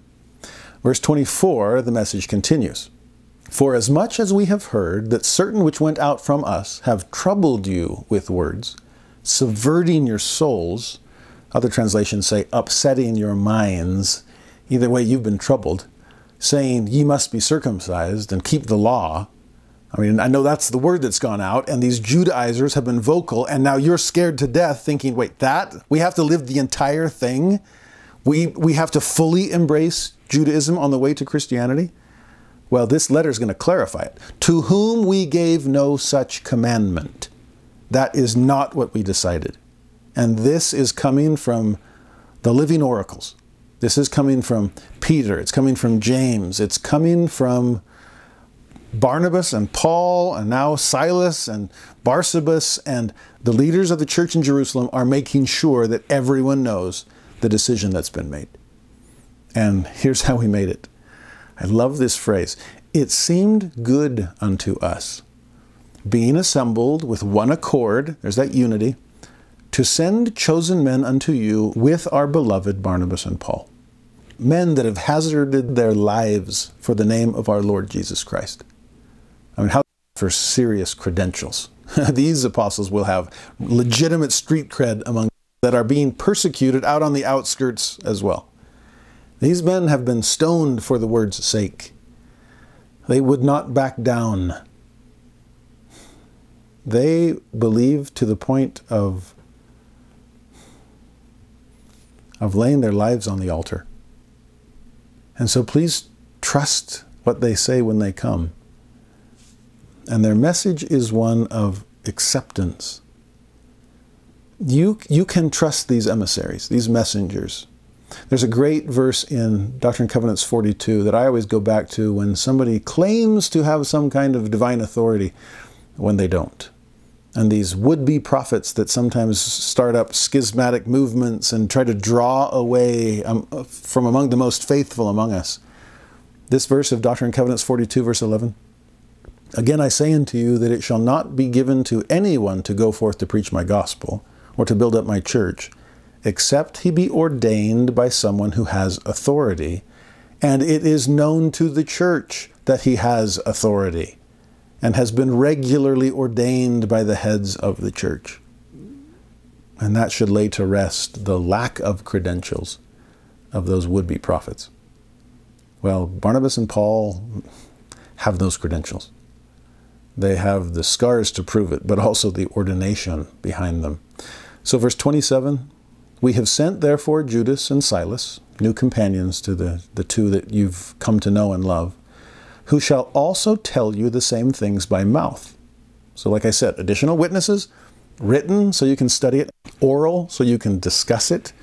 Verse 24, the message continues. For as much as we have heard that certain which went out from us have troubled you with words, subverting your souls, other translations say, upsetting your minds. Either way, you've been troubled. Saying, Ye must be circumcised and keep the law. I mean, I know that's the word that's gone out, and these Judaizers have been vocal, and now you're scared to death thinking, wait, that? We have to live the entire thing? We, we have to fully embrace Judaism on the way to Christianity? Well, this letter is going to clarify it. To whom we gave no such commandment. That is not what we decided. And this is coming from the living oracles. This is coming from Peter. It's coming from James. It's coming from Barnabas and Paul and now Silas and Barsabas and the leaders of the church in Jerusalem are making sure that everyone knows the decision that's been made. And here's how we made it. I love this phrase. It seemed good unto us, being assembled with one accord, there's that unity, to send chosen men unto you with our beloved Barnabas and Paul, men that have hazarded their lives for the name of our Lord Jesus Christ. I mean, how for serious credentials. These apostles will have legitimate street cred among that are being persecuted out on the outskirts as well. These men have been stoned for the word's sake. They would not back down. They believe to the point of of laying their lives on the altar. And so please trust what they say when they come. And their message is one of acceptance. You, you can trust these emissaries, these messengers. There's a great verse in Doctrine and Covenants 42 that I always go back to when somebody claims to have some kind of divine authority when they don't and these would be prophets that sometimes start up schismatic movements and try to draw away um, from among the most faithful among us. This verse of Doctrine and Covenants 42, verse 11. Again, I say unto you that it shall not be given to anyone to go forth to preach my gospel or to build up my church, except he be ordained by someone who has authority, and it is known to the church that he has authority and has been regularly ordained by the heads of the church. And that should lay to rest the lack of credentials of those would be prophets. Well, Barnabas and Paul have those credentials. They have the scars to prove it, but also the ordination behind them. So, verse 27 We have sent, therefore, Judas and Silas, new companions to the, the two that you've come to know and love who shall also tell you the same things by mouth. So, like I said, additional witnesses, written so you can study it, oral so you can discuss it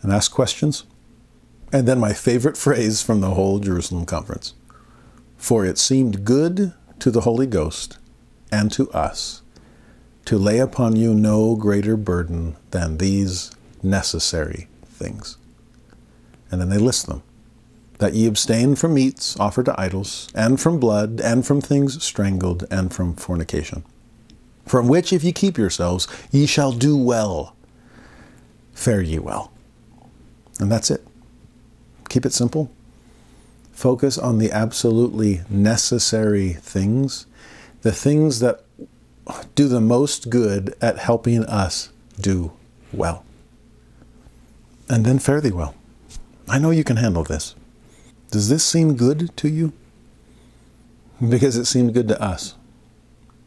and ask questions. And then my favorite phrase from the whole Jerusalem conference For it seemed good to the Holy Ghost and to us to lay upon you no greater burden than these necessary things. And then they list them that ye abstain from meats offered to idols, and from blood, and from things strangled, and from fornication. From which, if ye keep yourselves, ye shall do well. Fare ye well. And that's it. Keep it simple. Focus on the absolutely necessary things, the things that do the most good at helping us do well. And then fare thee well. I know you can handle this. Does this seem good to you? Because it seemed good to us.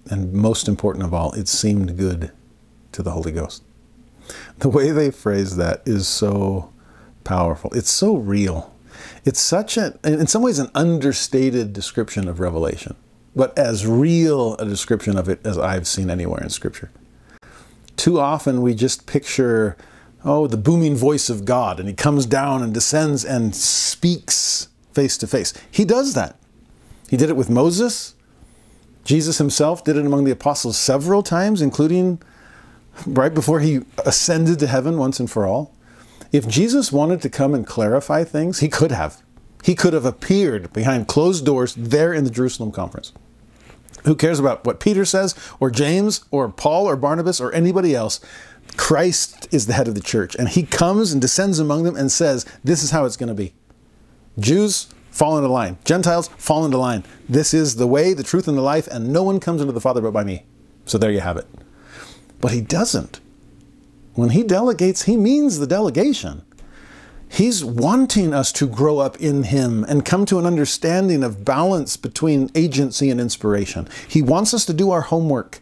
And most important of all, it seemed good to the Holy Ghost. The way they phrase that is so powerful. It's so real. It's such a, in some ways, an understated description of Revelation, but as real a description of it as I've seen anywhere in Scripture. Too often we just picture, oh, the booming voice of God, and he comes down and descends and speaks face to face. He does that. He did it with Moses. Jesus himself did it among the apostles several times, including right before he ascended to heaven once and for all. If Jesus wanted to come and clarify things, he could have. He could have appeared behind closed doors there in the Jerusalem conference. Who cares about what Peter says, or James, or Paul, or Barnabas, or anybody else? Christ is the head of the church, and he comes and descends among them and says, This is how it's going to be. Jews, fall into line. Gentiles, fall into line. This is the way, the truth, and the life, and no one comes into the Father but by me. So there you have it. But he doesn't. When he delegates, he means the delegation. He's wanting us to grow up in him and come to an understanding of balance between agency and inspiration. He wants us to do our homework.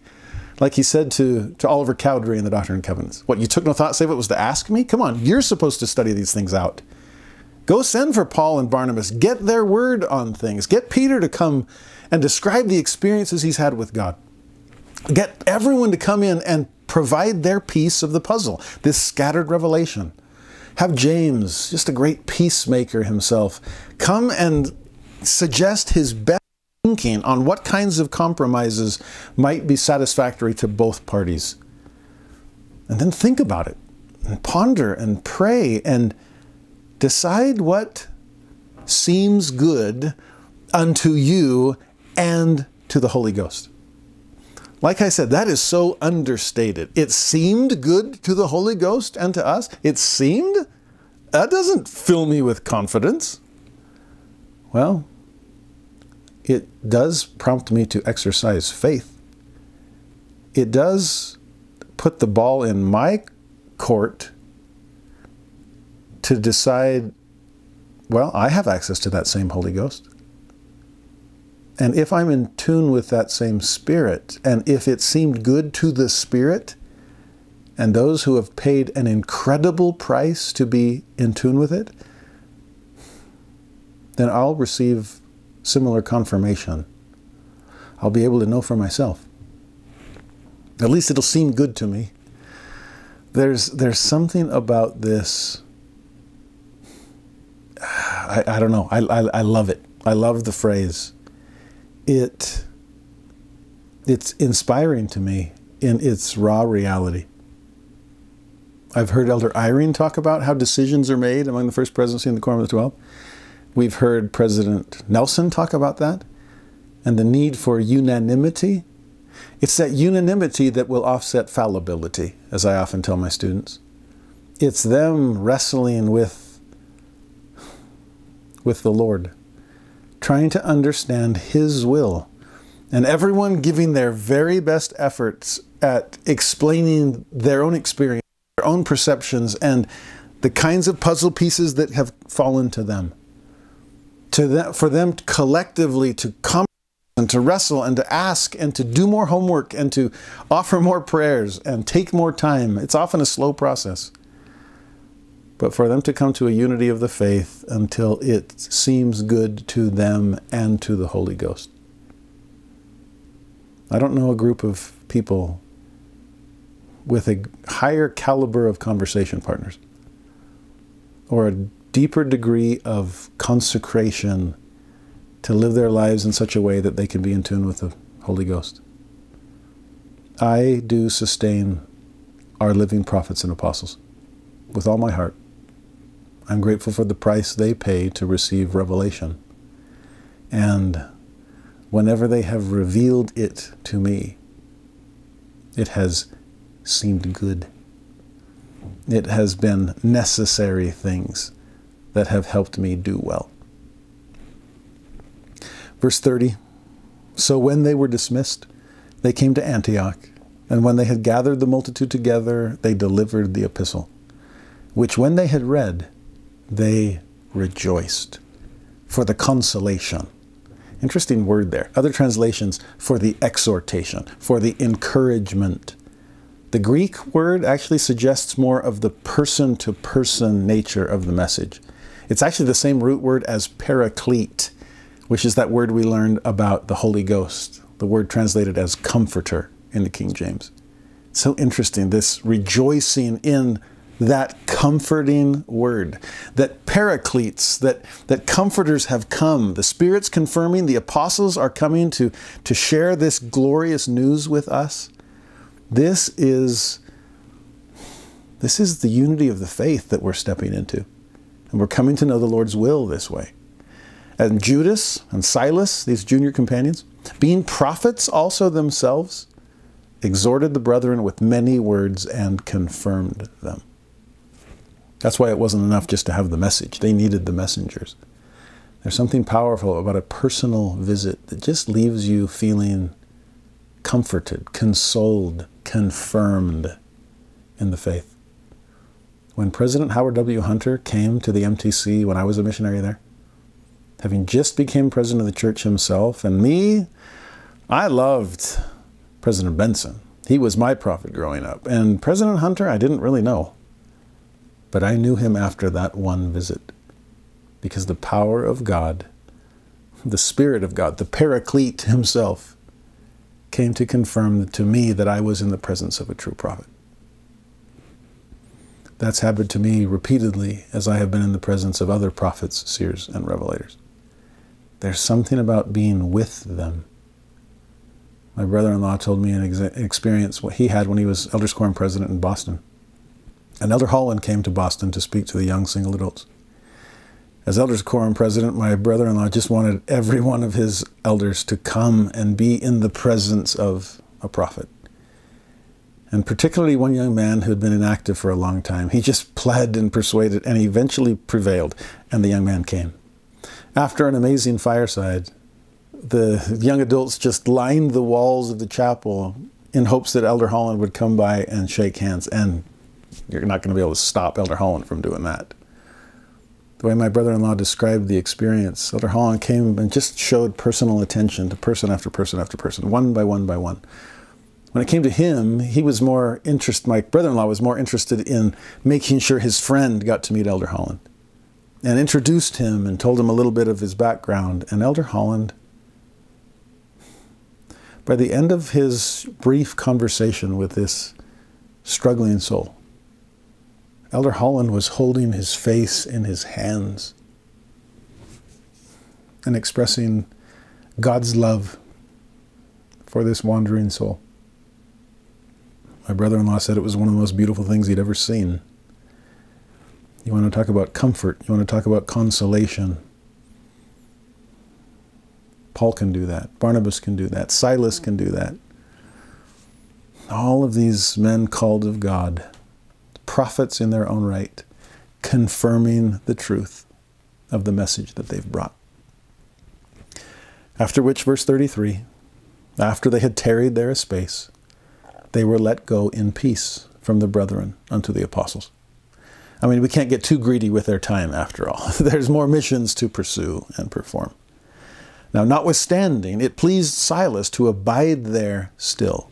Like he said to, to Oliver Cowdery in the Doctrine and Covenants. What, you took no thought save it was to ask me? Come on, you're supposed to study these things out. Go send for Paul and Barnabas. Get their word on things. Get Peter to come and describe the experiences he's had with God. Get everyone to come in and provide their piece of the puzzle, this scattered revelation. Have James, just a great peacemaker himself, come and suggest his best thinking on what kinds of compromises might be satisfactory to both parties. And then think about it and ponder and pray and decide what seems good unto you and to the Holy Ghost. Like I said, that is so understated. It seemed good to the Holy Ghost and to us. It seemed? That doesn't fill me with confidence. Well, it does prompt me to exercise faith. It does put the ball in my court to decide, well, I have access to that same Holy Ghost. And if I'm in tune with that same Spirit, and if it seemed good to the Spirit, and those who have paid an incredible price to be in tune with it, then I'll receive similar confirmation. I'll be able to know for myself. At least it'll seem good to me. There's, there's something about this. I, I don't know. I, I, I love it. I love the phrase it it's inspiring to me in its raw reality. I've heard Elder Eyring talk about how decisions are made among the First Presidency and the Quorum of the Twelve. We've heard President Nelson talk about that and the need for unanimity. It's that unanimity that will offset fallibility, as I often tell my students. It's them wrestling with, with the Lord trying to understand His will, and everyone giving their very best efforts at explaining their own experience, their own perceptions, and the kinds of puzzle pieces that have fallen to them. To them, for them collectively to come and to wrestle and to ask and to do more homework and to offer more prayers and take more time. It's often a slow process but for them to come to a unity of the faith until it seems good to them and to the Holy Ghost. I don't know a group of people with a higher caliber of conversation partners or a deeper degree of consecration to live their lives in such a way that they can be in tune with the Holy Ghost. I do sustain our living prophets and apostles with all my heart. I'm grateful for the price they pay to receive revelation. And whenever they have revealed it to me, it has seemed good. It has been necessary things that have helped me do well. Verse 30 So when they were dismissed, they came to Antioch, and when they had gathered the multitude together, they delivered the epistle, which when they had read, they rejoiced for the consolation. Interesting word there. Other translations for the exhortation, for the encouragement. The Greek word actually suggests more of the person to person nature of the message. It's actually the same root word as paraclete, which is that word we learned about the Holy Ghost, the word translated as comforter in the King James. So interesting, this rejoicing in that comforting word, that paracletes, that, that comforters have come. The Spirit's confirming, the apostles are coming to, to share this glorious news with us. This is, this is the unity of the faith that we're stepping into. And we're coming to know the Lord's will this way. And Judas and Silas, these junior companions, being prophets also themselves, exhorted the brethren with many words and confirmed them. That's why it wasn't enough just to have the message. They needed the messengers. There's something powerful about a personal visit that just leaves you feeling comforted, consoled, confirmed in the faith. When President Howard W. Hunter came to the MTC when I was a missionary there, having just become president of the church himself, and me, I loved President Benson. He was my prophet growing up. And President Hunter, I didn't really know. But I knew him after that one visit because the power of God, the Spirit of God, the Paraclete himself, came to confirm to me that I was in the presence of a true prophet. That's happened to me repeatedly as I have been in the presence of other prophets, seers, and revelators. There's something about being with them. My brother in law told me an ex- experience what he had when he was Elders Quorum president in Boston. Elder Holland came to Boston to speak to the young single adults. As Elders Quorum president, my brother in law just wanted every one of his elders to come and be in the presence of a prophet. And particularly one young man who had been inactive for a long time. He just pled and persuaded and eventually prevailed, and the young man came. After an amazing fireside, the young adults just lined the walls of the chapel in hopes that Elder Holland would come by and shake hands. And you're not going to be able to stop Elder Holland from doing that. The way my brother in law described the experience, Elder Holland came and just showed personal attention to person after person after person, one by one by one. When it came to him, he was more interested, my brother in law was more interested in making sure his friend got to meet Elder Holland and introduced him and told him a little bit of his background. And Elder Holland, by the end of his brief conversation with this struggling soul, Elder Holland was holding his face in his hands and expressing God's love for this wandering soul. My brother in law said it was one of the most beautiful things he'd ever seen. You want to talk about comfort, you want to talk about consolation. Paul can do that. Barnabas can do that. Silas can do that. All of these men called of God prophets in their own right, confirming the truth of the message that they've brought. After which, verse 33, after they had tarried there a space, they were let go in peace from the brethren unto the apostles. I mean, we can't get too greedy with their time after all. There's more missions to pursue and perform. Now, notwithstanding, it pleased Silas to abide there still.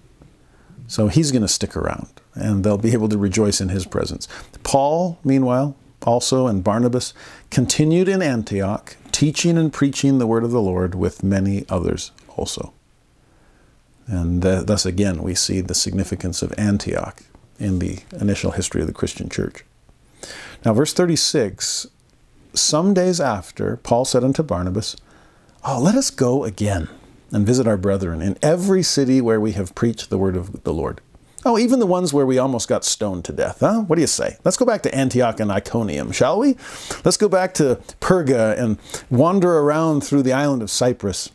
So he's going to stick around and they'll be able to rejoice in his presence. Paul, meanwhile, also and Barnabas continued in Antioch, teaching and preaching the word of the Lord with many others also. And thus, again, we see the significance of Antioch in the initial history of the Christian church. Now, verse 36 Some days after, Paul said unto Barnabas, Oh, let us go again and visit our brethren in every city where we have preached the word of the Lord. Oh, even the ones where we almost got stoned to death, huh? What do you say? Let's go back to Antioch and Iconium, shall we? Let's go back to Perga and wander around through the island of Cyprus.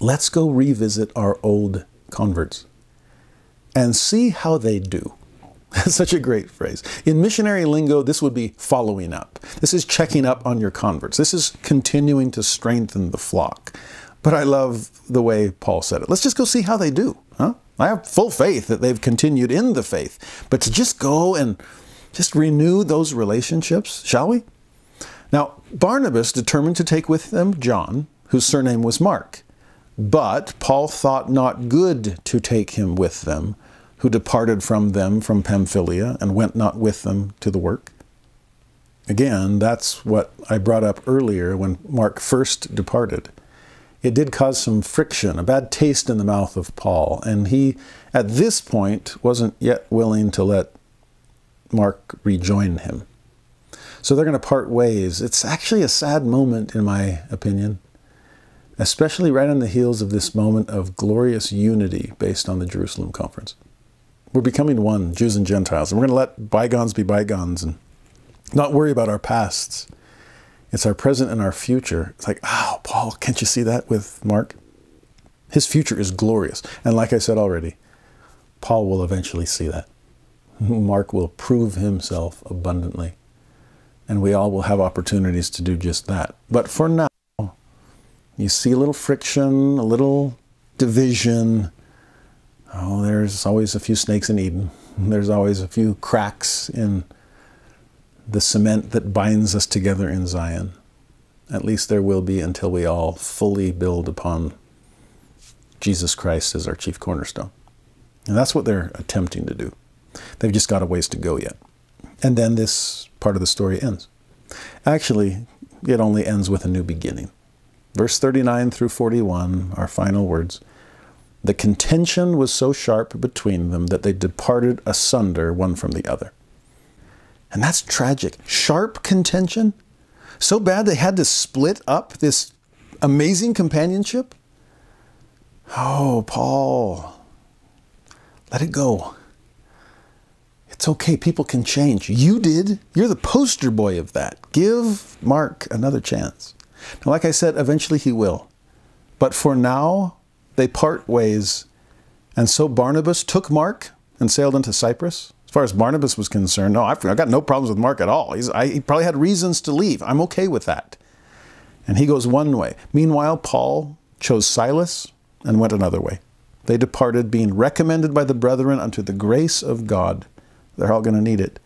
Let's go revisit our old converts and see how they do. That's such a great phrase. In missionary lingo, this would be following up. This is checking up on your converts. This is continuing to strengthen the flock. But I love the way Paul said it. Let's just go see how they do. Huh? I have full faith that they've continued in the faith. But to just go and just renew those relationships, shall we? Now, Barnabas determined to take with them John, whose surname was Mark. But Paul thought not good to take him with them, who departed from them from Pamphylia and went not with them to the work. Again, that's what I brought up earlier when Mark first departed. It did cause some friction, a bad taste in the mouth of Paul, and he, at this point, wasn't yet willing to let Mark rejoin him. So they're going to part ways. It's actually a sad moment, in my opinion, especially right on the heels of this moment of glorious unity based on the Jerusalem conference. We're becoming one, Jews and Gentiles, and we're going to let bygones be bygones and not worry about our pasts. It's our present and our future. It's like, oh, Paul, can't you see that with Mark? His future is glorious. And like I said already, Paul will eventually see that. Mark will prove himself abundantly. And we all will have opportunities to do just that. But for now, you see a little friction, a little division. Oh, there's always a few snakes in Eden. There's always a few cracks in the cement that binds us together in Zion. At least there will be until we all fully build upon Jesus Christ as our chief cornerstone. And that's what they're attempting to do. They've just got a ways to go yet. And then this part of the story ends. Actually, it only ends with a new beginning. Verse 39 through 41, our final words. The contention was so sharp between them that they departed asunder one from the other. And that's tragic. Sharp contention? So bad they had to split up this amazing companionship? Oh, Paul, let it go. It's okay. People can change. You did. You're the poster boy of that. Give Mark another chance. Now, like I said, eventually he will. But for now, they part ways. And so Barnabas took Mark and sailed into Cyprus far as Barnabas was concerned, no, I've, I've got no problems with Mark at all. I, he probably had reasons to leave. I'm okay with that. And he goes one way. Meanwhile, Paul chose Silas and went another way. They departed, being recommended by the brethren unto the grace of God. They're all going to need it.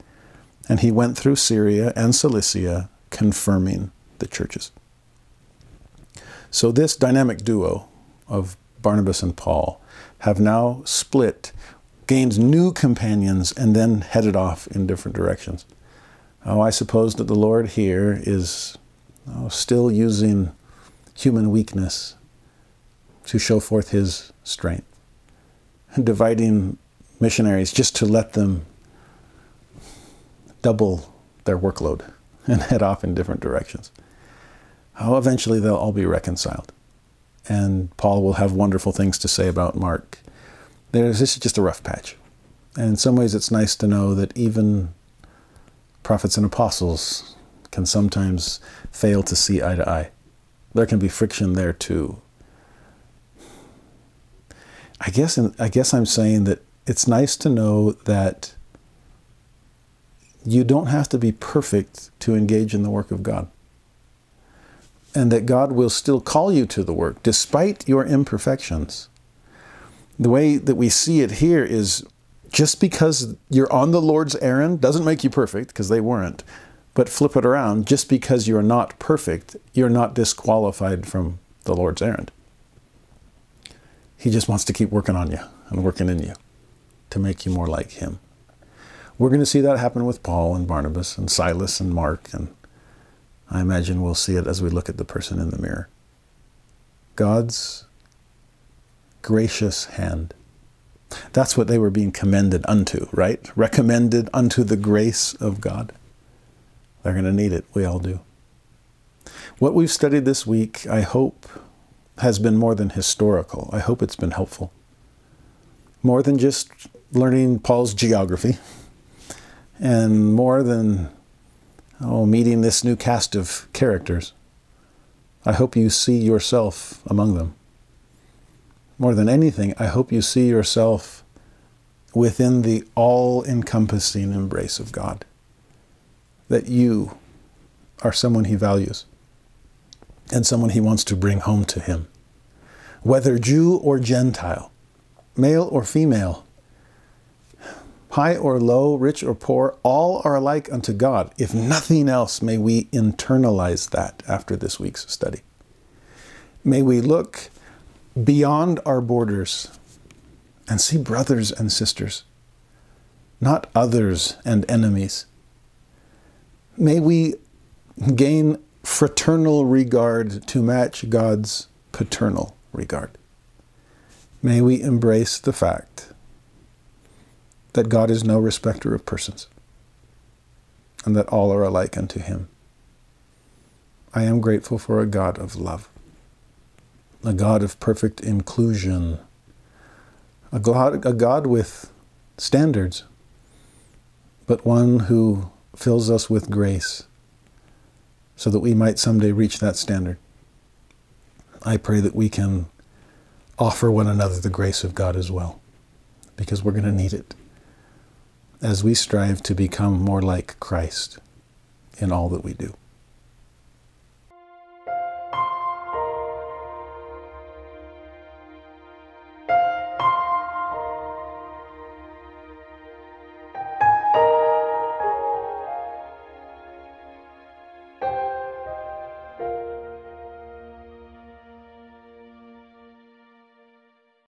And he went through Syria and Cilicia, confirming the churches. So, this dynamic duo of Barnabas and Paul have now split gained new companions, and then headed off in different directions. Oh, I suppose that the Lord here is oh, still using human weakness to show forth his strength, dividing missionaries just to let them double their workload and head off in different directions. Oh, eventually they'll all be reconciled. And Paul will have wonderful things to say about Mark there's, this is just a rough patch. And in some ways, it's nice to know that even prophets and apostles can sometimes fail to see eye to eye. There can be friction there too. I guess, I guess I'm saying that it's nice to know that you don't have to be perfect to engage in the work of God. And that God will still call you to the work despite your imperfections the way that we see it here is just because you're on the Lord's errand doesn't make you perfect, because they weren't. But flip it around, just because you're not perfect, you're not disqualified from the Lord's errand. He just wants to keep working on you and working in you to make you more like Him. We're going to see that happen with Paul and Barnabas and Silas and Mark, and I imagine we'll see it as we look at the person in the mirror. God's gracious hand. That's what they were being commended unto, right? Recommended unto the grace of God. They're going to need it. We all do. What we've studied this week, I hope, has been more than historical. I hope it's been helpful. More than just learning Paul's geography, and more than oh, meeting this new cast of characters. I hope you see yourself among them more than anything, I hope you see yourself within the all encompassing embrace of God. That you are someone He values and someone He wants to bring home to Him. Whether Jew or Gentile, male or female, high or low, rich or poor, all are alike unto God. If nothing else, may we internalize that after this week's study. May we look beyond our borders and see brothers and sisters, not others and enemies. may we gain fraternal regard to match God's paternal regard. May we embrace the fact that God is no respecter of persons and that all are alike unto him. I am grateful for a God of love, a God of perfect inclusion, a God, a God with standards, but one who fills us with grace so that we might someday reach that standard. I pray that we can offer one another the grace of God as well, because we're going to need it as we strive to become more like Christ in all that we do.